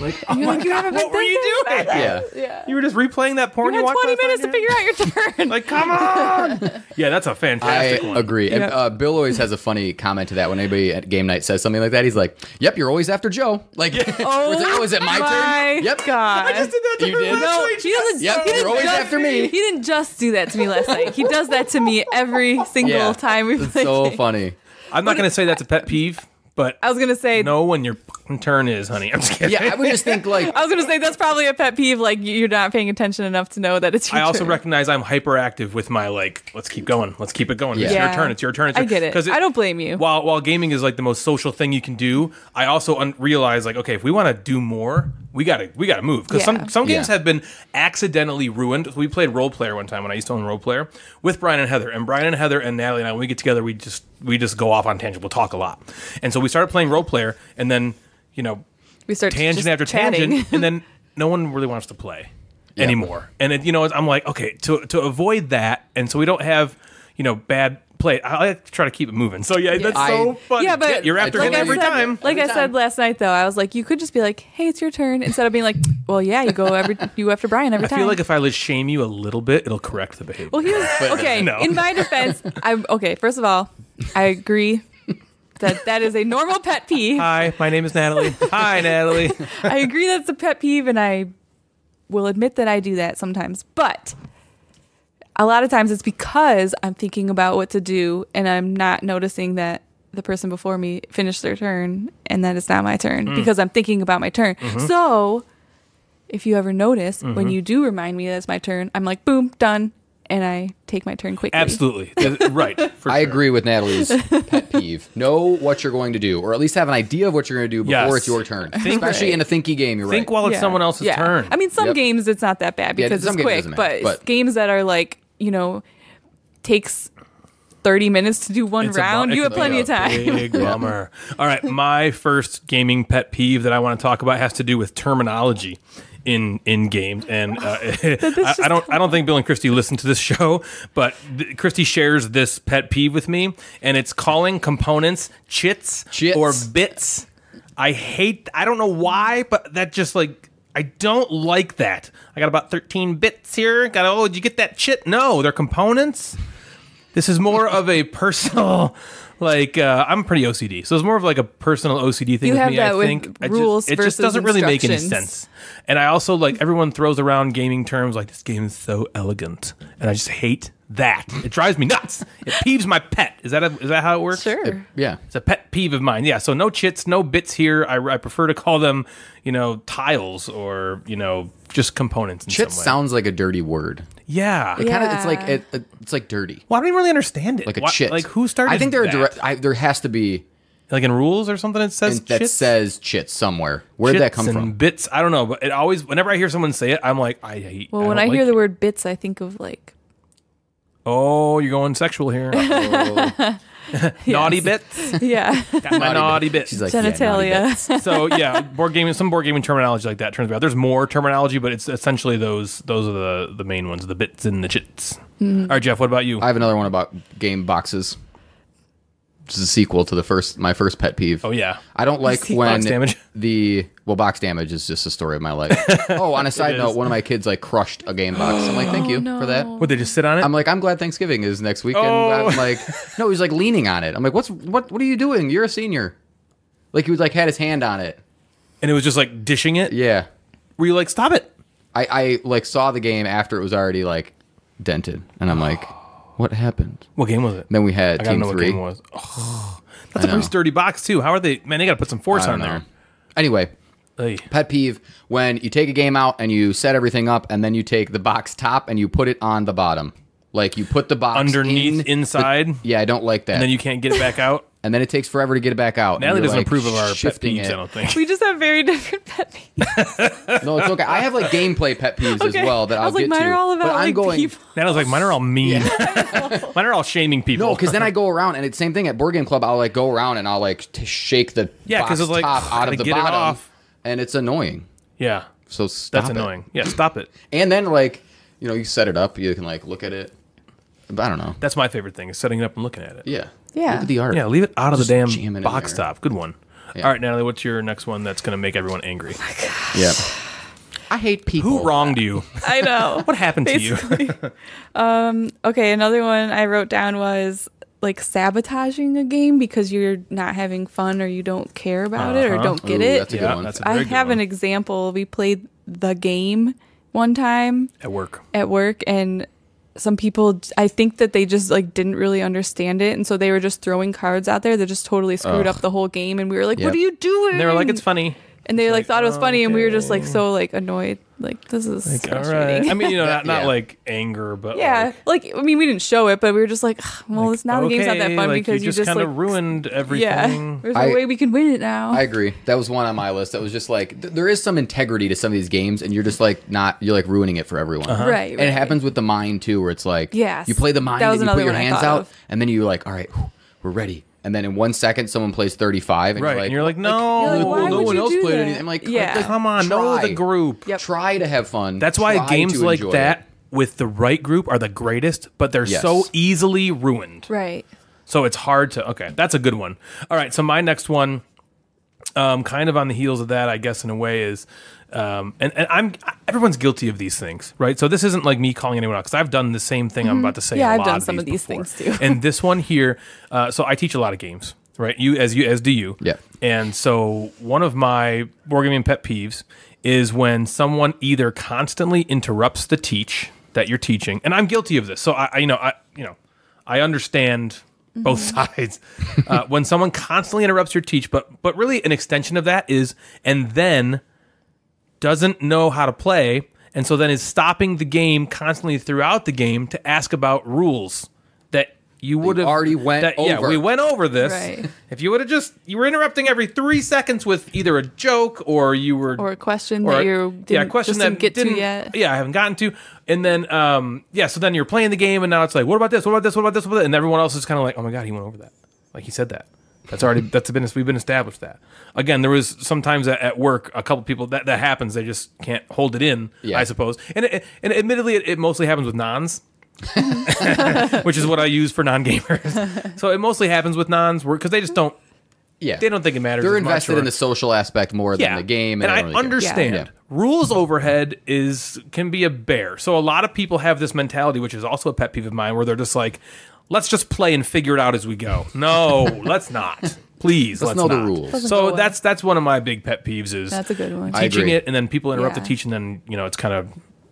[SPEAKER 1] Like, oh my
[SPEAKER 2] like,
[SPEAKER 1] God, what were you doing?
[SPEAKER 3] Yeah.
[SPEAKER 2] Yeah.
[SPEAKER 1] You were just replaying that porn
[SPEAKER 2] You
[SPEAKER 1] you,
[SPEAKER 2] had
[SPEAKER 1] watched
[SPEAKER 2] 20 minutes to figure out your turn.
[SPEAKER 1] Like, come on. yeah, that's a
[SPEAKER 3] I
[SPEAKER 1] fantastic one.
[SPEAKER 3] agree. And, uh, Bill always has a funny comment to that. When anybody at game night says something like that, he's like, "Yep, you're always after Joe." Like,
[SPEAKER 2] Oh,
[SPEAKER 3] oh, is it my,
[SPEAKER 2] my
[SPEAKER 3] turn? Yep.
[SPEAKER 2] God.
[SPEAKER 1] I just did that to
[SPEAKER 3] You
[SPEAKER 1] her
[SPEAKER 3] did?
[SPEAKER 1] last
[SPEAKER 2] No,
[SPEAKER 1] night.
[SPEAKER 2] he doesn't.
[SPEAKER 3] Yep,
[SPEAKER 2] he
[SPEAKER 3] you're always
[SPEAKER 2] just-
[SPEAKER 3] after me.
[SPEAKER 2] He didn't just do that to me last night. He does that to me every single
[SPEAKER 3] Yeah.
[SPEAKER 2] time we play.
[SPEAKER 3] so funny.
[SPEAKER 1] I'm not going to say that's a pet peeve, but
[SPEAKER 2] I was gonna say.
[SPEAKER 1] know when your fucking turn is, honey. I'm just kidding.
[SPEAKER 3] Yeah, I would just think like,
[SPEAKER 2] I was gonna say that's probably a pet peeve. Like you're not paying attention enough to know that it's your
[SPEAKER 1] I also
[SPEAKER 2] turn.
[SPEAKER 1] recognize I'm hyperactive with my like. Let's keep going. Let's keep it going. It's
[SPEAKER 3] Yeah.
[SPEAKER 1] your turn. It's your turn. It's your, I
[SPEAKER 2] get it.
[SPEAKER 1] Because
[SPEAKER 2] I don't blame you.
[SPEAKER 1] While while gaming is like the most social thing you can do, I also un- realize like okay, if we want to do more, we gotta we gotta move because
[SPEAKER 2] Yeah.
[SPEAKER 1] some some games
[SPEAKER 3] Yeah.
[SPEAKER 1] have been accidentally ruined. We played Roll Player one time when I used to own Roll Player with Brian and Heather, and Brian and Heather and Natalie and I when we get together, we just we just go off on tangent. We'll talk a lot, and so we started playing Roll Player, and then you know
[SPEAKER 2] we start
[SPEAKER 1] tangent after
[SPEAKER 2] chatting.
[SPEAKER 1] tangent, and then no one really wants to play anymore. And it, you know, I'm like, okay, to to avoid that, and so we don't have you know bad play. I like to try to keep it moving. So yeah, that's so
[SPEAKER 3] I-
[SPEAKER 1] fun.
[SPEAKER 2] Yeah, but
[SPEAKER 1] you're after
[SPEAKER 3] I
[SPEAKER 1] him every
[SPEAKER 2] said,
[SPEAKER 1] time.
[SPEAKER 2] Like
[SPEAKER 3] Every
[SPEAKER 2] I said last night, though, I was like, you could just be like, "Hey, it's your turn," instead of being like, "Well, yeah, you go every you after Brian every
[SPEAKER 1] I
[SPEAKER 2] time."
[SPEAKER 1] I feel like if I let shame you a little bit, it'll correct the behavior.
[SPEAKER 2] well, here's okay.
[SPEAKER 1] No.
[SPEAKER 2] In my defense, I'm okay. First of all, I agree that that is a normal pet peeve.
[SPEAKER 1] Hi, my name is Natalie. Hi, Natalie.
[SPEAKER 2] I agree that's a pet peeve, and I will admit that I do that sometimes. But a lot of times it's because I'm thinking about what to do and I'm not noticing that the person before me finished their turn and that it's not my turn
[SPEAKER 1] Mm.
[SPEAKER 2] because I'm thinking about my turn.
[SPEAKER 1] Mm-hmm.
[SPEAKER 2] So if you ever notice when you do remind me that it's my turn, I'm like, boom, done. And I take my turn quickly.
[SPEAKER 1] Absolutely, right. For
[SPEAKER 3] I
[SPEAKER 1] sure.
[SPEAKER 3] agree with Natalie's pet peeve. Know what you're going to do, or at least have an idea of what you're going to do before
[SPEAKER 1] Yes.
[SPEAKER 3] it's your turn.
[SPEAKER 1] Think-
[SPEAKER 3] Especially in a thinky game, you're
[SPEAKER 1] Think
[SPEAKER 3] right.
[SPEAKER 1] while it's
[SPEAKER 2] Yeah.
[SPEAKER 1] someone else's
[SPEAKER 2] Yeah.
[SPEAKER 1] turn.
[SPEAKER 2] I mean, some
[SPEAKER 3] Yep.
[SPEAKER 2] games it's not that bad
[SPEAKER 3] Yeah,
[SPEAKER 2] because
[SPEAKER 3] some
[SPEAKER 2] it's quick,
[SPEAKER 3] doesn't
[SPEAKER 2] but,
[SPEAKER 3] but-
[SPEAKER 2] games that are like, you know, takes 30 minutes to do one
[SPEAKER 1] It's a bu-
[SPEAKER 2] round, you have plenty
[SPEAKER 1] be
[SPEAKER 2] of time.
[SPEAKER 1] Big bummer. All right, my first gaming pet peeve that I want to talk about has to do with terminology in in games, and uh, I, I don't I don't think Bill and Christy listen to this show, but th- Christy shares this pet peeve with me, and it's calling components chits,
[SPEAKER 3] Chits.
[SPEAKER 1] or bits. I hate. I don't know why, but that just like. I don't like that. I got about 13 bits here. Got oh, did you get that chit? No, they're components. This is more of a personal, like uh, I'm pretty OCD, so it's more of like a personal OCD thing
[SPEAKER 2] You
[SPEAKER 1] with
[SPEAKER 2] have
[SPEAKER 1] me.
[SPEAKER 2] that
[SPEAKER 1] I
[SPEAKER 2] with
[SPEAKER 1] think I
[SPEAKER 2] rules
[SPEAKER 1] just, it just doesn't really make any sense. And I also like everyone throws around gaming terms like this game is so elegant, and I just hate that. It drives me nuts. It peeves my pet. Is that a, is that how it works?
[SPEAKER 2] Sure.
[SPEAKER 3] Yeah.
[SPEAKER 1] It's a pet peeve of mine. Yeah. So no chits, no bits here. I, I prefer to call them, you know, tiles or you know just components. In
[SPEAKER 3] Chit
[SPEAKER 1] some way.
[SPEAKER 3] sounds like a dirty word.
[SPEAKER 1] Yeah.
[SPEAKER 3] It kind of it's like it, it- it's like dirty.
[SPEAKER 1] Well, I don't even really understand it.
[SPEAKER 3] Like a
[SPEAKER 1] Why-
[SPEAKER 3] chit.
[SPEAKER 1] Like who started?
[SPEAKER 3] I think there are
[SPEAKER 1] that?
[SPEAKER 3] direct, I, there has to be
[SPEAKER 1] like in rules or something. It says
[SPEAKER 3] that
[SPEAKER 1] chits?
[SPEAKER 3] says chit somewhere. Where did that
[SPEAKER 1] Chits
[SPEAKER 3] come
[SPEAKER 1] and
[SPEAKER 3] from?
[SPEAKER 1] Bits. I don't know, but it always. Whenever I hear someone say it, I'm like, I hate.
[SPEAKER 2] Well, when
[SPEAKER 1] don't
[SPEAKER 2] I
[SPEAKER 1] like
[SPEAKER 2] hear the word bits, I think of like
[SPEAKER 1] oh, you're going sexual here. Naughty bits.
[SPEAKER 2] yeah,
[SPEAKER 1] Got my naughty bits.
[SPEAKER 3] She's like yeah,
[SPEAKER 2] genitalia.
[SPEAKER 3] bits.
[SPEAKER 1] so yeah, board gaming. Some board gaming terminology like that turns me out. There's more terminology, but it's essentially those. Those are the the main ones. The bits and the chits.
[SPEAKER 2] Mm-hmm.
[SPEAKER 1] All right, Jeff. What about you?
[SPEAKER 3] I have another one about game boxes. This is a sequel to the first my first pet peeve.
[SPEAKER 1] oh yeah.
[SPEAKER 3] I don't like when
[SPEAKER 1] Box damage.
[SPEAKER 3] the well box damage is just a story of my life. oh, on a side note, one of my kids like crushed a game box. I'm like, thank oh, you for that.
[SPEAKER 1] Would they just sit on it?
[SPEAKER 3] I'm like, I'm glad Thanksgiving is next weekend.
[SPEAKER 1] Oh.
[SPEAKER 3] I'm like, no, he's like leaning on it. I'm like, what's what? What are you doing? You're a senior. Like he was like had his hand on it.
[SPEAKER 1] and it was just like dishing it.
[SPEAKER 3] Yeah,
[SPEAKER 1] Were you like, stop it?
[SPEAKER 3] I I like saw the game after it was already like dented, and I'm like, what happened?
[SPEAKER 1] What game was it?
[SPEAKER 3] Then we had
[SPEAKER 1] I gotta
[SPEAKER 3] team
[SPEAKER 1] know what
[SPEAKER 3] three.
[SPEAKER 1] game it was. Oh, that's a
[SPEAKER 3] know.
[SPEAKER 1] pretty sturdy box too. How are they? Man, they got to put some force
[SPEAKER 3] I
[SPEAKER 1] on
[SPEAKER 3] don't know.
[SPEAKER 1] there.
[SPEAKER 3] Anyway,
[SPEAKER 1] Hey.
[SPEAKER 3] pet peeve when you take a game out and you set everything up and then you take the box top and you put it on the bottom. Like you put the box
[SPEAKER 1] Underneath,
[SPEAKER 3] in
[SPEAKER 1] inside,
[SPEAKER 3] yeah, I don't like that.
[SPEAKER 1] and then you can't get it back out.
[SPEAKER 3] And then it takes forever to get it back out.
[SPEAKER 1] Natalie doesn't
[SPEAKER 3] like,
[SPEAKER 1] approve of our pet
[SPEAKER 3] shifting
[SPEAKER 1] peeves.
[SPEAKER 3] it.
[SPEAKER 1] I don't think.
[SPEAKER 2] we just have very different pet peeves.
[SPEAKER 3] No, it's okay. I have like gameplay pet peeves
[SPEAKER 2] Okay.
[SPEAKER 3] as well that
[SPEAKER 2] I
[SPEAKER 3] I'll
[SPEAKER 2] was like,
[SPEAKER 3] get
[SPEAKER 2] mine
[SPEAKER 3] to.
[SPEAKER 2] are all about
[SPEAKER 3] but I'm
[SPEAKER 2] like
[SPEAKER 3] going.
[SPEAKER 2] people.
[SPEAKER 1] Natalie's like, mine are all mean. mine are all shaming people.
[SPEAKER 3] No, because then I go around and it's same thing at board game club. I'll like go around and I'll like t- shake the
[SPEAKER 1] Yeah, 'cause
[SPEAKER 3] box
[SPEAKER 1] it's like,
[SPEAKER 3] top out of the
[SPEAKER 1] get it
[SPEAKER 3] bottom,
[SPEAKER 1] off.
[SPEAKER 3] and it's annoying.
[SPEAKER 1] yeah,
[SPEAKER 3] So stop
[SPEAKER 1] that's
[SPEAKER 3] it.
[SPEAKER 1] annoying. Yeah, stop it.
[SPEAKER 3] And then like you know you set it up, you can like look at it. But I don't know.
[SPEAKER 1] That's my favorite thing is setting it up and looking at it.
[SPEAKER 3] Yeah.
[SPEAKER 2] Yeah.
[SPEAKER 3] Look at the art.
[SPEAKER 1] Yeah, leave it out of the
[SPEAKER 3] Just jam
[SPEAKER 1] damn
[SPEAKER 3] it in
[SPEAKER 1] box
[SPEAKER 3] there.
[SPEAKER 1] top. Good one.
[SPEAKER 3] Yeah.
[SPEAKER 1] All right, Natalie, what's your next one that's going to make everyone angry?
[SPEAKER 3] Yeah. I hate people.
[SPEAKER 1] Who wronged you?
[SPEAKER 2] I know.
[SPEAKER 1] What happened to you?
[SPEAKER 2] Um okay, another one I wrote down was like sabotaging a game because you're not having fun or you don't care about it or
[SPEAKER 1] Uh-huh.
[SPEAKER 2] don't get
[SPEAKER 3] Ooh,
[SPEAKER 2] it.
[SPEAKER 3] that's a good
[SPEAKER 1] yeah,
[SPEAKER 3] one.
[SPEAKER 1] that's a
[SPEAKER 2] I
[SPEAKER 1] very good
[SPEAKER 2] have
[SPEAKER 1] one.
[SPEAKER 2] an example. We played the game one time
[SPEAKER 1] at work.
[SPEAKER 2] at work and some people I think that they just like didn't really understand it and so they were just throwing cards out there that just totally screwed
[SPEAKER 3] Ugh.
[SPEAKER 2] up the whole game and we were like,
[SPEAKER 3] Yep.
[SPEAKER 2] What are you doing?
[SPEAKER 1] And they were like, "It's funny."
[SPEAKER 2] and they like,
[SPEAKER 1] like,
[SPEAKER 2] thought it was funny and we were just like so like annoyed. Like this is
[SPEAKER 1] Like, all right. I mean, you know, not, not
[SPEAKER 3] Yeah.
[SPEAKER 1] like anger, but
[SPEAKER 2] yeah,
[SPEAKER 1] like,
[SPEAKER 2] like I mean, we didn't show it, but we were just like, "Ugh, well, it's now the game's not that fun
[SPEAKER 1] like,
[SPEAKER 2] because
[SPEAKER 1] you
[SPEAKER 2] you
[SPEAKER 1] just,
[SPEAKER 2] just,
[SPEAKER 1] kind
[SPEAKER 2] like,
[SPEAKER 1] of ruined
[SPEAKER 2] yeah,
[SPEAKER 1] everything.
[SPEAKER 2] there's no
[SPEAKER 3] I-
[SPEAKER 2] way we can win it now.
[SPEAKER 3] I agree. That was one on my list. That was just like th- there is some integrity to some of these games, and you're just like not. You're like ruining it for everyone.
[SPEAKER 1] Uh-huh.
[SPEAKER 2] Right,
[SPEAKER 3] And it happens with the mind too, where it's like
[SPEAKER 2] Yes.
[SPEAKER 3] you play the mind and you put your hands out,
[SPEAKER 2] of.
[SPEAKER 3] and then you're like, all right, whew, we're ready. And then in one second, someone plays 35, and
[SPEAKER 1] Right,
[SPEAKER 3] you're like,
[SPEAKER 1] and you're like, no,
[SPEAKER 2] You're like, why
[SPEAKER 3] no one else played
[SPEAKER 2] that?
[SPEAKER 3] anything. I'm like,
[SPEAKER 2] Yeah.
[SPEAKER 3] like,
[SPEAKER 1] come on, know the group.
[SPEAKER 2] Yep.
[SPEAKER 3] Try to have fun.
[SPEAKER 1] That's why
[SPEAKER 3] Try
[SPEAKER 1] games like that
[SPEAKER 3] it.
[SPEAKER 1] with the right group are the greatest, but they're
[SPEAKER 3] Yes.
[SPEAKER 1] so easily ruined.
[SPEAKER 2] right.
[SPEAKER 1] So it's hard to. Okay, that's a good one. All right, so my next one, um, kind of on the heels of that, I guess in a way is, um, and and I'm everyone's guilty of these things, right? So this isn't like me calling anyone out because I've done the same thing I'm about to say.
[SPEAKER 2] Mm-hmm. Yeah,
[SPEAKER 1] a
[SPEAKER 2] I've
[SPEAKER 1] lot
[SPEAKER 2] done
[SPEAKER 1] of
[SPEAKER 2] some of these
[SPEAKER 1] before.
[SPEAKER 2] things, too.
[SPEAKER 1] and this one here, uh, so I teach a lot of games, right? You as you as do you.
[SPEAKER 3] Yeah.
[SPEAKER 1] And so one of my board gaming pet peeves is when someone either constantly interrupts the teach that you're teaching, and I'm guilty of this. So I, I you know, I you know, I understand both sides. Uh, when someone constantly interrupts your teach, but but really an extension of that is, and then doesn't know how to play, and so then is stopping the game constantly throughout the game to ask about rules that you would have
[SPEAKER 3] already went
[SPEAKER 1] that, Yeah, we went over this.
[SPEAKER 2] Right.
[SPEAKER 1] If you would have just you were interrupting every three seconds with either a joke or you were
[SPEAKER 2] Or a question
[SPEAKER 1] or
[SPEAKER 2] that
[SPEAKER 1] a-
[SPEAKER 2] you didn't,
[SPEAKER 1] yeah, a question
[SPEAKER 2] just
[SPEAKER 1] that
[SPEAKER 2] didn't get
[SPEAKER 1] didn't-
[SPEAKER 2] to yet.
[SPEAKER 1] Yeah, I haven't gotten to. And then um yeah, so then you're playing the game and now it's like, what about this? What about this? What about this? What about this? And everyone else is kind of like, oh my god, he went over that. Like he said that. That's already that's been we've been established that. Again, there was sometimes at, at work a couple people that that happens. They just can't hold it in.
[SPEAKER 3] Yeah.
[SPEAKER 1] I suppose, and it, and admittedly, it, it mostly happens with nons. which is what I use for non gamers. so it mostly happens with nons because they just don't
[SPEAKER 3] Yeah.
[SPEAKER 1] they don't think it matters.
[SPEAKER 3] They're invested
[SPEAKER 1] or-
[SPEAKER 3] in the social aspect more than the game.
[SPEAKER 1] and
[SPEAKER 3] they
[SPEAKER 1] I
[SPEAKER 3] really
[SPEAKER 1] understand
[SPEAKER 3] Yeah.
[SPEAKER 1] rules overhead is can be a bear. So a lot of people have this mentality, which is also a pet peeve of mine, where they're just like, "Let's just play and figure it out as we go." No, let's not. Please, let's,
[SPEAKER 3] know the
[SPEAKER 1] not.
[SPEAKER 3] rules.
[SPEAKER 2] Doesn't
[SPEAKER 1] So
[SPEAKER 2] go
[SPEAKER 1] that's that's one of my big pet peeves is
[SPEAKER 2] That's a good one.
[SPEAKER 1] Teaching it and then people interrupt
[SPEAKER 2] Yeah.
[SPEAKER 1] the teach and then you know it's kind of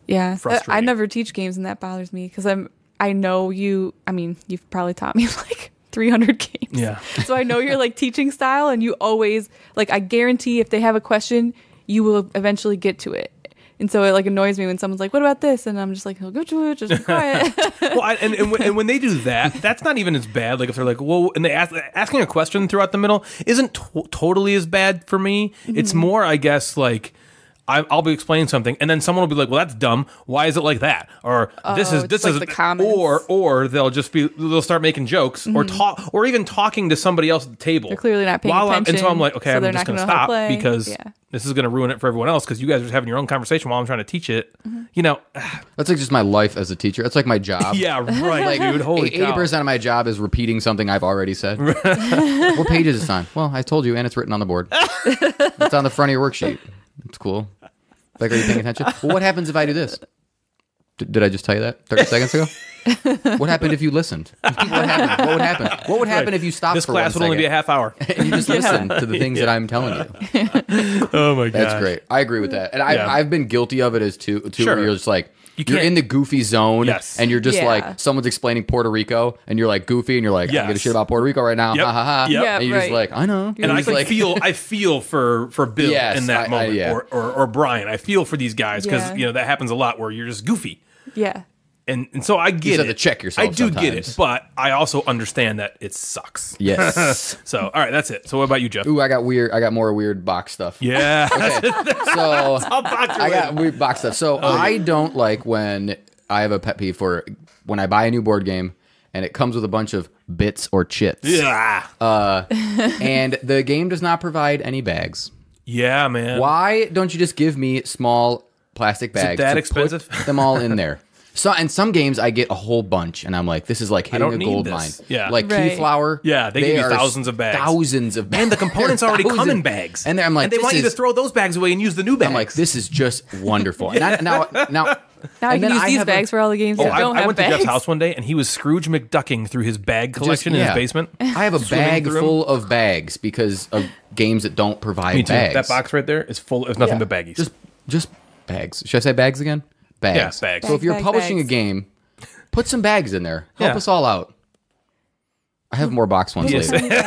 [SPEAKER 2] Yeah, Th- I
[SPEAKER 1] frustrating.
[SPEAKER 2] never teach games, and that bothers me because I'm. I know you. I mean, you've probably taught me like 300 games.
[SPEAKER 1] Yeah.
[SPEAKER 2] so I know your like teaching style, and you always like. I guarantee if they have a question, you will eventually get to it. And so it like annoys me when someone's like, "What about this?" And I'm just like, "Go to it, just be quiet."
[SPEAKER 1] well, I, and, and, when, and when they do that, that's not even as bad. Like if they're like, "Well," and they ask asking a question throughout the middle isn't to- totally as bad for me. It's
[SPEAKER 2] Mm-hmm.
[SPEAKER 1] more, I guess, like. I- I'll be explaining something, and then someone will be like, "Well, that's dumb. Why is it like that?" Or this
[SPEAKER 2] Oh,
[SPEAKER 1] is this
[SPEAKER 2] like
[SPEAKER 1] is
[SPEAKER 2] the comments.
[SPEAKER 1] or or they'll just be they'll start making jokes or talk or even talking to somebody else at the table.
[SPEAKER 2] Mm-hmm. They're clearly not paying
[SPEAKER 1] While I'm- And so I'm like, okay,
[SPEAKER 2] so
[SPEAKER 1] I'm just going to
[SPEAKER 2] gonna know how to
[SPEAKER 1] stop
[SPEAKER 2] play.
[SPEAKER 1] because
[SPEAKER 2] Yeah.
[SPEAKER 1] this is going to ruin it for everyone else because you guys are just having your own conversation while I'm trying to teach it.
[SPEAKER 2] Mm-hmm.
[SPEAKER 1] You know,
[SPEAKER 3] That's like just my life as a teacher. That's like my job.
[SPEAKER 1] yeah, right,
[SPEAKER 3] Like,
[SPEAKER 1] dude. Holy
[SPEAKER 3] eighty percent of my job is repeating something I've already said. what page is this on? Well, I told you, and it's written on the board. it's on the front of your worksheet. It's cool. Like, are you paying attention? Well, what happens if I do this? D- did I just tell you that thirty seconds ago? What happened if you listened? what happened? What would happen? What would happen if you stopped
[SPEAKER 1] This
[SPEAKER 3] for
[SPEAKER 1] class
[SPEAKER 3] one
[SPEAKER 1] would only be a half hour.
[SPEAKER 3] and you just listen to the things that I'm telling you?
[SPEAKER 1] oh my god,
[SPEAKER 3] That's great. I agree with that, and I,
[SPEAKER 1] Yeah.
[SPEAKER 3] I've been guilty of it as too. Too,
[SPEAKER 1] Sure.
[SPEAKER 3] where you're just like
[SPEAKER 1] You
[SPEAKER 3] you are in the goofy zone,
[SPEAKER 1] Yes.
[SPEAKER 3] and you're just
[SPEAKER 2] Yeah.
[SPEAKER 3] like someone's explaining Puerto Rico, and you're like goofy, and you're like, I don't give a shit about Puerto Rico right now,
[SPEAKER 1] Yep.
[SPEAKER 3] ha ha ha.
[SPEAKER 1] Yep.
[SPEAKER 2] Yeah,
[SPEAKER 3] and you're just like, I know,
[SPEAKER 1] And I can
[SPEAKER 3] like,
[SPEAKER 1] feel, I feel for for Bill
[SPEAKER 3] Yes,
[SPEAKER 1] in that
[SPEAKER 3] I- I-
[SPEAKER 1] moment,
[SPEAKER 3] yeah.
[SPEAKER 1] or, or or Brian. I feel for these guys because
[SPEAKER 2] Yeah.
[SPEAKER 1] you know that happens a lot where you're just goofy,
[SPEAKER 2] yeah.
[SPEAKER 1] And and so I get
[SPEAKER 3] have
[SPEAKER 1] it.
[SPEAKER 3] to check yourself
[SPEAKER 1] I do get it, but I also understand that it sucks.
[SPEAKER 3] yes.
[SPEAKER 1] So all right, that's it. So what about you, Jeff?
[SPEAKER 3] Ooh, I got weird. I got more weird box stuff.
[SPEAKER 1] Yeah,
[SPEAKER 3] So I got weird box stuff. So I don't like when I have a pet peeve for when I buy a new board game and it comes with a bunch of bits or chits,
[SPEAKER 1] yeah,
[SPEAKER 3] Uh, and the game does not provide any bags.
[SPEAKER 1] yeah, man.
[SPEAKER 3] Why don't you just give me small plastic bags?
[SPEAKER 1] that
[SPEAKER 3] to
[SPEAKER 1] expensive?
[SPEAKER 3] Put them all in there. So in some games I get a whole bunch, and I'm like, this is like hitting
[SPEAKER 1] don't
[SPEAKER 3] a
[SPEAKER 1] need
[SPEAKER 3] gold
[SPEAKER 1] this.
[SPEAKER 3] mine.
[SPEAKER 1] Yeah.
[SPEAKER 3] like
[SPEAKER 2] Right.
[SPEAKER 3] Keyflower.
[SPEAKER 1] Yeah, they give you thousands of bags.
[SPEAKER 3] Thousands of bags.
[SPEAKER 1] And the components already come in bags,
[SPEAKER 3] And I'm like,
[SPEAKER 1] and they
[SPEAKER 3] this
[SPEAKER 1] want you to throw those bags away and use the new bags.
[SPEAKER 3] I'm like, this is just wonderful. And I, now, now,
[SPEAKER 2] Now I
[SPEAKER 3] and
[SPEAKER 2] can use
[SPEAKER 3] I
[SPEAKER 2] these
[SPEAKER 3] have a-
[SPEAKER 2] bags for all the games
[SPEAKER 1] Oh,
[SPEAKER 2] that
[SPEAKER 1] I,
[SPEAKER 2] don't
[SPEAKER 1] I
[SPEAKER 2] have
[SPEAKER 1] went
[SPEAKER 2] bags.
[SPEAKER 1] to Jeff's house one day and he was Scrooge McDucking through his bag
[SPEAKER 3] Just-
[SPEAKER 1] collection in
[SPEAKER 3] yeah.
[SPEAKER 1] his basement.
[SPEAKER 3] I have a bag full of bags because of games that don't provide
[SPEAKER 1] Me too.
[SPEAKER 3] bags.
[SPEAKER 1] That box right there is full. of nothing
[SPEAKER 3] Yeah.
[SPEAKER 1] but baggies.
[SPEAKER 3] Just, just bags. Should I say bags again? Bags.
[SPEAKER 1] Yeah, bags.
[SPEAKER 3] So if you're
[SPEAKER 2] bag,
[SPEAKER 3] publishing
[SPEAKER 2] bags.
[SPEAKER 3] a game, put some bags in there. Help
[SPEAKER 1] Yeah.
[SPEAKER 3] us all out. I have more box ones
[SPEAKER 1] Yes.
[SPEAKER 3] later.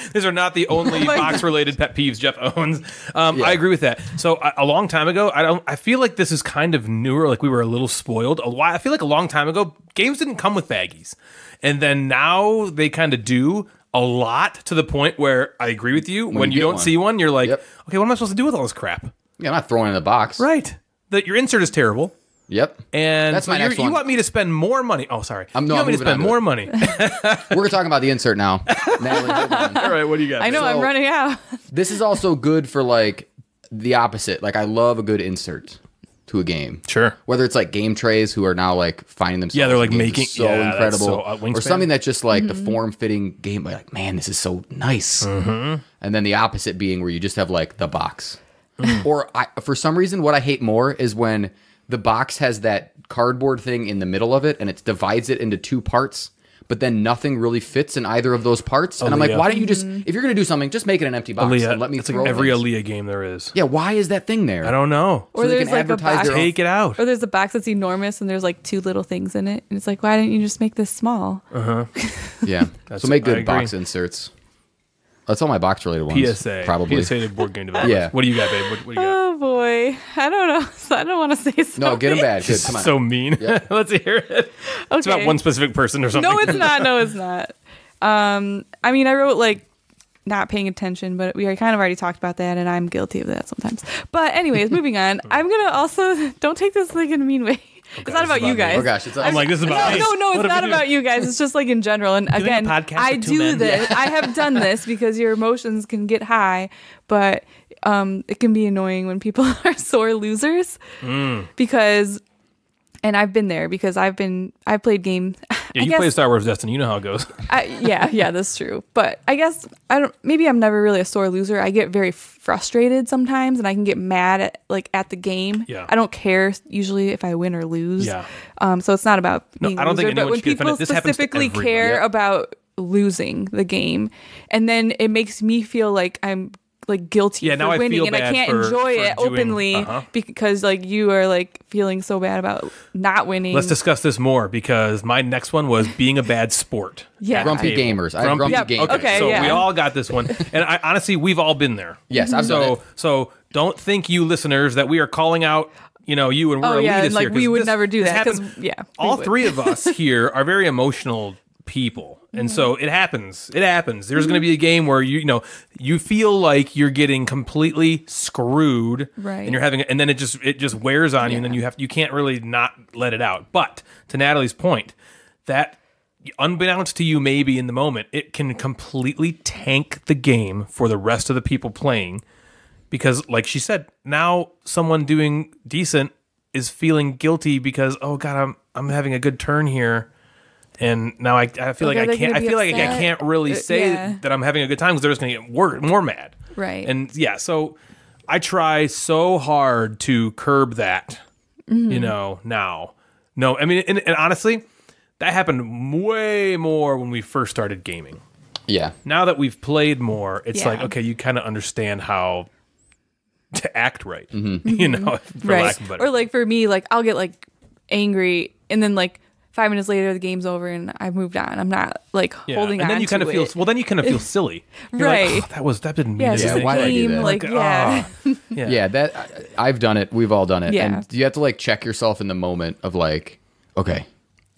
[SPEAKER 1] These are not the only
[SPEAKER 2] my
[SPEAKER 1] box-related pet peeves Jeff owns. Um, I agree with that. So a, a long time ago, I don't. I feel like this is kind of newer. Like we were a little spoiled. A while, I feel like a long time ago, games didn't come with baggies, and then now they kind of do a lot to the point where I agree with you. When,
[SPEAKER 3] you
[SPEAKER 1] you, don't
[SPEAKER 3] one.
[SPEAKER 1] see one, you're like,
[SPEAKER 3] Yep.
[SPEAKER 1] okay, what am I supposed to do with all this crap?
[SPEAKER 3] Yeah, I'm not throwing it in the box.
[SPEAKER 1] Right. That your insert is terrible.
[SPEAKER 3] Yep.
[SPEAKER 1] And
[SPEAKER 3] That's
[SPEAKER 1] so
[SPEAKER 3] my
[SPEAKER 1] you're-
[SPEAKER 3] next
[SPEAKER 1] you want me to spend more money? Oh, sorry.
[SPEAKER 3] I'm- no,
[SPEAKER 1] you
[SPEAKER 3] I'm
[SPEAKER 1] me to spend more
[SPEAKER 3] it.
[SPEAKER 1] money?
[SPEAKER 3] We're talking about the insert now. Natalie.
[SPEAKER 1] All right, what do you got?
[SPEAKER 2] I know
[SPEAKER 3] So-
[SPEAKER 2] I'm running out.
[SPEAKER 3] This is also good for like the opposite. Like I love a good insert to a game.
[SPEAKER 1] Sure.
[SPEAKER 3] Whether it's like game trays who are now like finding themselves.
[SPEAKER 1] Yeah, they're, like, making-
[SPEAKER 3] is so
[SPEAKER 1] yeah,
[SPEAKER 3] incredible,
[SPEAKER 1] so, uh,
[SPEAKER 3] or something that's just like the form fitting game. Like man, this is so nice.
[SPEAKER 1] Mm-hmm.
[SPEAKER 3] And then the opposite being where you just have like the box.
[SPEAKER 1] Mm.
[SPEAKER 3] or I, for some reason, what I hate more is when the box has that cardboard thing in the middle of it and it divides it into two parts. But then nothing really fits in either of those parts, and I'm like, why don't you just, if you're gonna do something, just make it an empty box
[SPEAKER 1] Aaliyah.
[SPEAKER 3] and let me
[SPEAKER 1] it's
[SPEAKER 3] throw
[SPEAKER 1] like every
[SPEAKER 3] things.
[SPEAKER 1] Aaliyah game there is.
[SPEAKER 3] Yeah, why is that thing there?
[SPEAKER 1] I don't know.
[SPEAKER 2] Or
[SPEAKER 3] So they
[SPEAKER 2] there's
[SPEAKER 3] can
[SPEAKER 2] like a
[SPEAKER 3] advertise
[SPEAKER 2] box.
[SPEAKER 1] Take it out.
[SPEAKER 2] Or there's a box that's enormous and there's like two little things in it, and it's like, why didn't you just make this small? Uh huh.
[SPEAKER 3] Yeah. so make
[SPEAKER 1] I
[SPEAKER 3] good box inserts. That's all my box related ones.
[SPEAKER 1] PSA.
[SPEAKER 3] Probably.
[SPEAKER 1] PSA to board game developers.
[SPEAKER 3] Yeah.
[SPEAKER 1] What do you got, babe? What, what do you got?
[SPEAKER 2] Oh boy, I don't know. I don't want to say something.
[SPEAKER 3] No, get them bad. Good. Come on.
[SPEAKER 1] So mean. Let's hear it. Okay. It's about one specific person or something.
[SPEAKER 2] No, it's not. No, it's not. Um, I mean, I wrote like not paying attention, but we kind of already talked about that, and I'm guilty of that sometimes. But anyways, moving on. I'm gonna also don't take this like in a mean way. It's not about you guys.
[SPEAKER 3] Oh gosh, it's
[SPEAKER 1] I'm like, this is about
[SPEAKER 2] no,
[SPEAKER 1] me.
[SPEAKER 2] no, no, it's
[SPEAKER 1] have
[SPEAKER 2] not about you guys. It's just like in general. And again, I do
[SPEAKER 1] men?
[SPEAKER 2] this. I have done this because your emotions can get high, but um, it can be annoying when people are sore losers
[SPEAKER 1] Mm.
[SPEAKER 2] because, and I've been there because I've been I've played games.
[SPEAKER 1] Yeah,
[SPEAKER 2] I
[SPEAKER 1] you
[SPEAKER 2] guess,
[SPEAKER 1] play Star Wars Destiny. You know how it goes.
[SPEAKER 2] I, yeah, yeah, that's true. But I guess I don't. Maybe I'm never really a sore loser. I get very frustrated sometimes, and I can get mad at like at the game.
[SPEAKER 1] Yeah.
[SPEAKER 2] I don't care usually if I win or lose.
[SPEAKER 1] Yeah.
[SPEAKER 2] Um. So it's not about
[SPEAKER 1] No,
[SPEAKER 2] being
[SPEAKER 1] I don't
[SPEAKER 2] loser,
[SPEAKER 1] think
[SPEAKER 2] but when people
[SPEAKER 1] offended. This happens
[SPEAKER 2] specifically care
[SPEAKER 3] Yep.
[SPEAKER 2] about losing the game, and then it makes me feel like I'm like guilty
[SPEAKER 1] Yeah,
[SPEAKER 2] for
[SPEAKER 1] now I
[SPEAKER 2] winning
[SPEAKER 1] feel
[SPEAKER 2] and I
[SPEAKER 1] bad
[SPEAKER 2] can't
[SPEAKER 1] for-
[SPEAKER 2] enjoy
[SPEAKER 1] for
[SPEAKER 2] it
[SPEAKER 1] doing-
[SPEAKER 2] openly
[SPEAKER 1] uh-huh.
[SPEAKER 2] because like you are like feeling so bad about not winning.
[SPEAKER 1] Let's discuss this more because my next one was being a bad sport.
[SPEAKER 2] Yeah.
[SPEAKER 3] Grumpy
[SPEAKER 1] Table.
[SPEAKER 3] gamers. I grumpy
[SPEAKER 2] Yep,
[SPEAKER 3] gamers.
[SPEAKER 1] Okay,
[SPEAKER 2] Okay,
[SPEAKER 1] so
[SPEAKER 2] yeah.
[SPEAKER 1] we all got this one, and I, honestly, we've all been there.
[SPEAKER 3] Yes, I've done
[SPEAKER 1] so
[SPEAKER 3] it.
[SPEAKER 1] so don't think you listeners that we are calling out. You know, you and we're
[SPEAKER 2] Oh, yeah,
[SPEAKER 1] elitists
[SPEAKER 2] and, like,
[SPEAKER 1] here, 'cause
[SPEAKER 2] we would
[SPEAKER 1] this-
[SPEAKER 2] never do
[SPEAKER 1] that.
[SPEAKER 2] that, 'cause, yeah,
[SPEAKER 1] all
[SPEAKER 2] would.
[SPEAKER 1] three of us here are very emotional people, and so
[SPEAKER 2] Mm-hmm.
[SPEAKER 1] it happens. It happens. There's going to be a game where you you know you feel like you're getting completely screwed,
[SPEAKER 2] Right.
[SPEAKER 1] And you're having, and then it just it just wears on you, and then you have you can't really not let it out. But to Natalie's point, that unbeknownst to you maybe in the moment it can completely tank the game for the rest of the people playing because like she said now someone doing decent is feeling guilty because oh god i'm i'm having a good turn here and now i, I feel
[SPEAKER 2] Like,
[SPEAKER 1] like i can't i
[SPEAKER 2] gonna be
[SPEAKER 1] feel like i can't really
[SPEAKER 2] Uh,
[SPEAKER 1] say
[SPEAKER 2] yeah.
[SPEAKER 1] that i'm having a good time because they're just going to get wor- more mad
[SPEAKER 2] Right.
[SPEAKER 1] and yeah so i try so hard to curb that
[SPEAKER 2] Mm-hmm.
[SPEAKER 1] you know now no i mean and, and honestly that happened way more when we first started gaming
[SPEAKER 3] Yeah.
[SPEAKER 1] now that we've played more, it's
[SPEAKER 2] Yeah.
[SPEAKER 1] like okay, you kind of understand how to act right.
[SPEAKER 3] Mm-hmm.
[SPEAKER 1] You know, for
[SPEAKER 2] right
[SPEAKER 1] lack of better.
[SPEAKER 2] or like for me like i'll get like angry and then like five minutes later the game's over and i've moved on i'm not like
[SPEAKER 1] yeah.
[SPEAKER 2] holding
[SPEAKER 1] and
[SPEAKER 2] on
[SPEAKER 1] then you kind of feel
[SPEAKER 2] it.
[SPEAKER 1] well. Then you kind of feel silly, You're like,
[SPEAKER 2] Right.
[SPEAKER 1] "Oh, that was that didn't mean
[SPEAKER 2] yeah it's
[SPEAKER 3] Yeah,
[SPEAKER 2] just
[SPEAKER 1] anything.
[SPEAKER 2] a
[SPEAKER 3] why did I do
[SPEAKER 2] game
[SPEAKER 3] that?
[SPEAKER 2] like,
[SPEAKER 1] Like,
[SPEAKER 2] yeah
[SPEAKER 1] ah. yeah,
[SPEAKER 3] Yeah, that I- I've done it. We've all done it.
[SPEAKER 2] Yeah.
[SPEAKER 3] And you have to like check yourself in the moment of like, okay,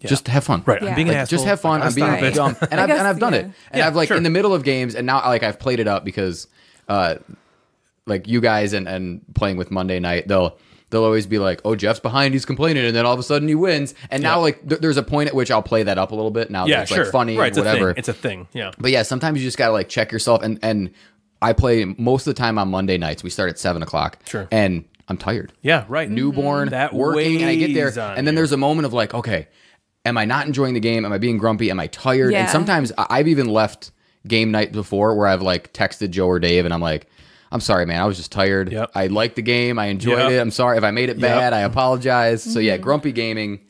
[SPEAKER 3] just have fun.
[SPEAKER 1] Right, I'm
[SPEAKER 2] Yeah.
[SPEAKER 1] being an
[SPEAKER 3] Like,
[SPEAKER 1] asshole.
[SPEAKER 3] just have fun.
[SPEAKER 1] Like,
[SPEAKER 3] I'm being
[SPEAKER 1] stop it.
[SPEAKER 3] dumb, and
[SPEAKER 2] I
[SPEAKER 3] I've,
[SPEAKER 2] guess,
[SPEAKER 3] and I've done
[SPEAKER 2] yeah.
[SPEAKER 3] it. And
[SPEAKER 1] Yeah,
[SPEAKER 3] I've like
[SPEAKER 1] sure.
[SPEAKER 3] in the middle of games, and now like I've played it up because, uh, like you guys and and playing with Monday night, they'll they'll always be like, oh Jeff's behind, he's complaining, and then all of a sudden he wins. And now
[SPEAKER 1] Yeah.
[SPEAKER 3] like th- there's a point at which I'll play that up a little bit. Now
[SPEAKER 1] Yeah,
[SPEAKER 3] it's
[SPEAKER 1] sure.
[SPEAKER 3] like funny,
[SPEAKER 1] right, it's
[SPEAKER 3] whatever.
[SPEAKER 1] A thing. It's a thing. Yeah.
[SPEAKER 3] But yeah, sometimes you just gotta like check yourself. And and I play most of the time on Monday nights. We start at seven o'clock.
[SPEAKER 1] Sure.
[SPEAKER 3] And I'm tired,
[SPEAKER 1] Yeah. Right.
[SPEAKER 3] newborn,
[SPEAKER 1] That
[SPEAKER 3] working, and I get there, and then
[SPEAKER 1] you.
[SPEAKER 3] there's a moment of like, okay, am I not enjoying the game? Am I being grumpy? Am I tired?
[SPEAKER 2] Yeah.
[SPEAKER 3] And sometimes I- I've even left game night before where I've like texted Joe or Dave, and I'm like. I'm sorry, man. I was just tired.
[SPEAKER 1] Yep.
[SPEAKER 3] I liked the game. I enjoyed
[SPEAKER 1] Yep.
[SPEAKER 3] it. I'm sorry if I made it bad. I apologize. So yeah, grumpy gaming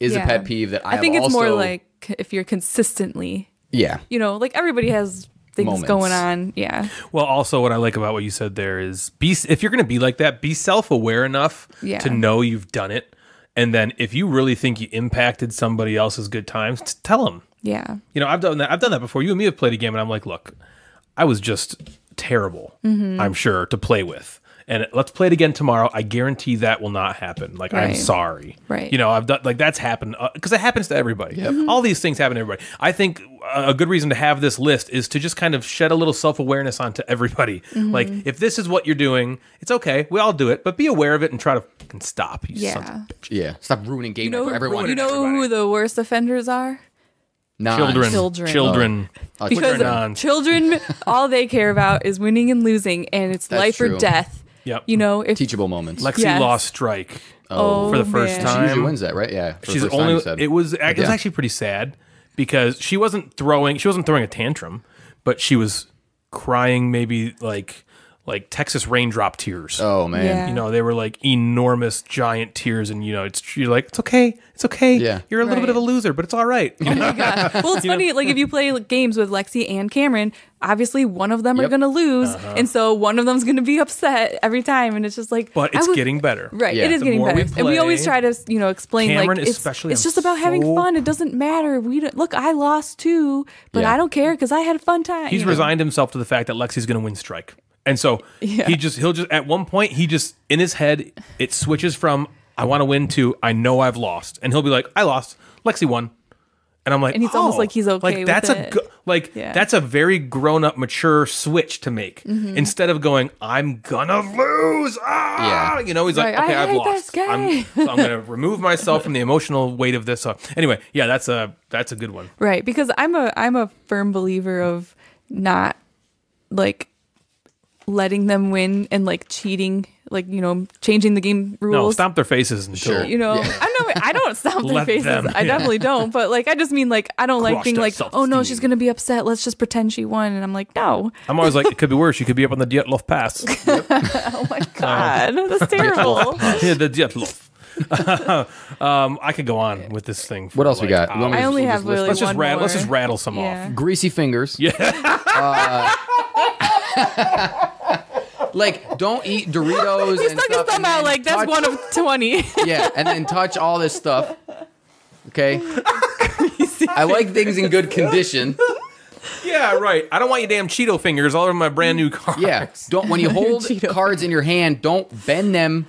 [SPEAKER 3] is a
[SPEAKER 2] Mm-hmm.
[SPEAKER 3] Pet peeve that I,
[SPEAKER 2] i think
[SPEAKER 3] have
[SPEAKER 2] it's more like if you're consistently
[SPEAKER 3] yeah,
[SPEAKER 2] you know like everybody has things
[SPEAKER 3] Moments.
[SPEAKER 2] going on yeah
[SPEAKER 1] Well, also what I like about what you said there is be if you're going to be like that, be self-aware enough
[SPEAKER 2] Yeah.
[SPEAKER 1] to know you've done it, and then if you really think you impacted somebody else's good times, tell them.
[SPEAKER 2] yeah
[SPEAKER 1] You know, I've done that. I've done that before. You and me have played a game, and I'm like, look, I was just terrible.
[SPEAKER 2] Mm-hmm.
[SPEAKER 1] I'm sure to play with, and let's play it again tomorrow. I guarantee that will not happen. Like, I'm sorry.
[SPEAKER 2] Right.
[SPEAKER 1] You know, I've done like that's happened because it happens to everybody. All these things happen to everybody. I think a good reason to have this list is to just kind of shed a little self awareness onto everybody.
[SPEAKER 2] Mm-hmm.
[SPEAKER 1] Like, if this is what you're doing, it's okay. We all do it, but be aware of it and try to fucking stop. You sons of
[SPEAKER 2] yeah
[SPEAKER 3] yeah. Stop ruining game
[SPEAKER 2] you know,
[SPEAKER 3] for everyone.
[SPEAKER 2] you know who the worst offenders are
[SPEAKER 3] Nines.
[SPEAKER 1] children,
[SPEAKER 2] Children.
[SPEAKER 1] children.
[SPEAKER 3] Oh,
[SPEAKER 2] because
[SPEAKER 1] Which
[SPEAKER 2] children all they care about is winning and losing and it's
[SPEAKER 3] That's
[SPEAKER 2] life
[SPEAKER 3] true.
[SPEAKER 2] or death
[SPEAKER 1] Yep.
[SPEAKER 2] you know if
[SPEAKER 3] teachable moments.
[SPEAKER 1] Lexi
[SPEAKER 2] Yes.
[SPEAKER 1] lost strike
[SPEAKER 2] oh, oh
[SPEAKER 1] for the first
[SPEAKER 2] man.
[SPEAKER 3] she
[SPEAKER 1] time.
[SPEAKER 3] usually wins that, right? Yeah. For the
[SPEAKER 1] She's
[SPEAKER 3] first
[SPEAKER 1] only.
[SPEAKER 3] you said.
[SPEAKER 1] it was. It was
[SPEAKER 3] Yeah.
[SPEAKER 1] actually pretty sad because she wasn't throwing. She wasn't throwing a tantrum, but she was crying. Maybe like like Texas raindrop tears.
[SPEAKER 3] Oh man.
[SPEAKER 2] Yeah.
[SPEAKER 1] You know, they were like enormous, giant tears, and you know, it's you're like, it's okay, it's okay.
[SPEAKER 3] Yeah.
[SPEAKER 1] you're a little bit of a loser, but it's all right. Oh, you know?
[SPEAKER 2] Yeah. Well, it's funny. Like if you play like, games with Lexi and Cameron, obviously one of them are going to lose, uh-huh. and so one of them's going to be upset every time, and it's just like.
[SPEAKER 1] But it's
[SPEAKER 2] would-
[SPEAKER 1] getting better.
[SPEAKER 2] Right,
[SPEAKER 3] Yeah.
[SPEAKER 2] it is
[SPEAKER 1] The
[SPEAKER 2] getting
[SPEAKER 1] more we
[SPEAKER 2] better, and we always try to, you know, explain
[SPEAKER 1] Cameron
[SPEAKER 2] like it's,
[SPEAKER 1] especially,
[SPEAKER 2] it's
[SPEAKER 1] I'm
[SPEAKER 2] just about having fun. It doesn't matter. We don't, look. I lost too, but
[SPEAKER 3] Yeah.
[SPEAKER 2] I don't care because I had a fun time.
[SPEAKER 1] He's
[SPEAKER 2] you know?
[SPEAKER 1] resigned himself to the fact that Lexi's going to win strike. And so
[SPEAKER 2] Yeah.
[SPEAKER 1] he just he'll just at one point he just in his head it switches from I want to win to I know I've lost. And he'll be like, I lost. Lexi won. And I'm like,
[SPEAKER 2] And he's almost
[SPEAKER 1] "Oh."
[SPEAKER 2] like he's okay
[SPEAKER 1] Like
[SPEAKER 2] with
[SPEAKER 1] that's a
[SPEAKER 2] it.
[SPEAKER 1] good Like
[SPEAKER 2] Yeah.
[SPEAKER 1] that's a very grown up, mature switch to make.
[SPEAKER 2] Mm-hmm.
[SPEAKER 1] Instead of going, I'm gonna lose. Ah,
[SPEAKER 3] Yeah.
[SPEAKER 1] you know, he's like,
[SPEAKER 2] Right,
[SPEAKER 1] okay,
[SPEAKER 2] I
[SPEAKER 1] I've
[SPEAKER 2] hate
[SPEAKER 1] lost.
[SPEAKER 2] this
[SPEAKER 1] I'm, so I'm gonna remove myself from the emotional weight of this. So anyway, yeah, that's a that's a good one.
[SPEAKER 2] Right, because I'm a I'm a firm believer of not like letting them win and like cheating, like you know, changing the game rules.
[SPEAKER 1] No, stomp their faces and
[SPEAKER 3] Sure.
[SPEAKER 2] You know,
[SPEAKER 3] Yeah.
[SPEAKER 2] I know I don't stomp their faces.
[SPEAKER 1] them,
[SPEAKER 2] I
[SPEAKER 1] yeah.
[SPEAKER 2] definitely don't. But like, I just mean like I don't like being like, oh no, she's gonna be upset. Let's just pretend she won. And I'm like, no.
[SPEAKER 1] I'm always like, it could be worse. You could be up on the Dyatlov Pass.
[SPEAKER 2] Oh my god, that's terrible.
[SPEAKER 1] yeah, the Dietlov. um, I could go on with this thing. for,
[SPEAKER 3] What else we got? You
[SPEAKER 2] I
[SPEAKER 3] to
[SPEAKER 2] only
[SPEAKER 3] just
[SPEAKER 2] have
[SPEAKER 3] list
[SPEAKER 2] really
[SPEAKER 1] Let's just
[SPEAKER 2] one
[SPEAKER 1] rattle. Let's just rattle some
[SPEAKER 2] Yeah.
[SPEAKER 1] off.
[SPEAKER 3] Greasy fingers. Yeah. Like, don't eat Doritos.
[SPEAKER 2] You
[SPEAKER 3] and
[SPEAKER 2] stuck his
[SPEAKER 3] stuff
[SPEAKER 2] thumb out like that's
[SPEAKER 3] touch-
[SPEAKER 2] one of twenty.
[SPEAKER 3] Yeah, and then touch all this stuff. Okay. I like things in good condition.
[SPEAKER 1] Yeah, right. I don't want your damn Cheeto fingers all over my brand new car.
[SPEAKER 3] Yeah. Don't when you hold
[SPEAKER 2] Cheeto
[SPEAKER 3] cards in your hand, don't bend them.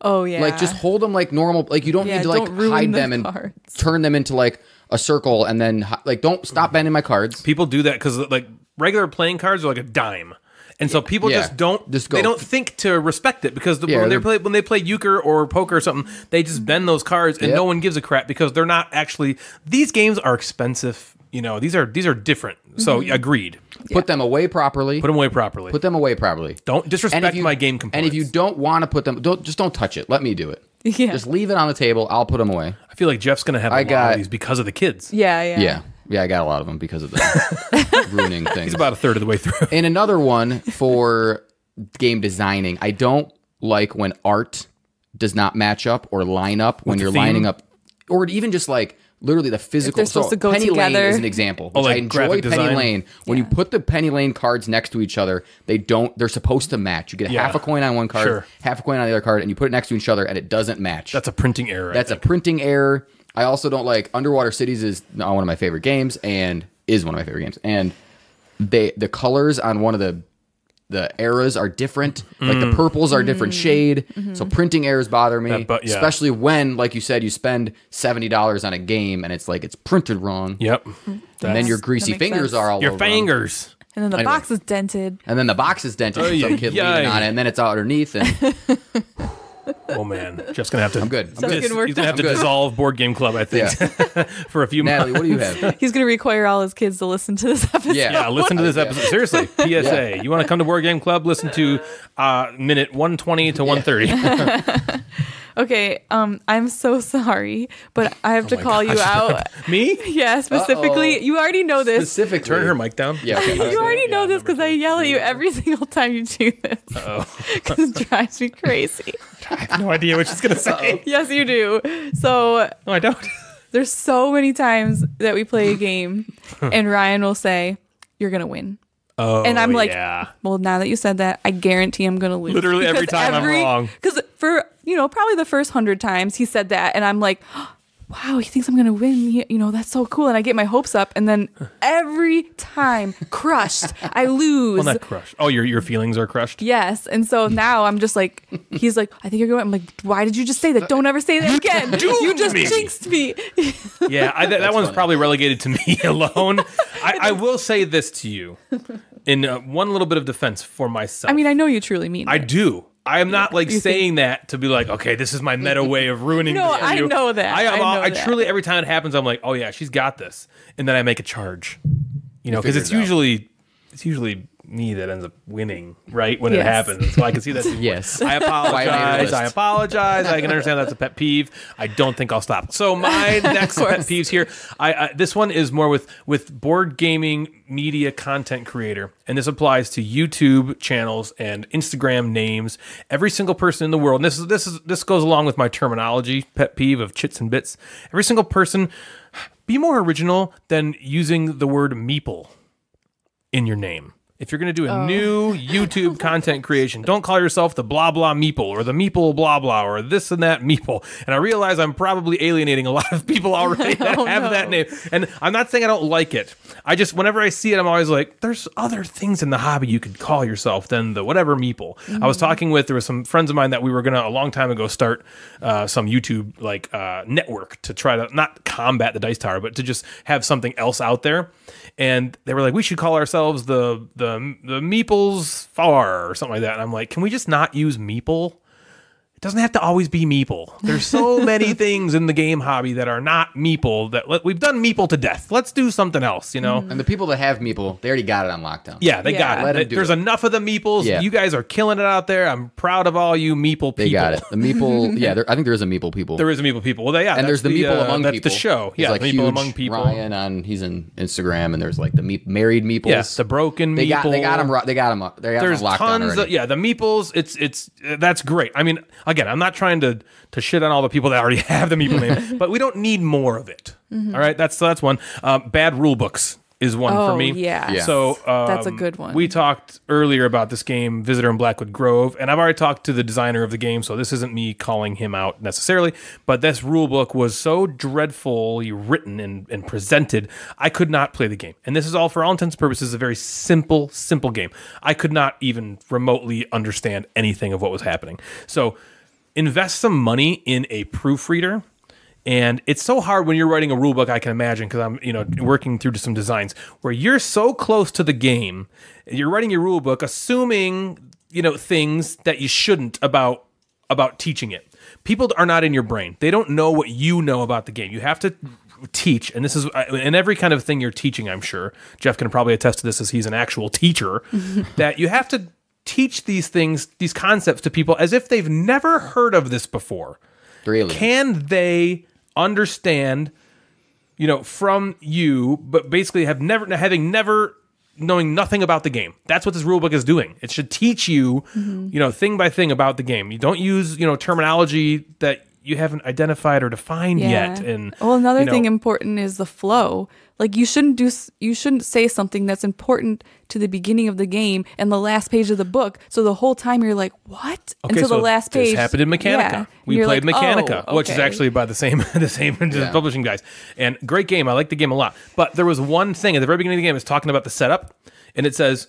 [SPEAKER 2] Oh yeah.
[SPEAKER 3] Like just hold them like normal. Like you don't
[SPEAKER 2] Yeah,
[SPEAKER 3] need to like hide
[SPEAKER 2] the
[SPEAKER 3] them and
[SPEAKER 2] cards.
[SPEAKER 3] turn them into like a circle and then like don't stop bending my cards.
[SPEAKER 1] People do that because like regular playing cards are like a dime. And so people
[SPEAKER 3] Yeah.
[SPEAKER 1] just don't
[SPEAKER 3] Just go.
[SPEAKER 1] they don't think to respect it because the,
[SPEAKER 3] Yeah,
[SPEAKER 1] when they play when they play euchre or poker or something they just bend those cards and
[SPEAKER 3] Yep.
[SPEAKER 1] no one gives a crap because they're not actually these games are expensive you know these are these are different so
[SPEAKER 2] Mm-hmm.
[SPEAKER 1] agreed
[SPEAKER 3] Put them away properly.
[SPEAKER 1] put them away properly
[SPEAKER 3] Put them away properly.
[SPEAKER 1] don't disrespect
[SPEAKER 3] And if you,
[SPEAKER 1] my game
[SPEAKER 3] And if you don't want to put them, don't just don't touch it. Let me do it.
[SPEAKER 2] Yeah.
[SPEAKER 3] Just leave it on the table. I'll put them away.
[SPEAKER 1] I feel like Jeff's gonna have a
[SPEAKER 3] I
[SPEAKER 1] lot
[SPEAKER 3] got-
[SPEAKER 1] of these because of the kids
[SPEAKER 2] yeah, yeah.
[SPEAKER 3] Yeah. Yeah, I got a lot of them because of that. ruining things.
[SPEAKER 1] he's about a third of the way through
[SPEAKER 3] and another one for game designing. I don't like when art does not match up or line up when
[SPEAKER 1] the
[SPEAKER 3] you're
[SPEAKER 1] theme?
[SPEAKER 3] lining up, or even just like literally the physical.
[SPEAKER 2] they're supposed
[SPEAKER 3] so
[SPEAKER 2] to go
[SPEAKER 3] Penny Lane
[SPEAKER 2] together.
[SPEAKER 3] is an example.
[SPEAKER 1] Oh,
[SPEAKER 3] which
[SPEAKER 1] like
[SPEAKER 3] I enjoy Penny
[SPEAKER 1] design?
[SPEAKER 3] Lane. When you put the Penny Lane cards next to each other, they don't. They're supposed to match. You get
[SPEAKER 1] Yeah.
[SPEAKER 3] half a coin on one card,
[SPEAKER 1] Sure.
[SPEAKER 3] half a coin on the other card, and you put it next to each other, and it doesn't match.
[SPEAKER 1] that's a printing error
[SPEAKER 3] That's a printing error. I also don't like Underwater Cities is not one of my favorite games and is one of my favorite games. And they the colors on one of the the eras are different. Like the mm. purples are a different mm. shade. Mm-hmm. So printing errors bother me.
[SPEAKER 1] That bu- yeah.
[SPEAKER 3] Especially when, like you said, you spend seventy dollars on a game and it's like it's printed wrong.
[SPEAKER 1] yep
[SPEAKER 3] And mm, then your greasy fingers
[SPEAKER 2] sense.
[SPEAKER 3] are all
[SPEAKER 1] your
[SPEAKER 3] over 'em.
[SPEAKER 1] fingers
[SPEAKER 2] And then the
[SPEAKER 3] Anyway.
[SPEAKER 2] box is dented.
[SPEAKER 3] And then the box is dented
[SPEAKER 1] Oh,
[SPEAKER 3] with some
[SPEAKER 1] yeah,
[SPEAKER 3] kid
[SPEAKER 1] yeah.
[SPEAKER 3] leaning on it, and then it's out underneath. And
[SPEAKER 1] oh man Jeff's gonna have to
[SPEAKER 3] I'm good. I'm
[SPEAKER 2] Sounds
[SPEAKER 3] good.
[SPEAKER 2] good work
[SPEAKER 1] he's gonna have to
[SPEAKER 3] I'm good.
[SPEAKER 1] dissolve board game club I think for a few
[SPEAKER 3] Natalie,
[SPEAKER 1] months
[SPEAKER 3] what do you have?
[SPEAKER 2] He's gonna require all his kids to listen to this episode.
[SPEAKER 3] Yeah.
[SPEAKER 1] Yeah, listen to this episode. Seriously, PSA. You want to come to Board Game Club? Listen to uh, minute 120 to 130.
[SPEAKER 2] Okay. Um, I'm so sorry, but I have to
[SPEAKER 1] my
[SPEAKER 2] call you out.
[SPEAKER 1] Me?
[SPEAKER 2] yeah, specifically.
[SPEAKER 3] Uh-oh.
[SPEAKER 2] You already know this.
[SPEAKER 3] Specifically,
[SPEAKER 1] Turn her mic down.
[SPEAKER 3] Yeah. okay.
[SPEAKER 2] You already know
[SPEAKER 1] Yeah,
[SPEAKER 2] this because I yell at you every single time you do this.
[SPEAKER 1] Oh,
[SPEAKER 2] Because it drives me crazy.
[SPEAKER 1] I have no idea what she's gonna say.
[SPEAKER 2] yes, you do. So
[SPEAKER 1] No, I don't.
[SPEAKER 2] there's so many times that we play a game and Ryan will say, You're gonna win.
[SPEAKER 1] Oh,
[SPEAKER 2] And I'm oh, like,
[SPEAKER 1] yeah.
[SPEAKER 2] Well, now that you said that, I guarantee I'm gonna lose.
[SPEAKER 1] Literally every time I'm wrong.
[SPEAKER 2] Because for you know, probably the first hundred times he said that, and I'm like, wow, he thinks I'm gonna win. He- You know, that's so cool. And I get my hopes up, and then every time crushed, I lose.
[SPEAKER 1] well, not crushed. Oh, your your feelings are crushed.
[SPEAKER 2] Yes, and so now I'm just like, he's like, I think you're going. I'm like, why did you just say that? Don't ever say that again. you just
[SPEAKER 1] me.
[SPEAKER 2] jinxed me.
[SPEAKER 1] Yeah, I, that, that one's
[SPEAKER 3] funny.
[SPEAKER 1] probably relegated to me alone. I, I will say this to you, in uh, one little bit of defense for myself.
[SPEAKER 2] I mean, I know you truly mean.
[SPEAKER 1] I
[SPEAKER 2] it.
[SPEAKER 1] do. I am not like saying that to be like, okay, this is my meta way of ruining.
[SPEAKER 2] No, I know that.
[SPEAKER 1] I am.
[SPEAKER 2] I know
[SPEAKER 1] I
[SPEAKER 2] that.
[SPEAKER 1] truly every time it happens, I'm like, oh yeah, she's got this, and then I make a charge. You know, because it's
[SPEAKER 3] it out.
[SPEAKER 1] usually it's usually me that ends up winning, right when it happens. So I can see that.
[SPEAKER 3] Yes.
[SPEAKER 1] I
[SPEAKER 3] Why I made a
[SPEAKER 1] apologize. I apologize. I can understand that's a pet peeve. I don't think I'll stop. So my next pet
[SPEAKER 2] course.
[SPEAKER 1] peeves here. I, I this one is more with with board gaming media content creator, and this applies to YouTube channels and Instagram names. Every single person in the world. And this is this is this goes along with my terminology pet peeve of chits and bits. Every single person. Be more original than using the word meeple in your name. If you're going to do a new YouTube content creation, don't call yourself the blah blah meeple or the meeple blah blah or this and that meeple. And I realize I'm probably alienating a lot of people already that
[SPEAKER 2] Oh,
[SPEAKER 1] have
[SPEAKER 2] no.
[SPEAKER 1] that name. And I'm not saying I don't like it. I just whenever I see it, I'm always like, there's other things in the hobby you could call yourself than the whatever meeple. I was talking with there were some friends of mine that we were gonna a long time ago start uh, some YouTube like uh, network to try to not combat the dice tower, but to just have something else out there. And they were like, we should call ourselves the the the Meeples Far or something like that. And I'm like, can we just not use Meeple? It doesn't have to always be Meeple. There's so many things in the game hobby that are not Meeple that let, we've done Meeple to death. Let's do something else, you know?
[SPEAKER 3] And the people that have Meeple, they already got it on lockdown.
[SPEAKER 1] Yeah, they
[SPEAKER 2] Yeah.
[SPEAKER 1] got
[SPEAKER 3] Let
[SPEAKER 1] it.
[SPEAKER 3] 'em do
[SPEAKER 1] There's
[SPEAKER 3] it.
[SPEAKER 1] enough of the Meeples.
[SPEAKER 3] Yeah.
[SPEAKER 1] You guys are killing it out there. I'm proud of all you Meeple people.
[SPEAKER 3] They got it. The Meeple, yeah, there, I think there is a Meeple people.
[SPEAKER 1] There is a Meeple people. Well, they, yeah,
[SPEAKER 3] and there's
[SPEAKER 1] that's
[SPEAKER 3] the Meeple
[SPEAKER 1] uh,
[SPEAKER 3] among
[SPEAKER 1] that's
[SPEAKER 3] people.
[SPEAKER 1] the show.
[SPEAKER 3] He's
[SPEAKER 1] yeah,
[SPEAKER 3] like
[SPEAKER 1] the Meeple
[SPEAKER 3] huge
[SPEAKER 1] among people.
[SPEAKER 3] Ryan on he's in Instagram, and there's like the meep, married Meeples.
[SPEAKER 1] Yes, the broken
[SPEAKER 3] they
[SPEAKER 1] Meeple.
[SPEAKER 3] got they got them. They got him. up- They got
[SPEAKER 1] There's
[SPEAKER 3] him locked down
[SPEAKER 1] tons of yeah, the meeples. It's it's uh, that's great. I mean, again, I'm not trying to to shit on all the people that already have the meeple name, but we don't need more of it.
[SPEAKER 2] Mm-hmm.
[SPEAKER 1] All right, that's that's one. Um, bad rule books is one for
[SPEAKER 2] Oh,
[SPEAKER 1] me.
[SPEAKER 2] yeah.
[SPEAKER 3] Yeah.
[SPEAKER 1] So um,
[SPEAKER 2] That's a good one.
[SPEAKER 1] We talked earlier about this game, Visitor in Blackwood Grove, and I've already talked to the designer of the game, so this isn't me calling him out necessarily. But this rule book was so dreadfully written and, and presented, I could not play the game. And this is all, for all intents and purposes, a very simple, simple game. I could not even remotely understand anything of what was happening. So invest some money in a proofreader and it's so hard when you're writing a rule book i can imagine because i'm you know working through some designs where you're so close to the game you're writing your rule book assuming you know things that you shouldn't about about teaching it. People are not in your brain. They don't know what you know about the game. You have to teach and this is uh, in every kind of thing you're teaching i'm sure jeff can probably attest to this as he's an actual teacher that you have to teach these things these concepts to people as if they've never heard of this before.
[SPEAKER 3] Really?
[SPEAKER 1] can they understand you know from you but basically have never having never knowing nothing about the game. That's what this rule book is doing. It should teach you mm-hmm. you know thing by thing about the game. You don't use you know terminology that you haven't identified or defined yet and
[SPEAKER 2] well, another
[SPEAKER 1] you know,
[SPEAKER 2] thing important is the flow. Like you shouldn't do, you shouldn't say something that's important to the beginning of the game and the last page of the book. So the whole time you're like, what?
[SPEAKER 1] Okay,
[SPEAKER 2] Until
[SPEAKER 1] so
[SPEAKER 2] the last page.
[SPEAKER 1] This happened in Mechanica.
[SPEAKER 2] Yeah.
[SPEAKER 1] We
[SPEAKER 2] you're
[SPEAKER 1] played
[SPEAKER 2] like,
[SPEAKER 1] Mechanica,
[SPEAKER 2] oh,
[SPEAKER 1] which is actually by the same the same publishing guys. And great game. I like the game a lot. But there was one thing at the very beginning of the game. It's talking about the setup, and it says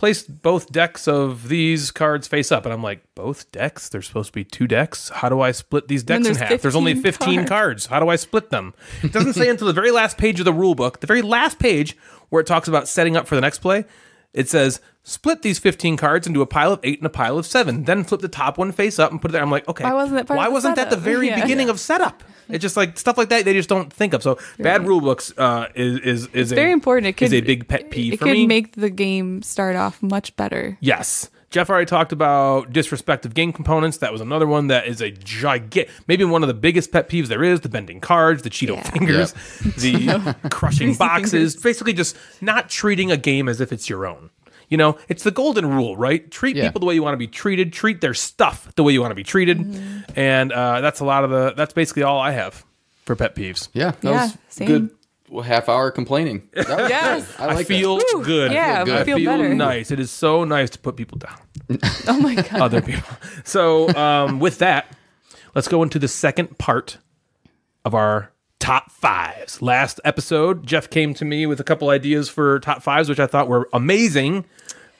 [SPEAKER 1] place both decks of these cards face up. And I'm like, both decks? There's supposed to be two decks. How do I split these decks in half? There's only
[SPEAKER 2] 15
[SPEAKER 1] 15 cards. How do I split them? It doesn't say until the very last page of the rule book, the very last page where it talks about setting up for the next play. It says split these 15 cards into a pile of eight and a pile of seven. Then flip the top one face up and put it there. I'm like, okay.
[SPEAKER 2] Why wasn't
[SPEAKER 1] Why
[SPEAKER 2] the
[SPEAKER 1] wasn't that the very
[SPEAKER 2] Yeah.
[SPEAKER 1] beginning of setup? It's just like stuff like that they just don't think of. So bad rule books uh, is is is a,
[SPEAKER 2] Very important. It could
[SPEAKER 1] is a big pet peeve
[SPEAKER 2] It could
[SPEAKER 1] me.
[SPEAKER 2] make the game start off much better.
[SPEAKER 1] Yes. Jeff already talked about disrespect of game components. That was another one that is a gigantic, maybe one of the biggest pet peeves there is the bending cards, the Cheeto
[SPEAKER 2] Yeah.
[SPEAKER 1] fingers, the crushing boxes,
[SPEAKER 2] fingers.
[SPEAKER 1] basically just not treating a game as if it's your own. You know, it's the golden rule, right? Treat
[SPEAKER 3] Yeah.
[SPEAKER 1] people the way you want to be treated, treat their stuff the way you want to be treated.
[SPEAKER 2] Mm-hmm.
[SPEAKER 1] And uh, that's a lot of the, that's basically all I have for pet peeves.
[SPEAKER 3] Yeah, that
[SPEAKER 2] Yeah,
[SPEAKER 3] was
[SPEAKER 2] same.
[SPEAKER 3] good. Well, Half hour complaining. Was
[SPEAKER 2] Yes.
[SPEAKER 3] good. I like
[SPEAKER 1] I feel
[SPEAKER 3] that.
[SPEAKER 1] good.
[SPEAKER 2] yeah,
[SPEAKER 1] I feel,
[SPEAKER 2] I feel better.
[SPEAKER 1] nice. It is so nice to put people down.
[SPEAKER 2] Oh my god.
[SPEAKER 1] other people. So, um, with that, let's go into the second part of our top fives. Last episode, Jeff came to me with a couple ideas for top fives, which I thought were amazing.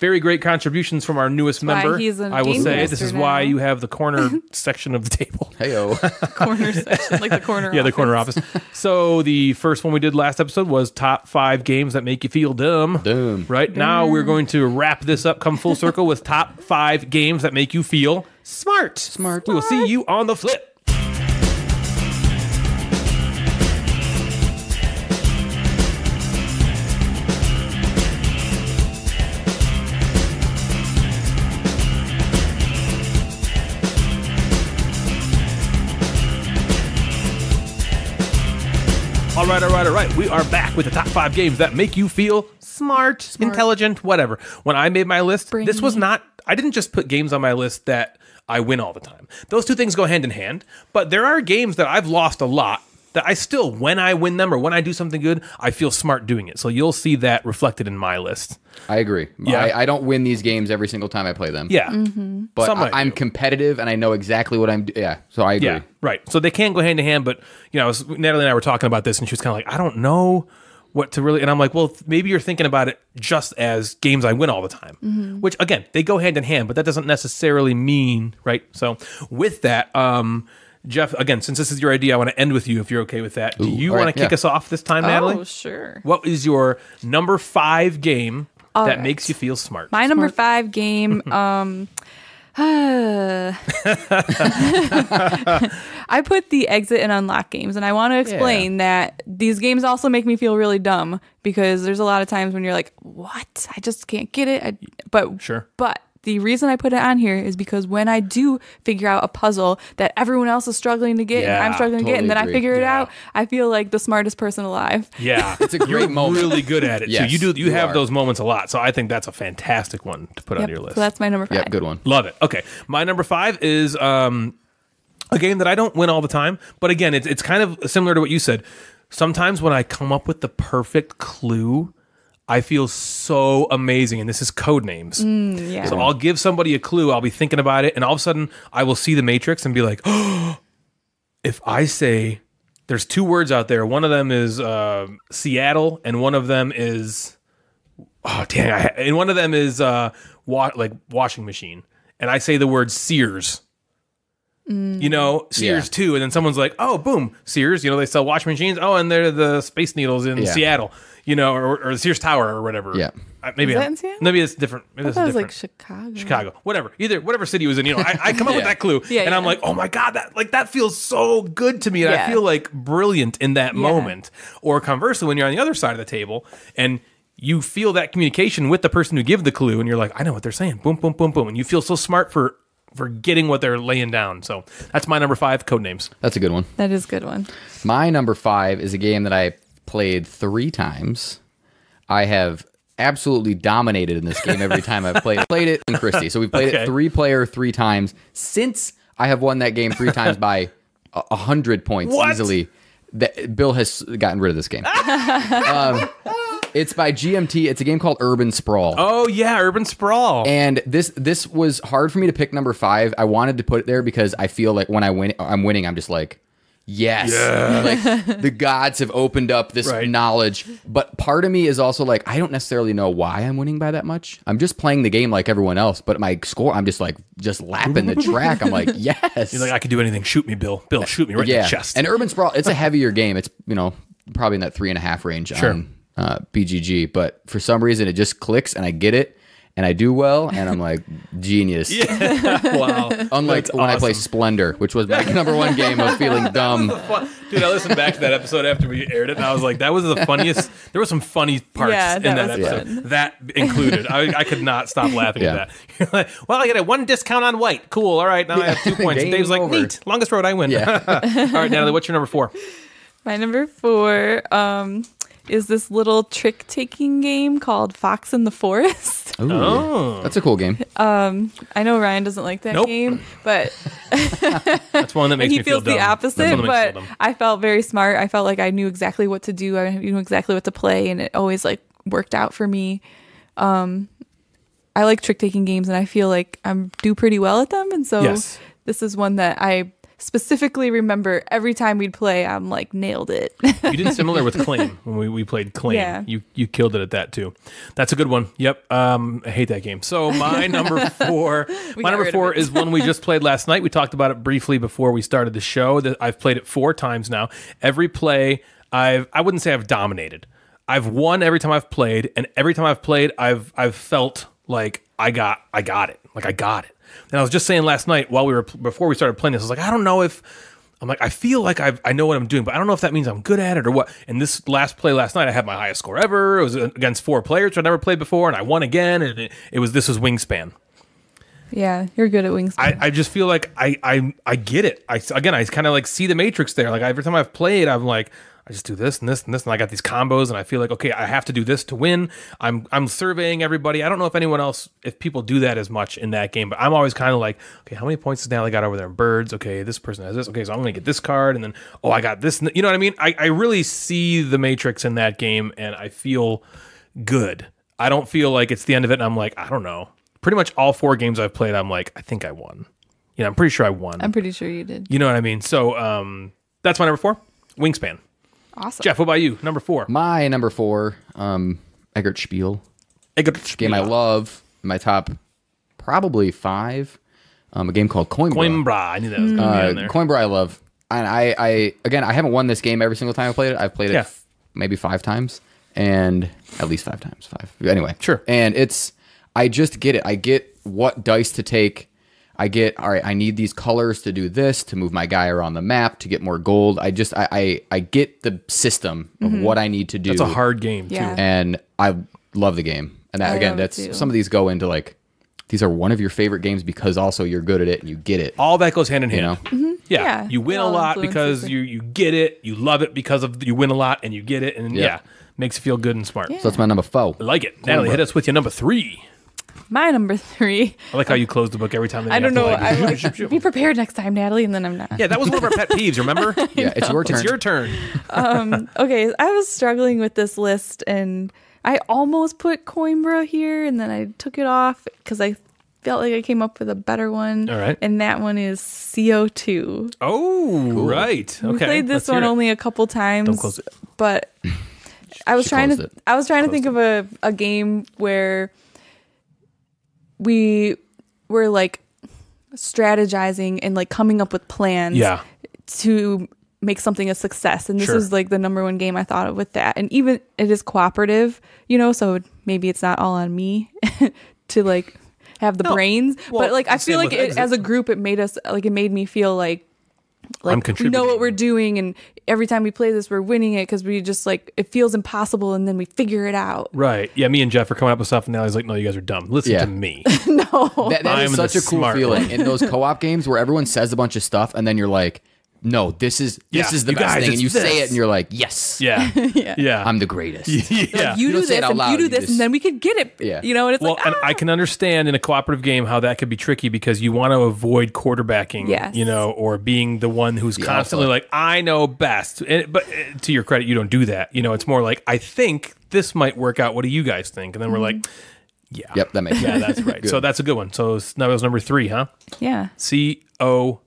[SPEAKER 1] Very great contributions from our newest
[SPEAKER 2] why
[SPEAKER 1] member.
[SPEAKER 2] he's a
[SPEAKER 1] I will say this is why you have the corner section of the table.
[SPEAKER 3] Heyo.
[SPEAKER 2] corner section, like the corner.
[SPEAKER 1] Yeah, the
[SPEAKER 2] office.
[SPEAKER 1] corner office. So the first one we did last episode was top five games that make you feel dumb.
[SPEAKER 3] Dumb.
[SPEAKER 1] Right now we're going to wrap this up, come full circle with top five games that make you feel smart.
[SPEAKER 3] Smart.
[SPEAKER 1] We will see you on the flip. Right, all right, all right. We are back with the top five games that make you feel smart, intelligent, whatever. When I made my list, this was not, I didn't just put games on my list that I win all the time. Those two things go hand in hand, but there are games that I've lost a lot that I still, when I win them or when I do something good, I feel smart doing it. So you'll see that reflected in my list.
[SPEAKER 3] I agree.
[SPEAKER 1] Yeah.
[SPEAKER 3] I, I don't win these games every single time I play them.
[SPEAKER 1] Yeah.
[SPEAKER 3] but
[SPEAKER 1] Some I
[SPEAKER 3] I, am
[SPEAKER 1] do.
[SPEAKER 3] competitive and I know exactly what I'm. do- Yeah, so I agree.
[SPEAKER 1] Yeah, right. So they can go hand to hand, but you know, I was, Natalie and I were talking about this, and she was kind of like, I don't know what to really. And I'm like, well, th- maybe you're thinking about it just as games I win all the time, which again, they go hand in hand, but that doesn't necessarily mean right. So with that, um, Jeff, again, since this is your idea, I want to end with you if you're okay with that. Do you want
[SPEAKER 3] right,
[SPEAKER 1] to kick
[SPEAKER 3] yeah.
[SPEAKER 1] us off this time, Natalie?
[SPEAKER 2] Oh, sure.
[SPEAKER 1] What is your number five game that
[SPEAKER 2] right.
[SPEAKER 1] makes you feel smart?
[SPEAKER 2] My number five game. Um, I put the exit and unlock games, and I want to explain that these games also make me feel really dumb because there's a lot of times when you're like, "What? I just can't get it." I, but
[SPEAKER 1] Sure.
[SPEAKER 2] But the reason I put it on here is because when I do figure out a puzzle that everyone else is struggling to get, and I'm struggling to get, and then
[SPEAKER 3] totally
[SPEAKER 2] I figure it
[SPEAKER 1] Yeah.
[SPEAKER 2] out, I feel like the smartest person alive.
[SPEAKER 1] Yeah,
[SPEAKER 3] It's a great
[SPEAKER 1] You're
[SPEAKER 3] moment.
[SPEAKER 1] Really good at it.
[SPEAKER 3] Yes,
[SPEAKER 1] so you do. You,
[SPEAKER 3] you
[SPEAKER 1] have
[SPEAKER 3] are.
[SPEAKER 1] those moments a lot. So I think that's a fantastic one to put on your list.
[SPEAKER 2] So that's my number five.
[SPEAKER 3] Yep, good one.
[SPEAKER 1] Love it. Okay, my number five is um, a game that I don't win all the time, but again, it's it's kind of similar to what you said. Sometimes when I come up with the perfect clue, I feel so amazing, and this is Codenames.
[SPEAKER 2] Yeah.
[SPEAKER 1] So I'll give somebody a clue. I'll be thinking about it, and all of a sudden, I will see the Matrix and be like, "Oh, if I say." There's two words out there. One of them is uh, Seattle, and one of them is oh dang, I, and one of them is uh, wa- like washing machine, and I say the word Sears. You know, Sears
[SPEAKER 3] Yeah.
[SPEAKER 1] too, and then someone's like, "Oh, boom, Sears." You know, they sell washing machines. Oh, and they're the Space Needles in
[SPEAKER 3] Yeah.
[SPEAKER 1] Seattle. You know, or, or the Sears Tower or whatever.
[SPEAKER 3] Yeah.
[SPEAKER 1] Uh, maybe
[SPEAKER 2] Is that
[SPEAKER 1] I'm-
[SPEAKER 2] in Seattle?
[SPEAKER 1] maybe it's different. Maybe
[SPEAKER 2] I
[SPEAKER 1] it's
[SPEAKER 2] thought it was
[SPEAKER 1] different.
[SPEAKER 2] like Chicago.
[SPEAKER 1] Chicago, whatever, either whatever city it was in. You know, I, I come up with that clue,
[SPEAKER 2] Yeah,
[SPEAKER 1] and I'm
[SPEAKER 2] yeah.
[SPEAKER 1] like, oh my god, that like that feels so good to me, and I
[SPEAKER 2] Yeah.
[SPEAKER 1] feel like brilliant in that
[SPEAKER 2] Yeah.
[SPEAKER 1] moment. Or conversely, when you're on the other side of the table and you feel that communication with the person who give the clue, and you're like, I know what they're saying, boom, boom, boom, boom, and you feel so smart for for getting what they're laying down. So that's my number five Codenames.
[SPEAKER 3] That's a good one.
[SPEAKER 2] That is a good one.
[SPEAKER 3] My number five is a game that I played three times. I have absolutely dominated in this game every time I've played played it in Christie. So we played
[SPEAKER 1] Okay.
[SPEAKER 3] it three player three times since I have won that game three times by a hundred points
[SPEAKER 1] What?
[SPEAKER 3] easily. That Bill has gotten rid of this game. um, it's by GMT. It's a game called Urban Sprawl.
[SPEAKER 1] Oh yeah, Urban Sprawl.
[SPEAKER 3] And this this was hard for me to pick number five. I wanted to put it there because I feel like when I win, I'm winning. I'm just like, yes, like the gods have opened up this
[SPEAKER 1] Right.
[SPEAKER 3] knowledge. But part of me is also like, I don't necessarily know why I'm winning by that much. I'm just playing the game like everyone else. But my score, I'm just like just lapping the track. I'm like, yes,
[SPEAKER 1] You're like, I could do anything. Shoot me, Bill. Bill, shoot me right in the chest.
[SPEAKER 3] And Urban Sprawl, it's a heavier game. It's you know probably in that three and a half range
[SPEAKER 1] Sure.
[SPEAKER 3] on uh, BGG. But for some reason, it just clicks and I get it. And I do well, and I'm like genius.
[SPEAKER 1] wow.
[SPEAKER 3] Unlike
[SPEAKER 1] That's
[SPEAKER 3] when I play. Splendor, which was my number one game of feeling dumb.
[SPEAKER 1] Fun- Dude, I listened back to that episode after we aired it, and I was like, that was the funniest. There were some funny parts
[SPEAKER 2] Yeah,
[SPEAKER 1] in
[SPEAKER 2] that
[SPEAKER 1] that episode.
[SPEAKER 2] fun.
[SPEAKER 1] That included. I, I could not stop laughing
[SPEAKER 3] Yeah.
[SPEAKER 1] at that. You're like, well, I get a one discount on white. Cool. All right, now I have two points.
[SPEAKER 3] Game
[SPEAKER 1] Dave's like,
[SPEAKER 3] over.
[SPEAKER 1] neat. Longest road, I win.
[SPEAKER 3] Yeah.
[SPEAKER 1] All right, Natalie, what's your number four?
[SPEAKER 2] My number four um, is this little trick taking game called Fox in the Forest.
[SPEAKER 3] Ooh,
[SPEAKER 1] Oh.
[SPEAKER 3] That's a cool game.
[SPEAKER 2] Um, I know Ryan doesn't like that
[SPEAKER 1] Nope.
[SPEAKER 2] game, but
[SPEAKER 1] That's one that makes
[SPEAKER 2] he
[SPEAKER 1] me feel
[SPEAKER 2] feels the
[SPEAKER 1] dumb.
[SPEAKER 2] Opposite.
[SPEAKER 1] one that makes me
[SPEAKER 2] But. I felt very smart. I felt like I knew exactly what to do. I knew exactly what to play, and it always like worked out for me. Um, I like trick taking games, and I feel like I'm do pretty well at them. And so
[SPEAKER 1] Yes.
[SPEAKER 2] this is one that I specifically remember every time we'd play. I'm like nailed it.
[SPEAKER 1] You did similar with Claim when we, we played Claim.
[SPEAKER 2] Yeah.
[SPEAKER 1] You you killed it at that too. That's a good one. Yep. Um, I hate that game. So my number four, my number four is one we just played last night. We talked about it briefly before we started the show. That I've played it four times now. Every play, I've I wouldn't say I've dominated. I've won every time I've played, and every time I've played, I've I've felt like I got I got it. Like I got it. And I was just saying last night while we were before we started playing this, I was like, I don't know if I'm like, I feel like I've, I know what I'm doing, but I don't know if that means I'm good at it or what. And this last play last night, I had my highest score ever. It was against four players who I never played before, and I won again. And it, it was this was Wingspan.
[SPEAKER 2] yeah, you're good at Wingspan.
[SPEAKER 1] I, I just feel like I I I get it. I again I kind of like see the matrix there. Like every time I've played, I'm like I just do this and this and this, and I got these combos, and I feel like okay, I have to do this to win. I'm I'm surveying everybody. I don't know if anyone else, if people do that as much in that game, but I'm always kind of like, okay, how many points does Natalie got over there in birds? Okay, this person has this. Okay, so I'm gonna get this card, and then oh, I got this. You know what I mean? I I really see the matrix in that game, and I feel good. I don't feel like it's the end of it, and I'm like, I don't know. Pretty much all four games I've played, I'm like, I think I won. You know, I'm pretty sure I won.
[SPEAKER 2] I'm pretty sure you did.
[SPEAKER 1] You know what I mean? So um, that's my number four, Wingspan.
[SPEAKER 2] Awesome.
[SPEAKER 1] Jeff, what about you? Number four.
[SPEAKER 3] My number four, um, Eggertspiele. Game I love. My top, probably five. Um, a game called Coimbra.
[SPEAKER 1] Coimbra. I knew that was going to be
[SPEAKER 3] Uh,
[SPEAKER 1] in there.
[SPEAKER 3] Coimbra I love. And I, I, again, I haven't won this game every single time I played it. I've played it
[SPEAKER 1] Yeah.
[SPEAKER 3] f- maybe five times, and at least five times. Five. Anyway.
[SPEAKER 1] Sure.
[SPEAKER 3] And it's, I just get it. I get what dice to take. I get, all right, I need these colors to do this, to move my guy around the map, to get more gold. I just, I, I, I get the system of what I need to do.
[SPEAKER 1] It's a hard game, too.
[SPEAKER 2] Yeah.
[SPEAKER 3] and I love the game. And that, again, that's
[SPEAKER 2] too.
[SPEAKER 3] some of these go into like these are one of your favorite games because also you're good at it and you get it.
[SPEAKER 1] All that goes hand in hand.
[SPEAKER 3] You know,
[SPEAKER 1] Yeah.
[SPEAKER 2] Yeah.
[SPEAKER 1] You win a lot because you, you get it. You love it because of you win a lot and you get it. And yeah,
[SPEAKER 3] Yeah.
[SPEAKER 1] makes you feel good and smart.
[SPEAKER 2] Yeah.
[SPEAKER 3] so that's my number four.
[SPEAKER 1] I like it. Natalie, hit us with your number three.
[SPEAKER 2] My number three.
[SPEAKER 1] I like how you close the book every time.
[SPEAKER 2] I don't
[SPEAKER 1] have to,
[SPEAKER 2] know.
[SPEAKER 1] like,
[SPEAKER 2] I'm like,
[SPEAKER 1] zoom, zoom.
[SPEAKER 2] be prepared next time, Natalie, and then I'm not.
[SPEAKER 1] Yeah, that was one of our pet peeves, remember?
[SPEAKER 3] Yeah, it's your turn.
[SPEAKER 1] It's your turn.
[SPEAKER 2] Um, okay, I was struggling with this list, and I almost put Coimbra here, and then I took it off because I felt like I came up with a better one.
[SPEAKER 1] All right.
[SPEAKER 2] And that one is CO2.
[SPEAKER 1] Oh, right. Okay.
[SPEAKER 2] We played this
[SPEAKER 1] let's
[SPEAKER 2] one only a couple times.
[SPEAKER 1] Don't close it.
[SPEAKER 2] But I was
[SPEAKER 3] She
[SPEAKER 2] trying to
[SPEAKER 3] it.
[SPEAKER 2] I was trying to think of a, a game where we were like strategizing and like coming up with plans
[SPEAKER 1] Yeah.
[SPEAKER 2] to make something a success. And this
[SPEAKER 1] Sure.
[SPEAKER 2] is like the number one game I thought of with that. And even it is cooperative, you know, so maybe it's not all on me to like have the
[SPEAKER 1] No.
[SPEAKER 2] brains.
[SPEAKER 1] Well,
[SPEAKER 2] but like I feel like it, as a group it made us like it made me feel like like
[SPEAKER 1] I'm
[SPEAKER 2] we know what we're doing and every time we play this we're winning it because we just like it feels impossible and then we figure it out
[SPEAKER 1] Right. Yeah, me and Jeff are coming up with stuff, and now he's like, no, you guys are dumb. Listen
[SPEAKER 3] Yeah.
[SPEAKER 1] to me.
[SPEAKER 2] no
[SPEAKER 3] That, that
[SPEAKER 1] I'm
[SPEAKER 3] such a cool
[SPEAKER 1] smart
[SPEAKER 3] feeling in those co-op games where everyone says a bunch of stuff and then you're like, "No, this is this
[SPEAKER 1] Yeah,
[SPEAKER 3] is the
[SPEAKER 1] you
[SPEAKER 3] best
[SPEAKER 1] guys,
[SPEAKER 3] thing," and
[SPEAKER 1] it's
[SPEAKER 3] you say it and you're like, "Yes,
[SPEAKER 1] Yeah.
[SPEAKER 2] Yeah.
[SPEAKER 1] Yeah.
[SPEAKER 3] I'm the greatest."
[SPEAKER 1] yeah.
[SPEAKER 2] you,
[SPEAKER 3] You
[SPEAKER 2] do this and
[SPEAKER 3] loud,
[SPEAKER 2] you do this
[SPEAKER 3] just-
[SPEAKER 2] and then we could get it
[SPEAKER 3] Yeah.
[SPEAKER 2] you know and it's
[SPEAKER 1] Well,
[SPEAKER 2] like
[SPEAKER 1] and
[SPEAKER 2] ah.
[SPEAKER 1] I can understand in a cooperative game how that could be tricky because you want to avoid quarterbacking,
[SPEAKER 2] Yes.
[SPEAKER 1] you know, or being the one who's constantly
[SPEAKER 3] alpha.
[SPEAKER 1] like, I know best. And, but uh, to your credit, you don't do that. You know, it's more like, I think this might work out. What do you guys think? And then we're like, yeah.
[SPEAKER 3] Yep, that makes
[SPEAKER 1] Yeah,
[SPEAKER 3] sense.
[SPEAKER 1] that's right. So that's a good one. So s- that was number three, huh?
[SPEAKER 2] yeah
[SPEAKER 1] C O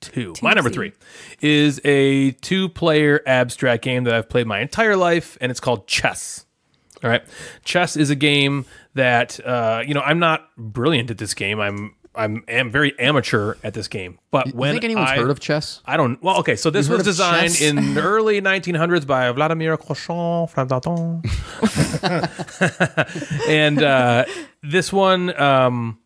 [SPEAKER 1] two. My number
[SPEAKER 2] 2C.
[SPEAKER 1] three is a two player abstract game that I've played my entire life, and it's called chess. All right, chess is a game that uh, you know I'm not brilliant at this game. I'm I'm am very amateur at this game. But
[SPEAKER 3] You
[SPEAKER 1] when
[SPEAKER 3] think anyone's
[SPEAKER 1] I,
[SPEAKER 3] heard of chess?
[SPEAKER 1] I don't. Well, okay. So this
[SPEAKER 3] You heard
[SPEAKER 1] was designed in the early 1900s by Vladimir Cauchon, and uh, this one, um,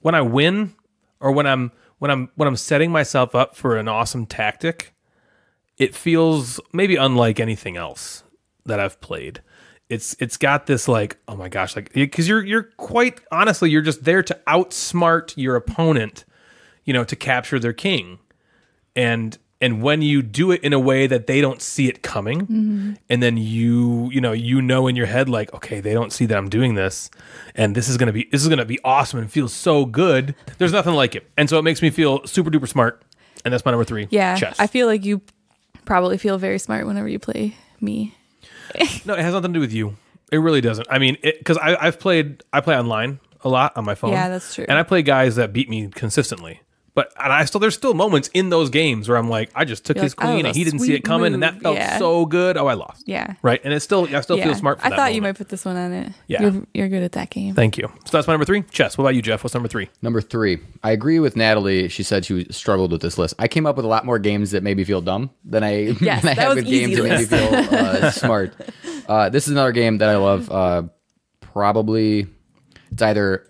[SPEAKER 1] when I win, or when I'm when I'm when I'm setting myself up for an awesome tactic, it feels maybe unlike anything else that I've played. It's it's got this like oh my gosh like because you're you're quite honestly you're just there to outsmart your opponent, you know, to capture their king and and when you do it in a way that they don't see it coming mm-hmm. and then you you know you know in your head like okay they don't see that i'm doing this and this is gonna be this is gonna be awesome and feels so good there's nothing like it. And so it makes me feel super duper smart and that's my number three
[SPEAKER 2] yeah
[SPEAKER 1] chess.
[SPEAKER 2] I feel like you probably feel very smart whenever you play me.
[SPEAKER 1] No it has nothing to do with you. It really doesn't. I mean because i've played i play online a lot on my phone.
[SPEAKER 2] Yeah, that's true.
[SPEAKER 1] and i play guys that beat me consistently but and I still there's still moments in those games where I'm like I just took
[SPEAKER 2] You're
[SPEAKER 1] his
[SPEAKER 2] like, oh,
[SPEAKER 1] queen and he didn't see it
[SPEAKER 2] sweet
[SPEAKER 1] coming and that felt
[SPEAKER 2] Yeah.
[SPEAKER 1] so good oh I lost
[SPEAKER 2] yeah
[SPEAKER 1] Right. And it's still, I still
[SPEAKER 2] yeah
[SPEAKER 1] feel smart for
[SPEAKER 2] i
[SPEAKER 1] that
[SPEAKER 2] thought you might put this one on it
[SPEAKER 1] Yeah.
[SPEAKER 2] you're, you're good at that game
[SPEAKER 1] Thank you. So that's my number three. Chess. What about you, Jeff? What's number three?
[SPEAKER 3] Number three, I agree with Natalie. She said she struggled with this list. I came up with a lot more games that made me feel dumb than I,
[SPEAKER 2] Yes,
[SPEAKER 3] than I
[SPEAKER 2] that
[SPEAKER 3] have with games
[SPEAKER 2] easy
[SPEAKER 3] that made me feel uh, smart. Uh, this is another game that I love. Uh, probably it's either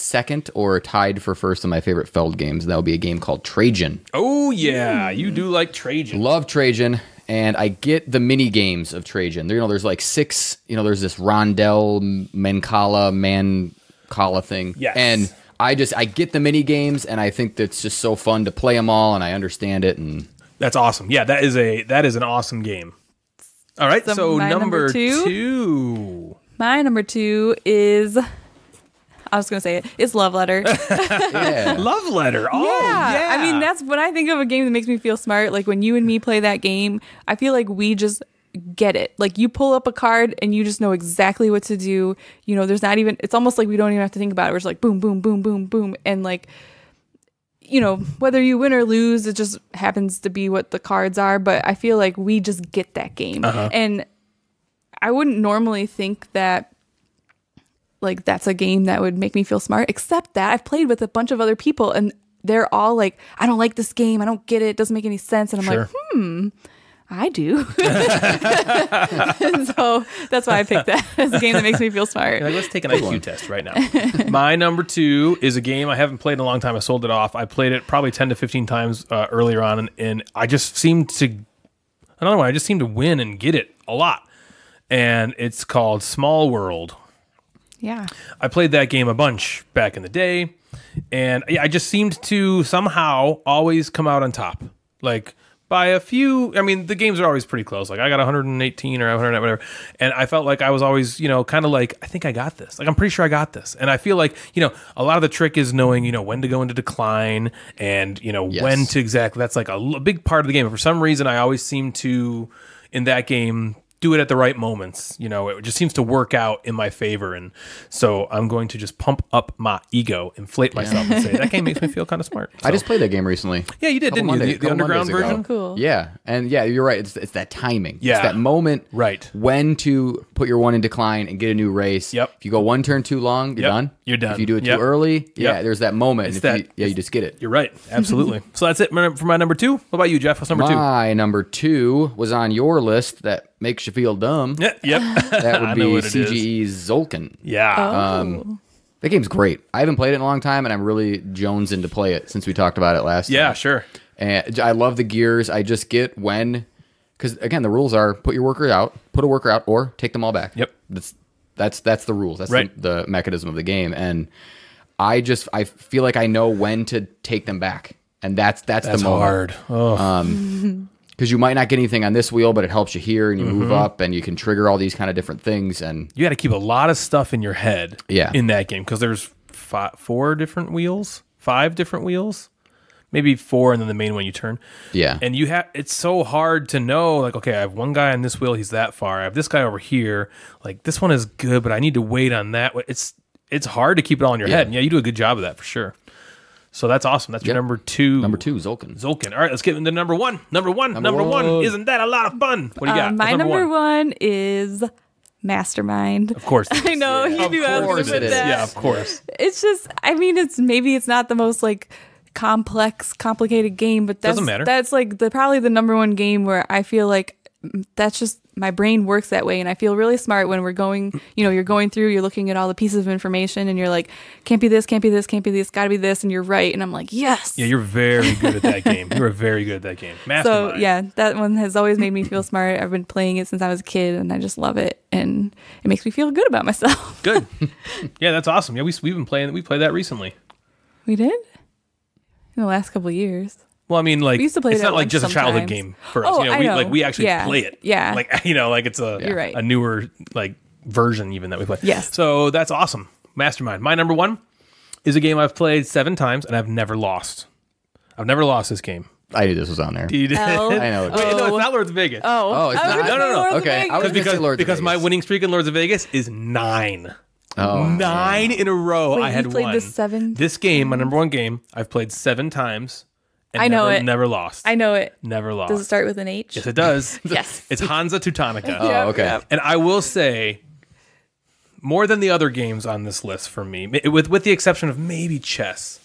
[SPEAKER 3] second or tied for first in my favorite Feld games. And that would be a game called Trajan.
[SPEAKER 1] Oh, yeah. You do like Trajan.
[SPEAKER 3] Love Trajan, and I get the mini games of Trajan. There, you know, there's like six. You know, there's this rondel, Mancala, Mancala thing.
[SPEAKER 1] Yes.
[SPEAKER 3] And I just I get the mini games, and I think that's just so fun to play them all, and I understand it, and
[SPEAKER 1] That's awesome. Yeah, that is a that is an awesome game. All right,
[SPEAKER 2] So
[SPEAKER 1] so,
[SPEAKER 2] my
[SPEAKER 1] number,
[SPEAKER 2] number two?
[SPEAKER 1] two.
[SPEAKER 2] My number two is. I was gonna say it. It's Love Letter.
[SPEAKER 3] Yeah.
[SPEAKER 1] Love Letter. Oh, yeah.
[SPEAKER 2] I mean, that's when I think of a game that makes me feel smart. Like when you and me play that game, I feel like we just get it. Like you pull up a card and you just know exactly what to do. You know, there's not even, it's almost like we don't even have to think about it. We're just like boom, boom, boom, boom, boom. And like, you know, whether you win or lose, it just happens to be what the cards are. But I feel like we just get that game. Uh-huh. And I wouldn't normally think that like that's a game that would make me feel smart except that i've played with a bunch of other people and they're all like i don't like this game i don't get it it doesn't make any sense and i'm
[SPEAKER 1] Sure.
[SPEAKER 2] like hmm i do so that's why i picked that as a game that makes me feel smart
[SPEAKER 1] Like, let's take an IQ test right now. My number two is a game I haven't played in a long time. I sold it off. I played it probably 10 to 15 times uh, earlier on, and, and I just seemed to, another one, I just seemed to win and get it a lot. And it's called Small World.
[SPEAKER 2] Yeah
[SPEAKER 1] I played that game a bunch back in the day, and I just seemed to somehow always come out on top. Like by a few, I mean, the games are always pretty close. Like I got 118 or 100, whatever, and I felt like I was always, you know, kind of like I think I got this. Like I'm pretty sure I got this, and I feel like you know a lot of the trick is knowing you know when to go into decline and you know
[SPEAKER 3] Yes.
[SPEAKER 1] when to exactly. That's like a big part of the game. But for some reason, I always seem to in that game do it at the right moments. You know, it just seems to work out in my favor. And so I'm going to just pump up my ego, inflate myself, and say that game makes me feel kind of smart.
[SPEAKER 3] I just played that game recently.
[SPEAKER 1] yeah, you did, didn't you? The, the underground
[SPEAKER 3] Mondays ago.
[SPEAKER 1] version.
[SPEAKER 2] Cool.
[SPEAKER 3] Yeah, and yeah, you're right. It's it's that timing.
[SPEAKER 1] Yeah.
[SPEAKER 3] it's that moment.
[SPEAKER 1] Right.
[SPEAKER 3] When to put your one in decline and get a new race.
[SPEAKER 1] Yep.
[SPEAKER 3] If you go one turn too long, you're
[SPEAKER 1] Yep.
[SPEAKER 3] done.
[SPEAKER 1] You're done.
[SPEAKER 3] If you do it
[SPEAKER 1] Yep.
[SPEAKER 3] too early, yeah,
[SPEAKER 1] Yep.
[SPEAKER 3] there's that moment.
[SPEAKER 1] It's
[SPEAKER 3] If
[SPEAKER 1] that-
[SPEAKER 3] you, yeah, you just get it.
[SPEAKER 1] You're right. Absolutely. so that's it for my number two. What about you, Jeff? What's number two?
[SPEAKER 3] My number two was on your list that makes you feel dumb.
[SPEAKER 1] Yeah, yep.
[SPEAKER 3] That would be
[SPEAKER 1] what it is.
[SPEAKER 3] CGE's Tzolk'in.
[SPEAKER 1] yeah.
[SPEAKER 2] oh um,
[SPEAKER 3] That game's great. I haven't played it in a long time, and I'm really jonesing to play it since we talked about it last
[SPEAKER 1] yeah,
[SPEAKER 3] time.
[SPEAKER 1] sure.
[SPEAKER 3] And I love the gears. I just get when, because again, the rules are put your worker out, put a worker out, or take them all back.
[SPEAKER 1] Yep.
[SPEAKER 3] That's that's that's the rules. That's
[SPEAKER 1] Right.
[SPEAKER 3] the, the mechanism of the game, and I just I feel like I know when to take them back, and that's that's,
[SPEAKER 1] That's
[SPEAKER 3] the moment.
[SPEAKER 1] hard. Oh,
[SPEAKER 3] because you might not get anything on this wheel, but it helps you here, and you
[SPEAKER 1] Mm-hmm.
[SPEAKER 3] move up, and you can trigger all these kind of different things, and
[SPEAKER 1] you got to keep a lot of stuff in your head.
[SPEAKER 3] Yeah.
[SPEAKER 1] In that game because there's fi four different wheels, five different wheels, maybe four, and then the main one you turn.
[SPEAKER 3] yeah,
[SPEAKER 1] and you have it's so hard to know like okay i have one guy on this wheel he's that far i have this guy over here like this one is good but i need to wait on that it's it's hard to keep it all in your head and yeah you do a good job of that for sure so that's awesome. That's your number two.
[SPEAKER 3] Number two, Tzolk'in.
[SPEAKER 1] Tzolk'in all right let's get into number one. Number one number, one.
[SPEAKER 3] one.
[SPEAKER 1] isn't that a lot of fun? What do you got?
[SPEAKER 2] Uh, my
[SPEAKER 1] What's
[SPEAKER 2] number, one? is mastermind.
[SPEAKER 1] Of course.
[SPEAKER 2] I know you
[SPEAKER 1] of
[SPEAKER 2] knew i was
[SPEAKER 3] course
[SPEAKER 2] gonna put that.
[SPEAKER 1] Yeah of course.
[SPEAKER 2] It's just i mean it's maybe it's not the most like complex complicated game but that's
[SPEAKER 1] Doesn't matter.
[SPEAKER 2] that's like the probably the number one game where i feel like that's just my brain works that way and i feel really smart when we're going you know you're going through you're looking at all the pieces of information and you're like can't be this can't be this can't be this gotta be this and you're right and i'm like yes!
[SPEAKER 1] Yeah you're very good at that game. You are very good at that game.
[SPEAKER 2] So yeah that one has always made me feel smart. I've been playing it since i was a kid and i just love it and it makes me feel good about myself.
[SPEAKER 1] Good. Yeah that's awesome. Yeah we, we've been playing we played that recently.
[SPEAKER 2] We did? In the last couple of years
[SPEAKER 1] Well, I mean, like
[SPEAKER 2] We used to play
[SPEAKER 1] it's not like
[SPEAKER 2] lunch
[SPEAKER 1] just a childhood game for us.
[SPEAKER 2] Oh,
[SPEAKER 1] you know,
[SPEAKER 2] I
[SPEAKER 1] we
[SPEAKER 2] know.
[SPEAKER 1] like we actually
[SPEAKER 2] Yeah.
[SPEAKER 1] play it.
[SPEAKER 2] Yeah.
[SPEAKER 1] like you know, like it's a
[SPEAKER 2] You're right.
[SPEAKER 1] a newer like version even that we play.
[SPEAKER 2] Yes.
[SPEAKER 1] So that's awesome. Mastermind. My number one is a game I've played seven times and I've never lost. I've never lost this game.
[SPEAKER 3] I knew this was on there.
[SPEAKER 1] You did.
[SPEAKER 2] L- oh.
[SPEAKER 3] I know.
[SPEAKER 1] Wait, no, it's oh. not Lords of Vegas.
[SPEAKER 2] Oh,
[SPEAKER 3] Oh, it's
[SPEAKER 2] I was
[SPEAKER 3] not-
[SPEAKER 1] No, no, no.
[SPEAKER 2] Lords
[SPEAKER 3] Okay, I was gonna say
[SPEAKER 1] because
[SPEAKER 3] Lords of
[SPEAKER 1] because my winning streak in Lords of Vegas is nine.
[SPEAKER 3] Oh,
[SPEAKER 1] nine in a row.
[SPEAKER 2] Wait,
[SPEAKER 1] I
[SPEAKER 2] you
[SPEAKER 1] had
[SPEAKER 2] played
[SPEAKER 1] won.
[SPEAKER 2] this seven
[SPEAKER 1] This game, my number one game, I've played seven times. And
[SPEAKER 2] I know
[SPEAKER 1] never,
[SPEAKER 2] it.
[SPEAKER 1] Never lost.
[SPEAKER 2] I know it.
[SPEAKER 1] Never lost.
[SPEAKER 2] Does it start with an H?
[SPEAKER 1] Yes, it does.
[SPEAKER 2] Yes.
[SPEAKER 1] It's Hansa Teutonica.
[SPEAKER 3] Oh, okay.
[SPEAKER 2] yep.
[SPEAKER 1] And I will say, more than the other games on this list for me, with with the exception of maybe chess,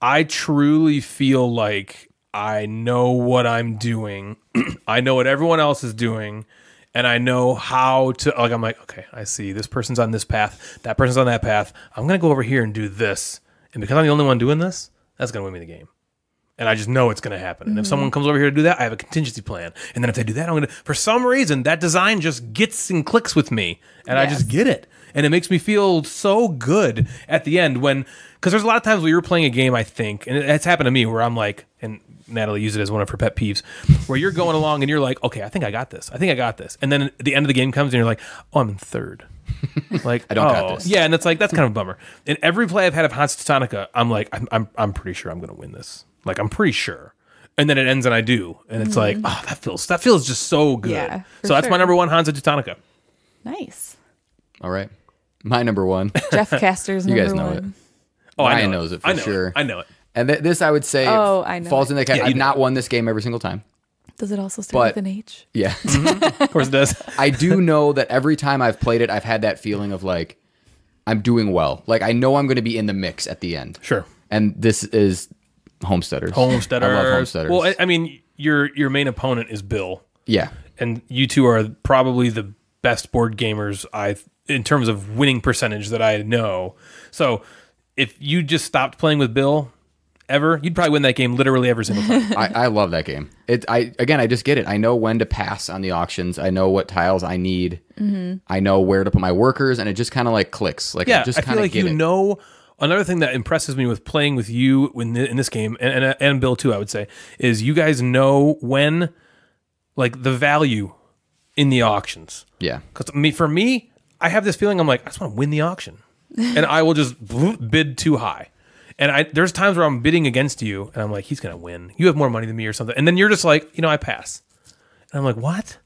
[SPEAKER 1] I truly feel like I know what I'm doing. I know what everyone else is doing, and I know how to. Like I'm like, okay, I see this person's on this path, that person's on that path. I'm gonna go over here and do this, and because I'm the only one doing this, that's gonna win me the game. And I just know it's going to happen. And if someone mm-hmm. comes over here to do that, I have a contingency plan. And then if they do that, I'm going to, for some reason, that design just gets and clicks with me. And I just get it. And it makes me feel so good at the end when, because there's a lot of times where you're playing a game, I think, and it's happened to me where I'm like, and Natalie used it as one of her pet peeves, where you're going along and you're like, okay, I think I got this. I think I got this. And then at the end of the game comes and you're like, oh, I'm in third. Like I
[SPEAKER 3] don't got oh, this.
[SPEAKER 1] Yeah, and it's like that's kind of a bummer. In every play I've had of Hansa Teutonica, I'm like, I'm, I'm I'm pretty sure I'm going to win this. Like I'm pretty sure. And then it ends and I do, and it's like, oh, that feels that feels just so good.
[SPEAKER 2] Mm-hmm. Yeah,
[SPEAKER 1] so that's my number one Hansa Teutonica.
[SPEAKER 2] Nice.
[SPEAKER 3] All right. My number one.
[SPEAKER 2] Jeff Caster's
[SPEAKER 3] You
[SPEAKER 2] number
[SPEAKER 3] guys know
[SPEAKER 2] one.
[SPEAKER 3] it.
[SPEAKER 1] Oh, I know
[SPEAKER 3] knows it for
[SPEAKER 1] I know
[SPEAKER 3] sure.
[SPEAKER 1] I know it.
[SPEAKER 3] And th- this, I would say,
[SPEAKER 2] Oh, I know
[SPEAKER 3] falls
[SPEAKER 2] it.
[SPEAKER 3] in the category.
[SPEAKER 1] Yeah, you
[SPEAKER 3] I've not won this game every single time.
[SPEAKER 2] Does it also start
[SPEAKER 3] But-
[SPEAKER 2] with an H?
[SPEAKER 3] Yeah.
[SPEAKER 1] Of course it does.
[SPEAKER 3] I do know that every time I've played it, I've had that feeling of like, I'm doing well. Like, I know I'm going to be in the mix at the end.
[SPEAKER 1] Sure.
[SPEAKER 3] And this is Homesteaders.
[SPEAKER 1] Homesteaders.
[SPEAKER 3] I love Homesteaders.
[SPEAKER 1] Well, I, I mean, your your main opponent is Bill,
[SPEAKER 3] yeah.
[SPEAKER 1] and you two are probably the best board gamers I, in terms of winning percentage that I know. So, if you just stopped playing with Bill ever, you'd probably win that game literally every single time.
[SPEAKER 3] I, I love that game. It. I again, I just get it. I know when to pass on the auctions. I know what tiles I need. Mm-hmm. I know where to put my workers, and it just kind of like clicks. Like
[SPEAKER 1] yeah,
[SPEAKER 3] I just
[SPEAKER 1] I feel like you
[SPEAKER 3] it.
[SPEAKER 1] know. Another thing that impresses me with playing with you in, the, in this game, and, and and Bill too, I would say, is you guys know when, like the value in the auctions.
[SPEAKER 3] Yeah.
[SPEAKER 1] Because me, for me, I have this feeling I'm like I just want to win the auction, and I will just bid too high. And I there's times where I'm bidding against you, and I'm like, he's gonna win. You have more money than me, or something. And then you're just like, you know, I pass. And I'm like, what?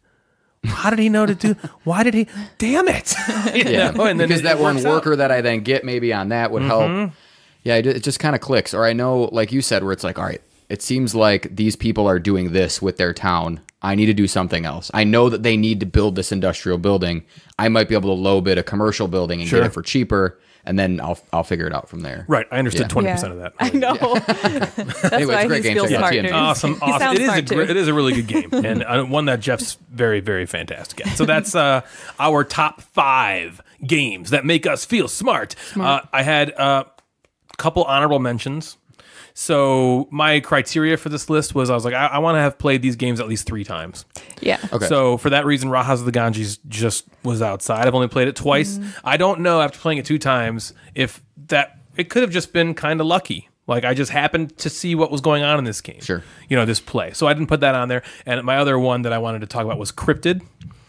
[SPEAKER 1] How did he know to do? Why did he? Damn it!
[SPEAKER 3] Yeah,
[SPEAKER 1] know, and then
[SPEAKER 3] because
[SPEAKER 1] it-
[SPEAKER 3] that
[SPEAKER 1] it
[SPEAKER 3] one
[SPEAKER 1] works out. Mm-hmm.
[SPEAKER 3] worker that I then get maybe on that would help. Yeah, it, it just kind of clicks. Or I know, like you said, where it's like, all right, it seems like these people are doing this with their town. I need to do something else. I know that they need to build this industrial building. I might be able to low bid a commercial building and
[SPEAKER 1] Sure.
[SPEAKER 3] get it for cheaper, and then I'll I'll figure it out from there.
[SPEAKER 1] Right, I understood twenty
[SPEAKER 2] Yeah.
[SPEAKER 1] percent of that.
[SPEAKER 2] I know. That's
[SPEAKER 3] Anyway,
[SPEAKER 2] why
[SPEAKER 3] it's a great
[SPEAKER 2] he
[SPEAKER 3] game.
[SPEAKER 2] feels
[SPEAKER 3] Check it out.
[SPEAKER 2] smart.
[SPEAKER 3] TNT.
[SPEAKER 2] dude.
[SPEAKER 1] Awesome,
[SPEAKER 2] He
[SPEAKER 1] awesome. It is a
[SPEAKER 2] smart,
[SPEAKER 1] gr-
[SPEAKER 2] too.
[SPEAKER 1] it is a really good game, and uh, one that Jeff's very very fantastic at. So that's uh, our top five games that make us feel smart. Uh, I had a couple honorable mentions. So my criteria for this list was I was like I, I want to have played these games at least three times.
[SPEAKER 2] Yeah.
[SPEAKER 3] Okay.
[SPEAKER 1] So for that reason, Rajas of the Ganges just was outside. I've only played it twice.
[SPEAKER 2] Mm-hmm.
[SPEAKER 1] I don't know after playing it two times if that it could have just been kind of lucky. Like I just happened to see what was going on in this game.
[SPEAKER 3] Sure.
[SPEAKER 1] You know, this play. So I didn't put that on there. And my other one that I wanted to talk about was Cryptid.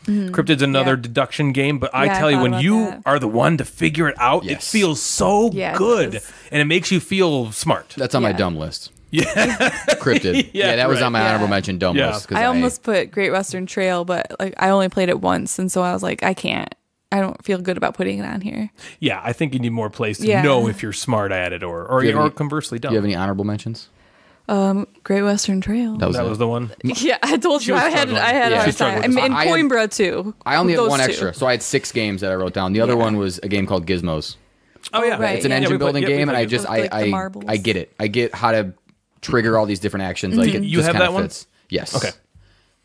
[SPEAKER 1] Cryptid's another
[SPEAKER 2] Mm-hmm. Yeah.
[SPEAKER 1] deduction game, but I
[SPEAKER 2] Yeah, I
[SPEAKER 1] tell you, when you
[SPEAKER 2] that.
[SPEAKER 1] are the one to figure it out, it feels so
[SPEAKER 2] Yeah,
[SPEAKER 1] good,
[SPEAKER 2] does.
[SPEAKER 1] and it makes you feel smart.
[SPEAKER 3] That's on my dumb list. Yeah, cryptid.
[SPEAKER 1] Yeah,
[SPEAKER 3] yeah, that was on my
[SPEAKER 2] Yeah.
[SPEAKER 3] honorable mention dumb
[SPEAKER 1] Yeah.
[SPEAKER 3] list. 'cause
[SPEAKER 2] I almost put Great Western Trail, but like I only played it once, and so I was like, I can't. I don't feel good about putting it on here.
[SPEAKER 1] yeah, I think you need more plays to
[SPEAKER 2] Yeah.
[SPEAKER 1] know if you're smart at it or or,
[SPEAKER 3] you
[SPEAKER 1] or
[SPEAKER 3] any-
[SPEAKER 1] conversely dumb.
[SPEAKER 3] Do you have any honorable mentions?
[SPEAKER 2] Um, Great Western Trail.
[SPEAKER 3] That was,
[SPEAKER 1] that
[SPEAKER 3] it.
[SPEAKER 1] was the one.
[SPEAKER 2] yeah, I told you
[SPEAKER 1] was
[SPEAKER 2] I had
[SPEAKER 1] struggling.
[SPEAKER 2] I had
[SPEAKER 3] Yeah.
[SPEAKER 2] a
[SPEAKER 3] She
[SPEAKER 2] hard
[SPEAKER 1] struggled
[SPEAKER 2] time.
[SPEAKER 1] with
[SPEAKER 2] I mean,
[SPEAKER 3] this. I- I had-
[SPEAKER 2] Coimbra too.
[SPEAKER 3] I only had
[SPEAKER 2] Those
[SPEAKER 3] one
[SPEAKER 2] two.
[SPEAKER 3] extra, so I had six games that I wrote down. The other one was a game called Gizmos.
[SPEAKER 1] Oh yeah,
[SPEAKER 2] right,
[SPEAKER 3] It's an
[SPEAKER 2] yeah.
[SPEAKER 3] engine
[SPEAKER 1] we played-
[SPEAKER 3] building
[SPEAKER 1] yeah, we
[SPEAKER 3] game, and I
[SPEAKER 1] played
[SPEAKER 3] just
[SPEAKER 2] With,
[SPEAKER 3] I
[SPEAKER 2] like, the
[SPEAKER 3] I,
[SPEAKER 2] marbles.
[SPEAKER 3] I get it. I get how to trigger all these different actions. Like it
[SPEAKER 1] You
[SPEAKER 3] just
[SPEAKER 1] have
[SPEAKER 3] kinda
[SPEAKER 1] that one?
[SPEAKER 3] fits. Yes.
[SPEAKER 1] Okay.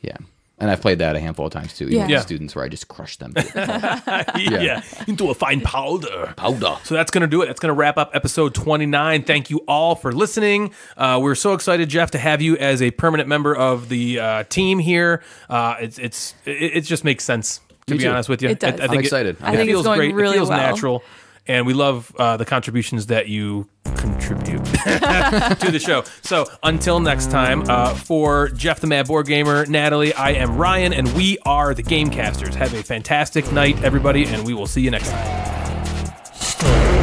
[SPEAKER 3] Yeah, and I've played that a handful of times too. Even
[SPEAKER 2] Yeah.
[SPEAKER 3] with
[SPEAKER 1] Yeah.
[SPEAKER 3] students where I just crush them.
[SPEAKER 1] yeah. into a fine powder.
[SPEAKER 3] Powder.
[SPEAKER 1] So that's going to do it. That's going to wrap up episode 29. Thank you all for listening. Uh, we're so excited, Jeff, to have you as a permanent member of the uh, team here. Uh, it's it's it, it just makes sense to
[SPEAKER 3] Me
[SPEAKER 1] be
[SPEAKER 3] too.
[SPEAKER 1] honest with you.
[SPEAKER 2] It does.
[SPEAKER 3] I'm excited.
[SPEAKER 1] It,
[SPEAKER 3] I
[SPEAKER 1] it
[SPEAKER 2] think it's
[SPEAKER 1] feels
[SPEAKER 2] going
[SPEAKER 1] great.
[SPEAKER 2] really
[SPEAKER 1] it feels
[SPEAKER 2] well.
[SPEAKER 1] natural. And we love uh, the contributions that you contribute to the show. So until next time, uh, for Jeff the Mad Board Gamer, Natalie, I am Ryan, and we are the Gamecasters. Have a fantastic night, everybody, and we will see you next time.